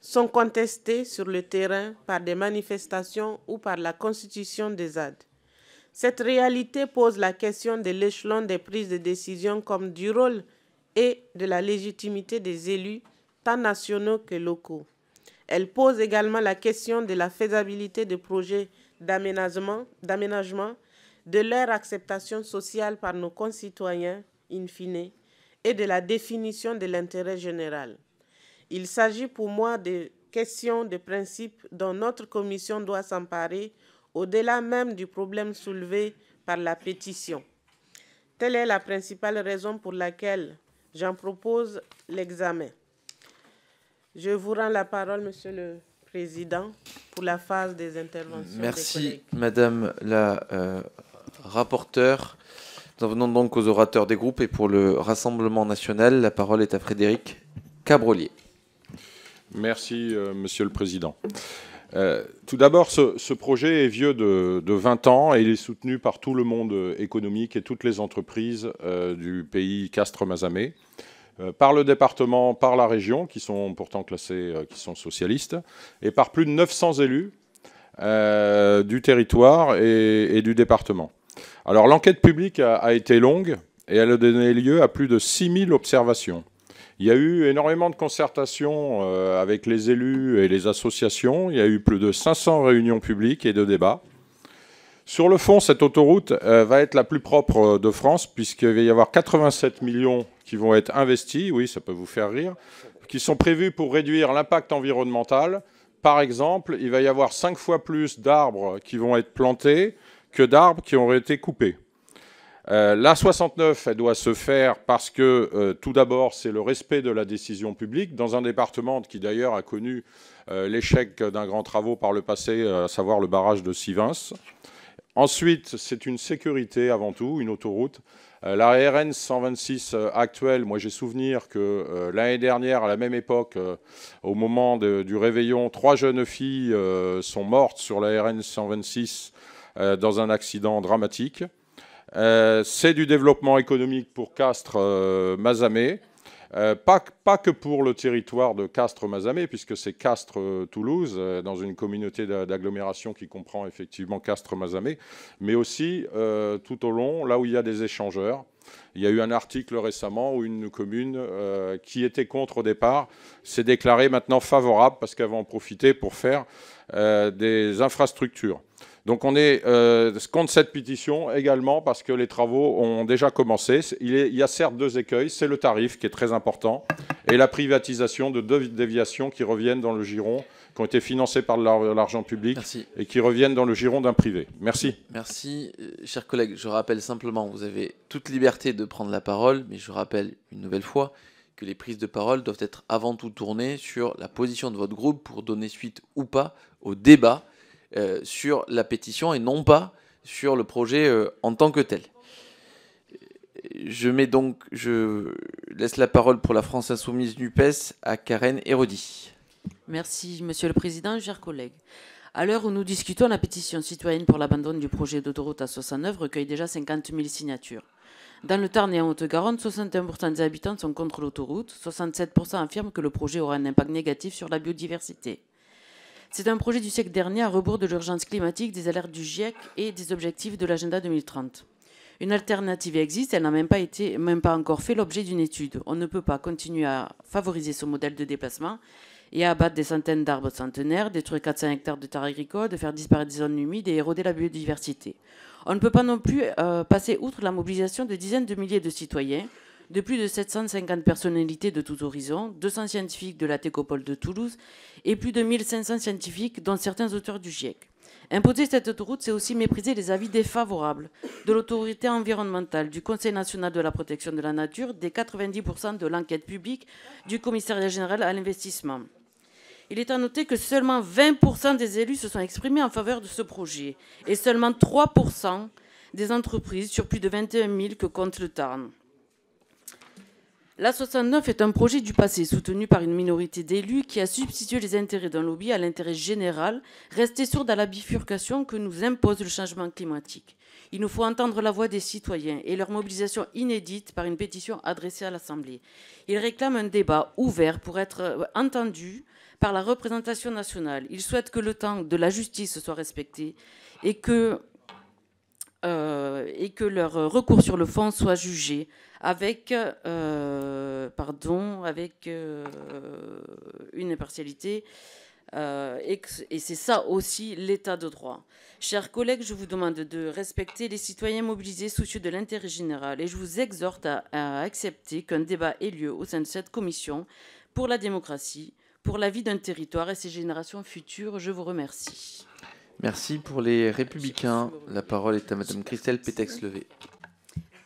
sont contestés sur le terrain par des manifestations ou par la constitution des ZAD. Cette réalité pose la question de l'échelon des prises de décision comme du rôle et de la légitimité des élus, tant nationaux que locaux. Elle pose également la question de la faisabilité des projets d'aménagement, de leur acceptation sociale par nos concitoyens, in fine, et de la définition de l'intérêt général. Il s'agit pour moi de questions de principe dont notre commission doit s'emparer au-delà même du problème soulevé par la pétition. Telle est la principale raison pour laquelle j'en propose l'examen. Je vous rends la parole, Monsieur le Président, pour la phase des interventions. Merci, Madame la euh, rapporteure. Nous en venons donc aux orateurs des groupes et pour le Rassemblement national, la parole est à Frédéric Cabrolier. Merci, euh, Monsieur le Président. Euh, tout d'abord, ce, projet est vieux de, 20 ans et il est soutenu par tout le monde économique et toutes les entreprises euh, du pays Castres-Mazamet, par le département, par la région, qui sont pourtant classés, qui sont socialistes, et par plus de 900 élus du territoire et, du département. Alors l'enquête publique a, a, été longue et elle a donné lieu à plus de 6000 observations. Il y a eu énormément de concertations euh, avec les élus et les associations. Il y a eu plus de 500 réunions publiques et de débats. Sur le fond, cette autoroute euh, va être la plus propre euh, de France, puisqu'il va y avoir 87 millions qui vont être investis, oui, ça peut vous faire rire, qui sont prévus pour réduire l'impact environnemental. Par exemple, il va y avoir 5 fois plus d'arbres qui vont être plantés que d'arbres qui auraient été coupés. Euh, la 69, elle doit se faire parce que, euh, tout d'abord, c'est le respect de la décision publique, dans un département qui, d'ailleurs, a connu euh, l'échec d'un grand travaux par le passé, à savoir le barrage de Sivins. Ensuite, c'est une sécurité avant tout, une autoroute. la RN 126 actuelle, moi j'ai souvenir que l'année dernière, à la même époque, au moment du réveillon, trois jeunes filles sont mortes sur la RN 126 dans un accident dramatique. Euh, c'est du développement économique pour Castres-Mazamet. Euh, pas, pas, que pour le territoire de Castres-Mazamet, puisque c'est Castres-Toulouse, euh, dans une communauté d'agglomération qui comprend effectivement Castres-Mazamet, mais aussi tout au long, là où il y a des échangeurs. Il y a eu un article récemment où une commune qui était contre au départ s'est déclarée maintenant favorable parce qu'elle va en profiter pour faire des infrastructures. Donc on est euh, contre cette pétition également parce que les travaux ont déjà commencé. Il, y a certes deux écueils, c'est le tarif qui est très important et la privatisation de deux déviations qui reviennent dans le giron, qui ont été financées par l'argent public et qui reviennent dans le giron d'un privé. Merci. Merci, euh, chers collègues. Je rappelle simplement, vous avez toute liberté de prendre la parole, mais je rappelle une nouvelle fois que les prises de parole doivent être avant tout tournées sur la position de votre groupe pour donner suite ou pas au débat euh, sur la pétition et non pas sur le projet euh, en tant que tel. Je mets donc, je laisse la parole pour la France Insoumise NUPES à Karen Hérodi. Merci, Monsieur le Président, chers collègues. À l'heure où nous discutons, la pétition citoyenne pour l'abandon du projet d'autoroute à 69 recueille déjà 50 000 signatures. Dans le Tarn et en Haute-Garonne, 61% des habitants sont contre l'autoroute, 67% affirment que le projet aura un impact négatif sur la biodiversité. C'est un projet du siècle dernier à rebours de l'urgence climatique, des alertes du GIEC et des objectifs de l'agenda 2030. Une alternative existe, elle n'a même pas été, encore fait l'objet d'une étude. On ne peut pas continuer à favoriser ce modèle de déplacement et à abattre des centaines d'arbres centenaires, détruire 400 hectares de terres agricoles, faire disparaître des zones humides et éroder la biodiversité. On ne peut pas non plus euh, passer outre la mobilisation de dizaines de milliers de citoyens de plus de 750 personnalités de tous horizons, 200 scientifiques de la Técopole de Toulouse et plus de 1500 scientifiques, dont certains auteurs du GIEC. Imposer cette autoroute, c'est aussi mépriser les avis défavorables de l'autorité environnementale, du Conseil national de la protection de la nature, des 90% de l'enquête publique, du commissariat général à l'investissement. Il est à noter que seulement 20% des élus se sont exprimés en faveur de ce projet et seulement 3% des entreprises sur plus de 21 000 que compte le Tarn. La 69 est un projet du passé soutenu par une minorité d'élus qui a substitué les intérêts d'un lobby à l'intérêt général, resté sourde à la bifurcation que nous impose le changement climatique. Il nous faut entendre la voix des citoyens et leur mobilisation inédite par une pétition adressée à l'Assemblée. Ils réclament un débat ouvert pour être euh, entendu par la représentation nationale. Ils souhaitent que le temps de la justice soit respecté et que, euh, et que leur recours sur le fond soit jugé avec, euh, pardon, avec euh, une impartialité. et, c'est ça aussi l'état de droit. Chers collègues, je vous demande de respecter les citoyens mobilisés soucieux de l'intérêt général et je vous exhorte à accepter qu'un débat ait lieu au sein de cette commission pour la démocratie, pour la vie d'un territoire et ses générations futures. Je vous remercie. Merci pour les Républicains. La parole est à Madame Christelle Pétex-Levé.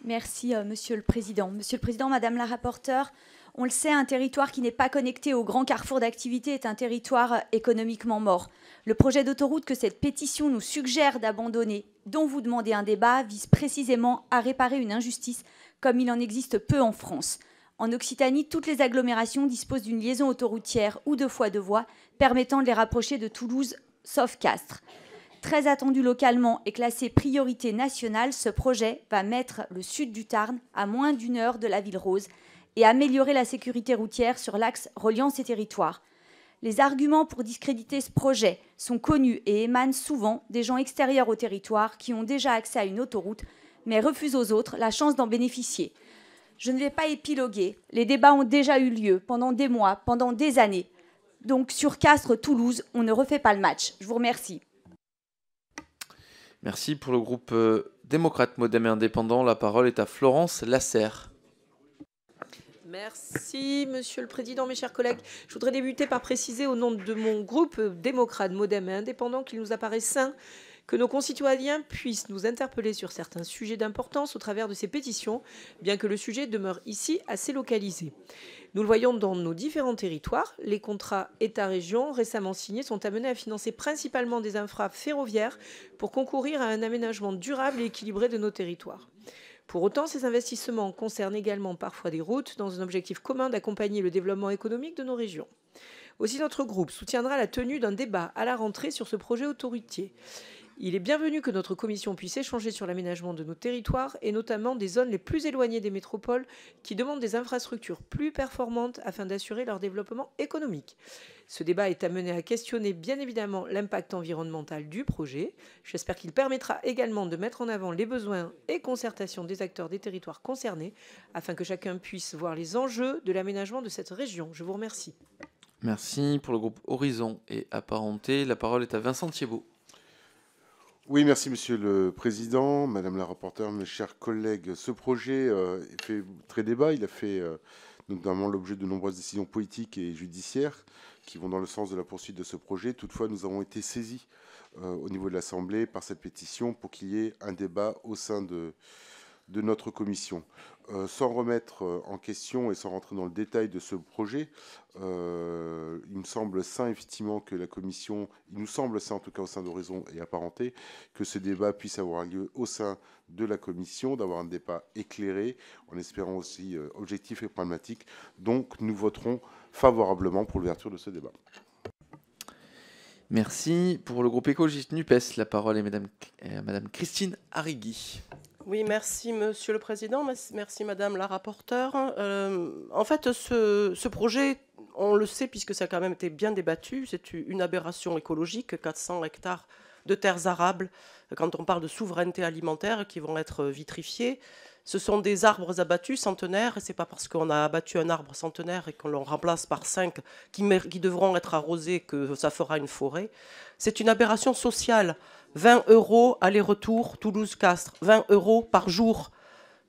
Merci, euh, Monsieur le Président. Monsieur le Président, Madame la rapporteure, on le sait, un territoire qui n'est pas connecté au grand carrefour d'activité est un territoire euh, économiquement mort. Le projet d'autoroute que cette pétition nous suggère d'abandonner, dont vous demandez un débat, vise précisément à réparer une injustice comme il en existe peu en France. En Occitanie, toutes les agglomérations disposent d'une liaison autoroutière ou de fois de voies permettant de les rapprocher de Toulouse, sauf Castres. Très attendu localement et classé priorité nationale, ce projet va mettre le sud du Tarn à moins d'une heure de la ville rose et améliorer la sécurité routière sur l'axe reliant ces territoires. Les arguments pour discréditer ce projet sont connus et émanent souvent des gens extérieurs au territoire qui ont déjà accès à une autoroute, mais refusent aux autres la chance d'en bénéficier. Je ne vais pas épiloguer, les débats ont déjà eu lieu pendant des mois, pendant des années. Donc sur Castres-Toulouse, on ne refait pas le match. Je vous remercie. Merci pour le groupe euh, démocrate modem et indépendant. La parole est à Florence Lasserre. Merci, Monsieur le Président, mes chers collègues. Je voudrais débuter par préciser au nom de mon groupe démocrate, modem et indépendant qu'il nous apparaît sain que nos concitoyens puissent nous interpeller sur certains sujets d'importance au travers de ces pétitions, bien que le sujet demeure ici assez localisé. Nous le voyons dans nos différents territoires, les contrats État-région récemment signés sont amenés à financer principalement des infras ferroviaires pour concourir à un aménagement durable et équilibré de nos territoires. Pour autant, ces investissements concernent également parfois des routes dans un objectif commun d'accompagner le développement économique de nos régions. Aussi, notre groupe soutiendra la tenue d'un débat à la rentrée sur ce projet autoroutier. Il est bienvenu que notre commission puisse échanger sur l'aménagement de nos territoires et notamment des zones les plus éloignées des métropoles qui demandent des infrastructures plus performantes afin d'assurer leur développement économique. Ce débat est amené à questionner bien évidemment l'impact environnemental du projet. J'espère qu'il permettra également de mettre en avant les besoins et concertations des acteurs des territoires concernés afin que chacun puisse voir les enjeux de l'aménagement de cette région. Je vous remercie. Merci pour le groupe Horizon et Apparenté. La parole est à Vincent Thiebaud. Oui, merci Monsieur le Président, Madame la rapporteure, mes chers collègues. Ce projet euh, fait très débat. Il a fait euh, notamment l'objet de nombreuses décisions politiques et judiciaires qui vont dans le sens de la poursuite de ce projet. Toutefois, nous avons été saisis euh, au niveau de l'Assemblée par cette pétition pour qu'il y ait un débat au sein de, de notre commission. Euh, sans remettre euh, en question et sans rentrer dans le détail de ce projet, euh, il me semble sain effectivement que la commission, il nous semble sain en tout cas au sein d'Horizon et apparenté, que ce débat puisse avoir lieu au sein de la commission, d'avoir un débat éclairé, en espérant aussi objectif et pragmatique. Donc nous voterons favorablement pour l'ouverture de ce débat. Merci. Pour le groupe écologiste NUPES, la parole est Madame, Madame Christine Arrigui. Oui, merci Monsieur le Président, merci Madame la rapporteure. Euh, en fait, ce, projet, on le sait puisque ça a quand même été bien débattu, c'est une aberration écologique, 400 hectares de terres arables, quand on parle de souveraineté alimentaire, qui vont être vitrifiés. Ce sont des arbres abattus centenaires, et c'est pas parce qu'on a abattu un arbre centenaire et qu'on le remplace par cinq qui devront être arrosés que ça fera une forêt. C'est une aberration sociale. 20 euros aller-retour Toulouse-Castres, 20 euros par jour,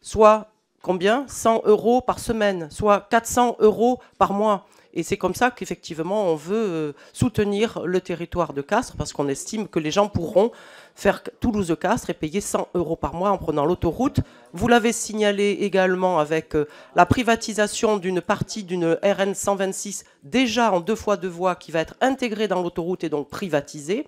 soit combien? 100 euros par semaine, soit 400 euros par mois. Et c'est comme ça qu'effectivement, on veut euh, soutenir le territoire de Castres, parce qu'on estime que les gens pourront faire Toulouse-Castres et payer 100 euros par mois en prenant l'autoroute. Vous l'avez signalé également avec euh, la privatisation d'une partie d'une RN 126, déjà en deux fois deux voies, qui va être intégrée dans l'autoroute et donc privatisée.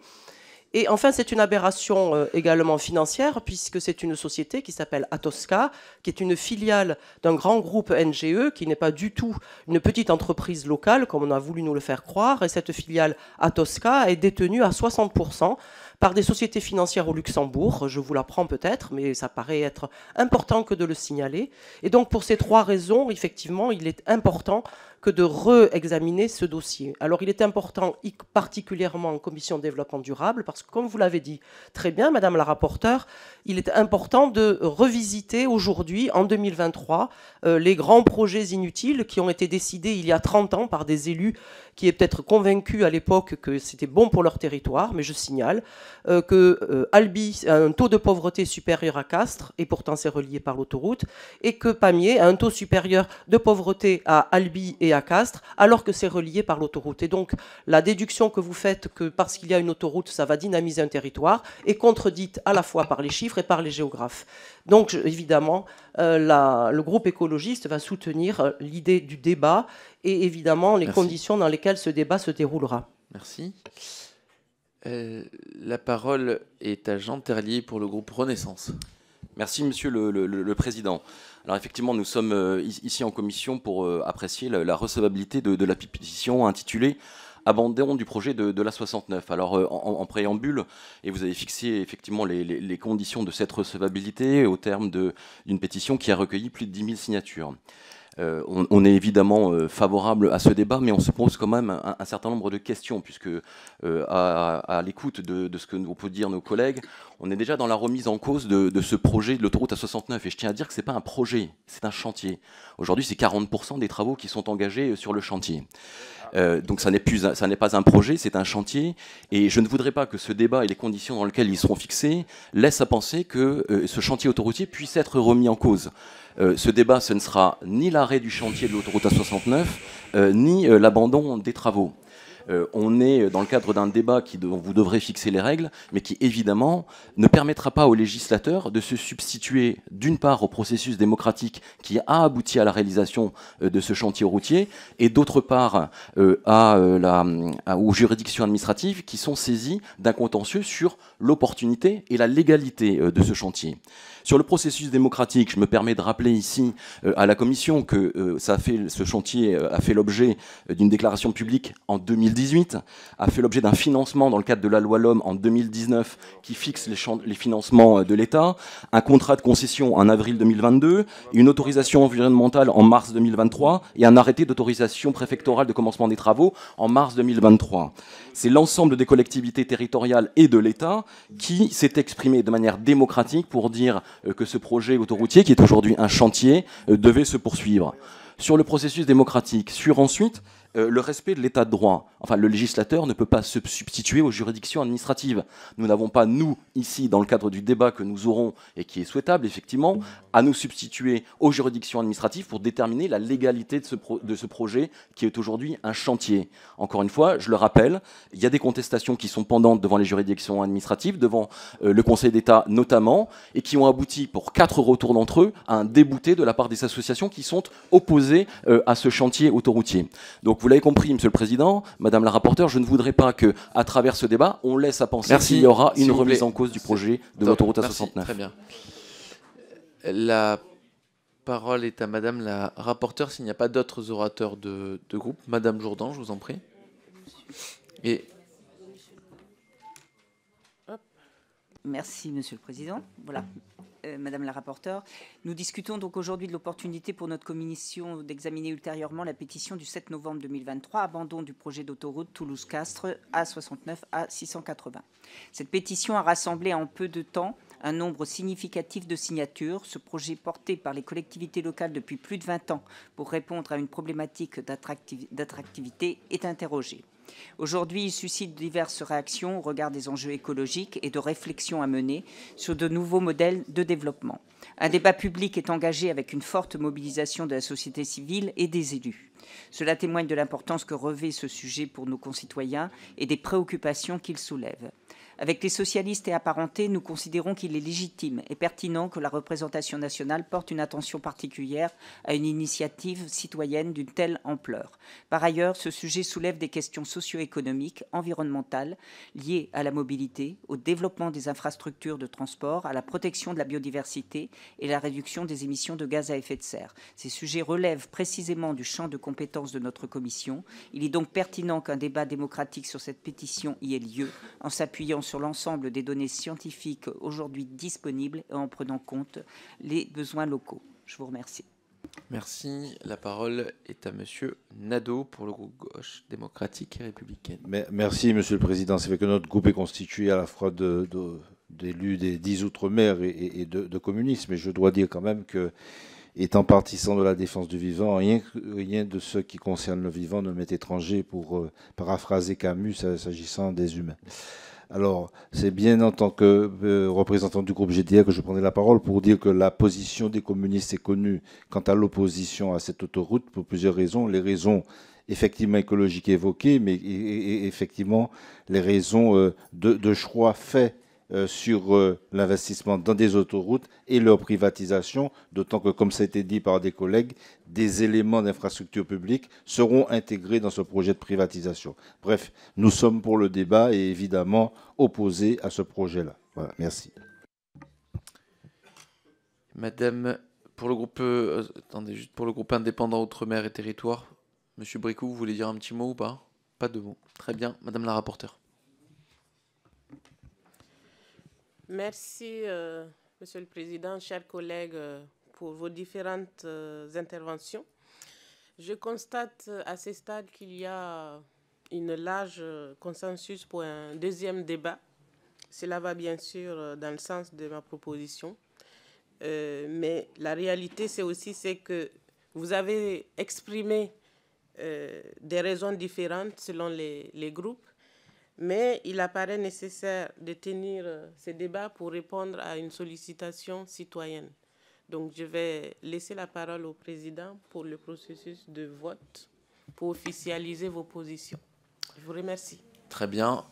Et enfin, c'est une aberration euh, également financière, puisque c'est une société qui s'appelle Atosca, qui est une filiale d'un grand groupe NGE, qui n'est pas du tout une petite entreprise locale, comme on a voulu nous le faire croire. Et cette filiale Atosca est détenue à 60% par des sociétés financières au Luxembourg. Je vous l'apprends peut-être, mais ça paraît être important que de le signaler. Et donc, pour ces trois raisons, effectivement, il est important que de réexaminer ce dossier. Alors il est important, particulièrement en commission développement durable, parce que comme vous l'avez dit très bien, Madame la rapporteure, il est important de revisiter aujourd'hui, en 2023, euh, les grands projets inutiles qui ont été décidés il y a 30 ans par des élus qui est peut-être convaincus à l'époque que c'était bon pour leur territoire, mais je signale euh, que euh, Albi a un taux de pauvreté supérieur à Castres, et pourtant c'est relié par l'autoroute, et que Pamiers a un taux supérieur de pauvreté à Albi et à Castres, alors que c'est relié par l'autoroute. Et donc la déduction que vous faites que parce qu'il y a une autoroute, ça va dynamiser un territoire, est contredite à la fois par les chiffres et par les géographes. Donc évidemment, euh, le groupe écologiste va soutenir l'idée du débat et évidemment les conditions dans lesquelles ce débat se déroulera. Merci. Euh, la parole est à Jean Terlier pour le groupe Renaissance. Merci, Monsieur le, Président. Alors effectivement, nous sommes euh, ici en commission pour euh, apprécier la, recevabilité de, la pétition intitulée Abandon du projet de, la 69. Alors en, préambule, et vous avez fixé effectivement les, les conditions de cette recevabilité au terme d'une pétition qui a recueilli plus de 10 000 signatures. Euh, on, est évidemment euh, favorable à ce débat, mais on se pose quand même un, certain nombre de questions, puisque euh, à, l'écoute de, ce que nous peuvent dire nos collègues, on est déjà dans la remise en cause de, ce projet de l'autoroute à 69. Et je tiens à dire que ce n'est pas un projet, c'est un chantier. Aujourd'hui, c'est 40% des travaux qui sont engagés sur le chantier. donc ça n'est n'est pas un projet, c'est un chantier. Et je ne voudrais pas que ce débat et les conditions dans lesquelles ils seront fixés laissent à penser que ce chantier autoroutier puisse être remis en cause. Euh, ce débat, ce ne sera ni l'arrêt du chantier de l'autoroute A69, euh, ni euh, l'abandon des travaux. on est dans le cadre d'un débat qui, dont vous devrez fixer les règles, mais qui évidemment ne permettra pas aux législateurs de se substituer d'une part au processus démocratique qui a abouti à la réalisation de ce chantier routier, et d'autre part aux juridictions administratives qui sont saisies d'un contentieux sur l'opportunité et la légalité de ce chantier. Sur le processus démocratique, je me permets de rappeler ici euh, à la Commission que euh, ça a fait, ce chantier euh, a fait l'objet d'une déclaration publique en 2018, a fait l'objet d'un financement dans le cadre de la loi L'Homme en 2019 qui fixe les, les financements de l'État, un contrat de concession en avril 2022, une autorisation environnementale en mars 2023 et un arrêté d'autorisation préfectorale de commencement des travaux en mars 2023. C'est l'ensemble des collectivités territoriales et de l'État qui s'est exprimé de manière démocratique pour dire euh, que ce projet autoroutier, qui est aujourd'hui un chantier, euh, devait se poursuivre. Sur le processus démocratique, sur ensuite euh, le respect de l'état de droit. Enfin, le législateur ne peut pas se substituer aux juridictions administratives. Nous n'avons pas, nous, ici, dans le cadre du débat que nous aurons, et qui est souhaitable, effectivement, à nous substituer aux juridictions administratives pour déterminer la légalité de ce, projet qui est aujourd'hui un chantier. Encore une fois, je le rappelle, il y a des contestations qui sont pendantes devant les juridictions administratives, devant euh, le Conseil d'État notamment, et qui ont abouti, pour quatre retours d'entre eux, à un débouté de la part des associations qui sont opposées euh, à ce chantier autoroutier. Donc, vous l'avez compris, Monsieur le Président, Madame la rapporteure, je ne voudrais pas que, à travers ce débat, on laisse à penser qu'il y aura une remise en cause du projet de l'autoroute A69. Très bien. La parole est à Madame la rapporteure, s'il n'y a pas d'autres orateurs de, de, groupe. Madame Jourdan, je vous en prie. Et Merci, Monsieur le Président. Voilà. Euh, Madame la rapporteure. Nous discutons donc aujourd'hui de l'opportunité pour notre commission d'examiner ultérieurement la pétition du 7 novembre 2023, abandon du projet d'autoroute Toulouse-Castres A69 à 680. Cette pétition a rassemblé en peu de temps un nombre significatif de signatures. Ce projet porté par les collectivités locales depuis plus de 20 ans pour répondre à une problématique d'attractivité est interrogé. Aujourd'hui, il suscite diverses réactions au regard des enjeux écologiques et de réflexions à mener sur de nouveaux modèles de développement. Un débat public est engagé avec une forte mobilisation de la société civile et des élus. Cela témoigne de l'importance que revêt ce sujet pour nos concitoyens et des préoccupations qu'il soulève. Avec les socialistes et apparentés, nous considérons qu'il est légitime et pertinent que la représentation nationale porte une attention particulière à une initiative citoyenne d'une telle ampleur. Par ailleurs, ce sujet soulève des questions socio-économiques, environnementales, liées à la mobilité, au développement des infrastructures de transport, à la protection de la biodiversité et la réduction des émissions de gaz à effet de serre. Ces sujets relèvent précisément du champ de compétences de notre commission. Il est donc pertinent qu'un débat démocratique sur cette pétition y ait lieu en s'appuyant sur l'ensemble des données scientifiques aujourd'hui disponibles et en prenant compte les besoins locaux. Je vous remercie. Merci. La parole est à Monsieur Nadeau pour le groupe Gauche démocratique et républicaine. Merci, Monsieur le Président. C'est vrai que notre groupe est constitué à la fois de, d'élus des dix outre-mer et, de, de, communistes, mais je dois dire quand même que, étant partisan de la défense du vivant, rien, rien de ce qui concerne le vivant ne m'est étranger pour euh, paraphraser Camus s'agissant des humains. Alors, c'est bien en tant que euh, représentant du groupe GDR que je prenais la parole pour dire que la position des communistes est connue quant à l'opposition à cette autoroute pour plusieurs raisons. Les raisons effectivement écologiques évoquées, mais effectivement les raisons euh, de choix faits sur euh, l'investissement dans des autoroutes et leur privatisation, d'autant que, comme ça a été dit par des collègues, des éléments d'infrastructure publique seront intégrés dans ce projet de privatisation. Bref, nous sommes pour le débat et évidemment opposés à ce projet-là. Voilà, merci. Madame, pour le groupe, euh, attendez, juste pour le groupe indépendant Outre-mer et Territoire, Monsieur Bricou, vous voulez dire un petit mot ou pas? Pas de mots. Très bien, Madame la rapporteure. Merci, euh, Monsieur le Président, chers collègues, euh, pour vos différentes euh, interventions. Je constate à ce stade qu'il y a une large consensus pour un deuxième débat. Cela va bien sûr dans le sens de ma proposition. mais la réalité, c'est aussi que vous avez exprimé des raisons différentes selon les groupes. Mais il apparaît nécessaire de tenir euh, ces débats pour répondre à une sollicitation citoyenne. Donc je vais laisser la parole au président pour le processus de vote, pour officialiser vos positions. Je vous remercie. Très bien.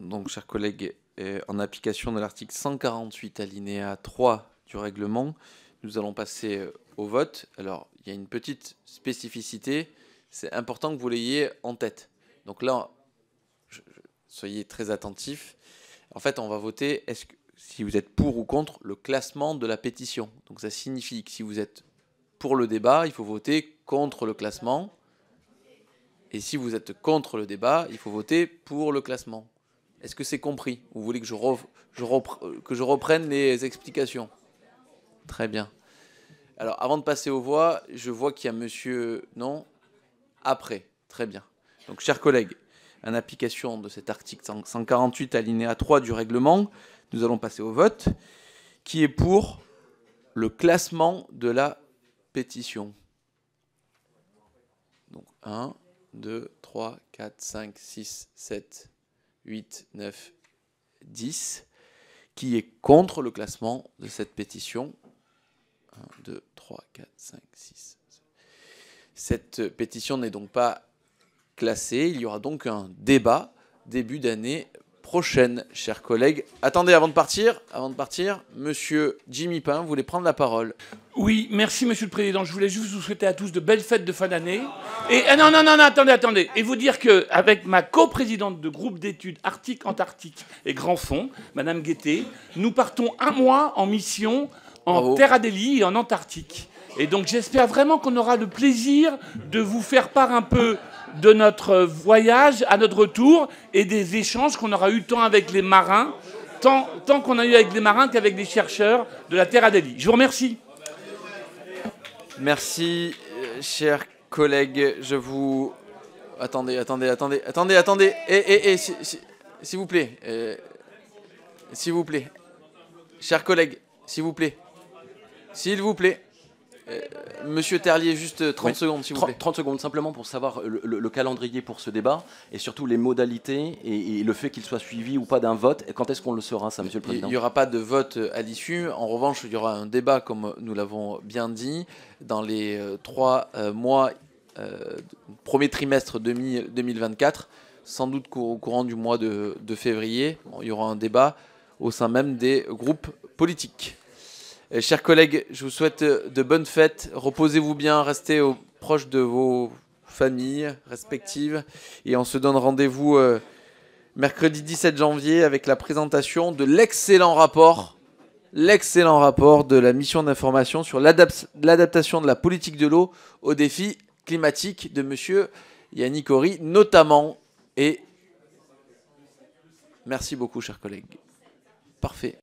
Donc, chers collègues, euh, en application de l'article 148 alinéa 3 du règlement, nous allons passer euh, au vote. Alors, il y a une petite spécificité. C'est important que vous l'ayez en tête. Donc là, soyez très attentifs. En fait, on va voter est-ce que, si vous êtes pour ou contre le classement de la pétition. Donc ça signifie que si vous êtes pour le débat, il faut voter contre le classement. Et si vous êtes contre le débat, il faut voter pour le classement. Est-ce que c'est compris? Vous voulez que je, que je reprenne les explications? Très bien. Alors, avant de passer aux voix, je vois qu'il y a monsieur. Non? Après. Très bien. Donc, chers collègues, en application de cet article 148 alinéa 3 du règlement, nous allons passer au vote, qui est pour le classement de la pétition. Donc 1, 2, 3, 4, 5, 6, 7, 8, 9, 10. Qui est contre le classement de cette pétition? 1, 2, 3, 4, 5, 6. Cette pétition n'est donc pas classé. Il y aura donc un débat début d'année prochaine, chers collègues. Attendez, avant de partir, avant de partir, Monsieur Jimmy Pain voulait prendre la parole. Oui, merci Monsieur le Président. Je voulais juste vous souhaiter à tous de belles fêtes de fin d'année. Et ah non, non, non, non, attendez, attendez. Et vous dire que avec ma coprésidente de groupe d'études Arctique, Antarctique et Grand Fond, Madame Guettet, nous partons un mois en mission en Terre Adélie et en Antarctique. Et donc j'espère vraiment qu'on aura le plaisir de vous faire part un peu de notre voyage à notre retour et des échanges qu'on aura eu tant avec les marins, tant, qu'on a eu avec les marins qu'avec les chercheurs de la Terre Adélie. Je vous remercie. Merci, euh, chers collègues. Je vous. Attendez, attendez, attendez, attendez, attendez. Et, et, et s'il vous plaît. Euh, s'il vous plaît. Chers collègues, s'il vous plaît. S'il vous plaît. Euh, Monsieur Terlier, juste 30 secondes, s'il vous plaît. 30 secondes, simplement pour savoir le, calendrier pour ce débat et surtout les modalités et, le fait qu'il soit suivi ou pas d'un vote. Quand est-ce qu'on le saura, ça, Monsieur le Président? Il n'y aura pas de vote à l'issue. En revanche, il y aura un débat, comme nous l'avons bien dit, dans les euh, trois euh, mois euh, premier trimestre 2024, sans doute au courant du mois de, février. il y aura un débat au sein même des groupes politiques. Chers collègues, je vous souhaite de bonnes fêtes. Reposez-vous bien, restez au, proche de vos familles respectives. Et on se donne rendez-vous euh, mercredi 17 janvier avec la présentation de l'excellent rapport, l'excellent rapport de la mission d'information sur l'adaptation de la politique de l'eau aux défis climatiques de monsieur Yannick Horry, notamment. Et merci beaucoup, chers collègues. Parfait.